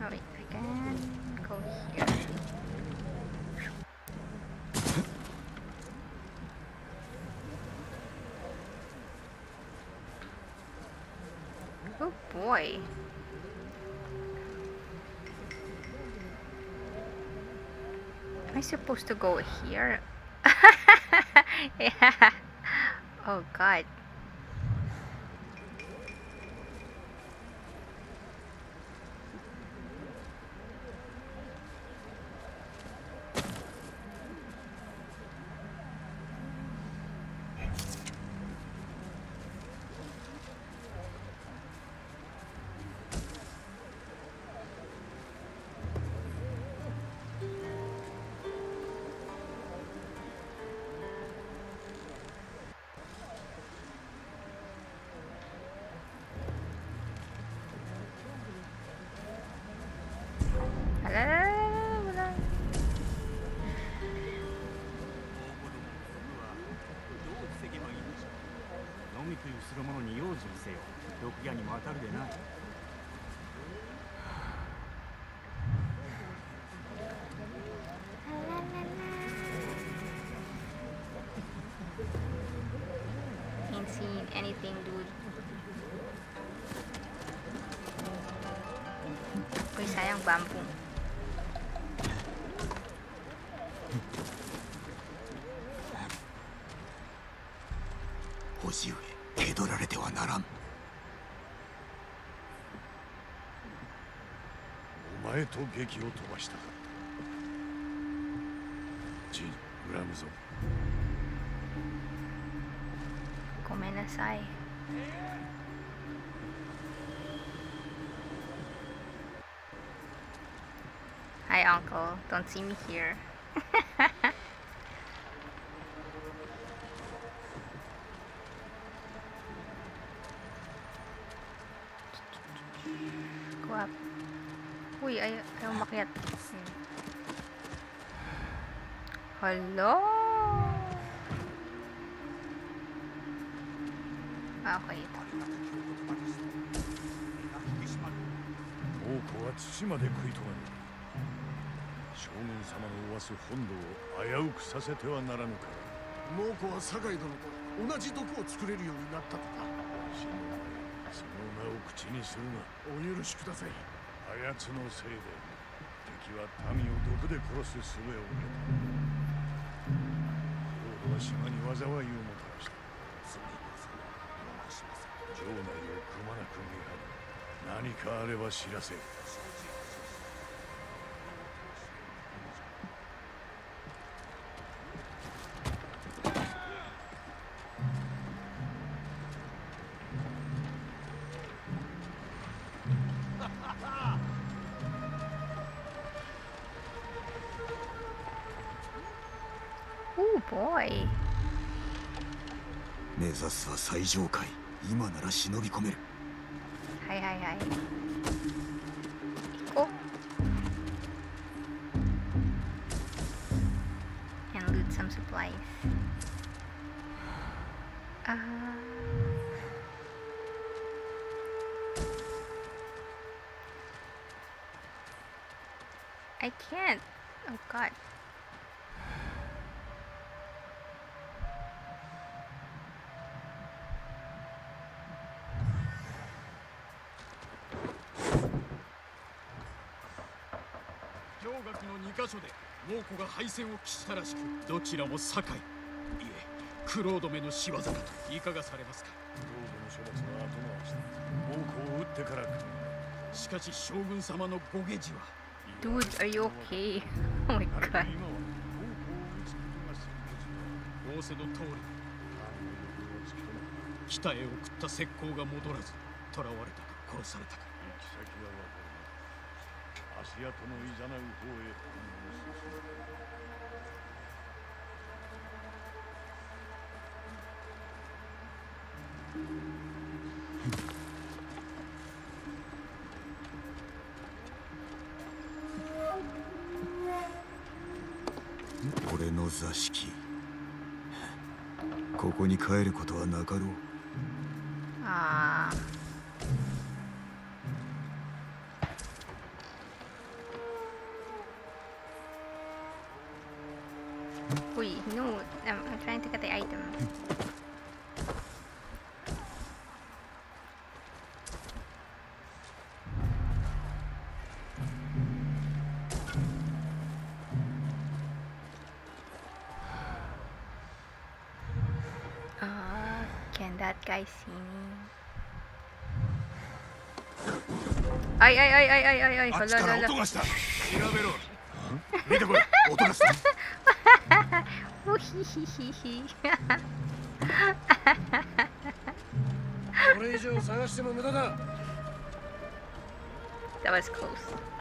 Oh wait, I can go here. Oh boy. Am I supposed to go here? yeah. Oh god. と劇を飛ばしたかったジン恨むぞごめんなさい。Hi, Uncle. Don't see me here. Hello? Ah, okay. 王子は土まで食い止める将軍様の噂す本土を危うくさせてはならぬから。猛虎は酒井殿と同じ毒を作れるようになったとか。死の前その名を口にするな。お許しください。あやつのせいで。敵は民を毒で殺す術を得た。王は島に災いをもたらした。次こそは逃しません城内をくまなく見張る。何かあれば知らせる。スは最上階今なら忍び込める。猛虎が敗戦を喫したらしくどちらも堺。いえクロードめの仕業だといかがされますか？クロードの処罰は後回しだ。猛虎を撃ってから来るしかし将軍様のご下事は Dude, are you okay? Oh my god. 仰せの通り北へ送った石膏が戻らず囚われたか殺されたかのいざなう方へ。進む俺の座敷。ここに帰ることはなかろう。あー Wait, no, I'm, I'm trying to get the item. Uh, can that guy see me? Ay, ay, ay, ay, ay, ay, ay, あっち hala, から hala. 音がした調べろ見てこい音がした that was close.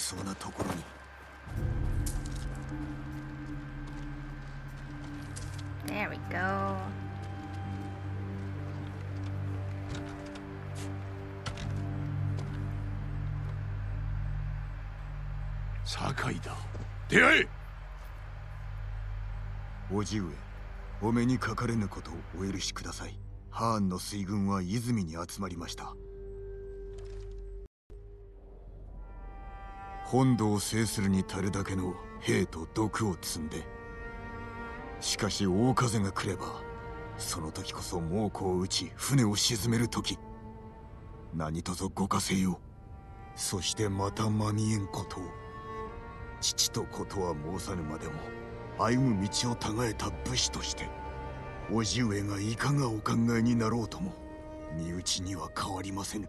お目に留まりそうなところに。There we go. 堺だ。出会え！叔父上お目にかかれぬことをお許しください。ハーンの水軍は泉に集まりました本土を制するに足るだけの兵と毒を積んでしかし大風が来ればその時こそ猛虎を撃ち船を沈める時何とぞご加勢をそしてまたまみえんことを父とことは申さぬまでも歩む道をたがえた武士として叔父上がいかがお考えになろうとも身内には変わりませぬ。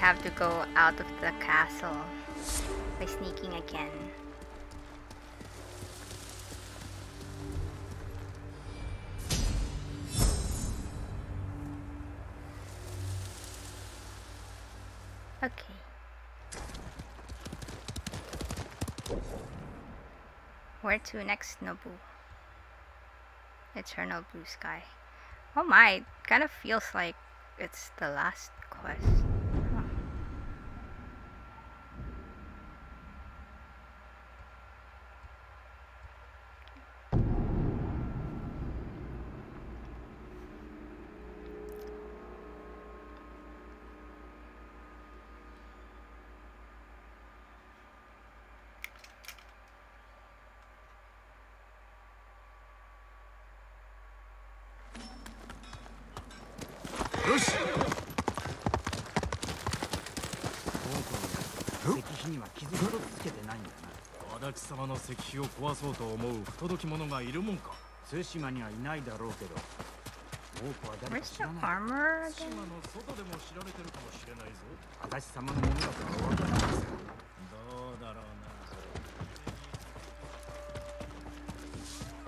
Have to go out of the castle by sneaking again. Okay. Where to next, Nobu? Eternal Blue Sky. Oh my, kind of feels like it's the last quest. 様の石碑を壊そうと思う不届き者がいるもんか。対馬にはいないだろうけど。多くは誰か知らない。対?馬の外でも知られてるかもしれないぞ。足立様のものだとは分からないさどうだろう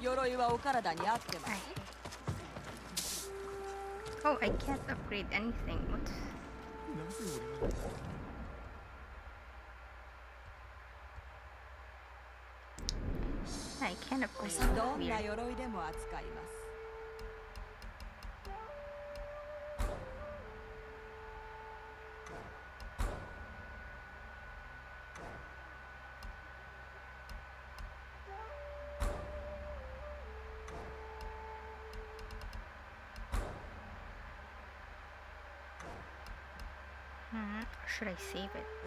鎧はお体に合ってます。Oh, I can't upgrade anything. What? の子さん？どんでも扱います。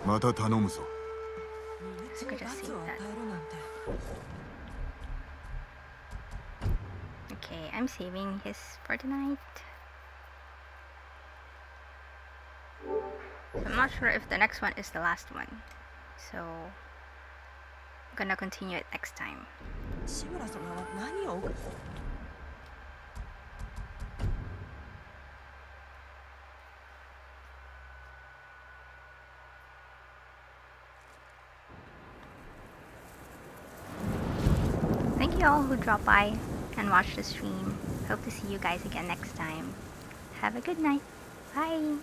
また頼むぞ。Should I て。I'm saving his for tonight. I'm not sure if the next one is the last one. So I'm gonna continue it next time. Thank you all who dropped by and watch the stream. Hope to see you guys again next time. Have a good night. Bye.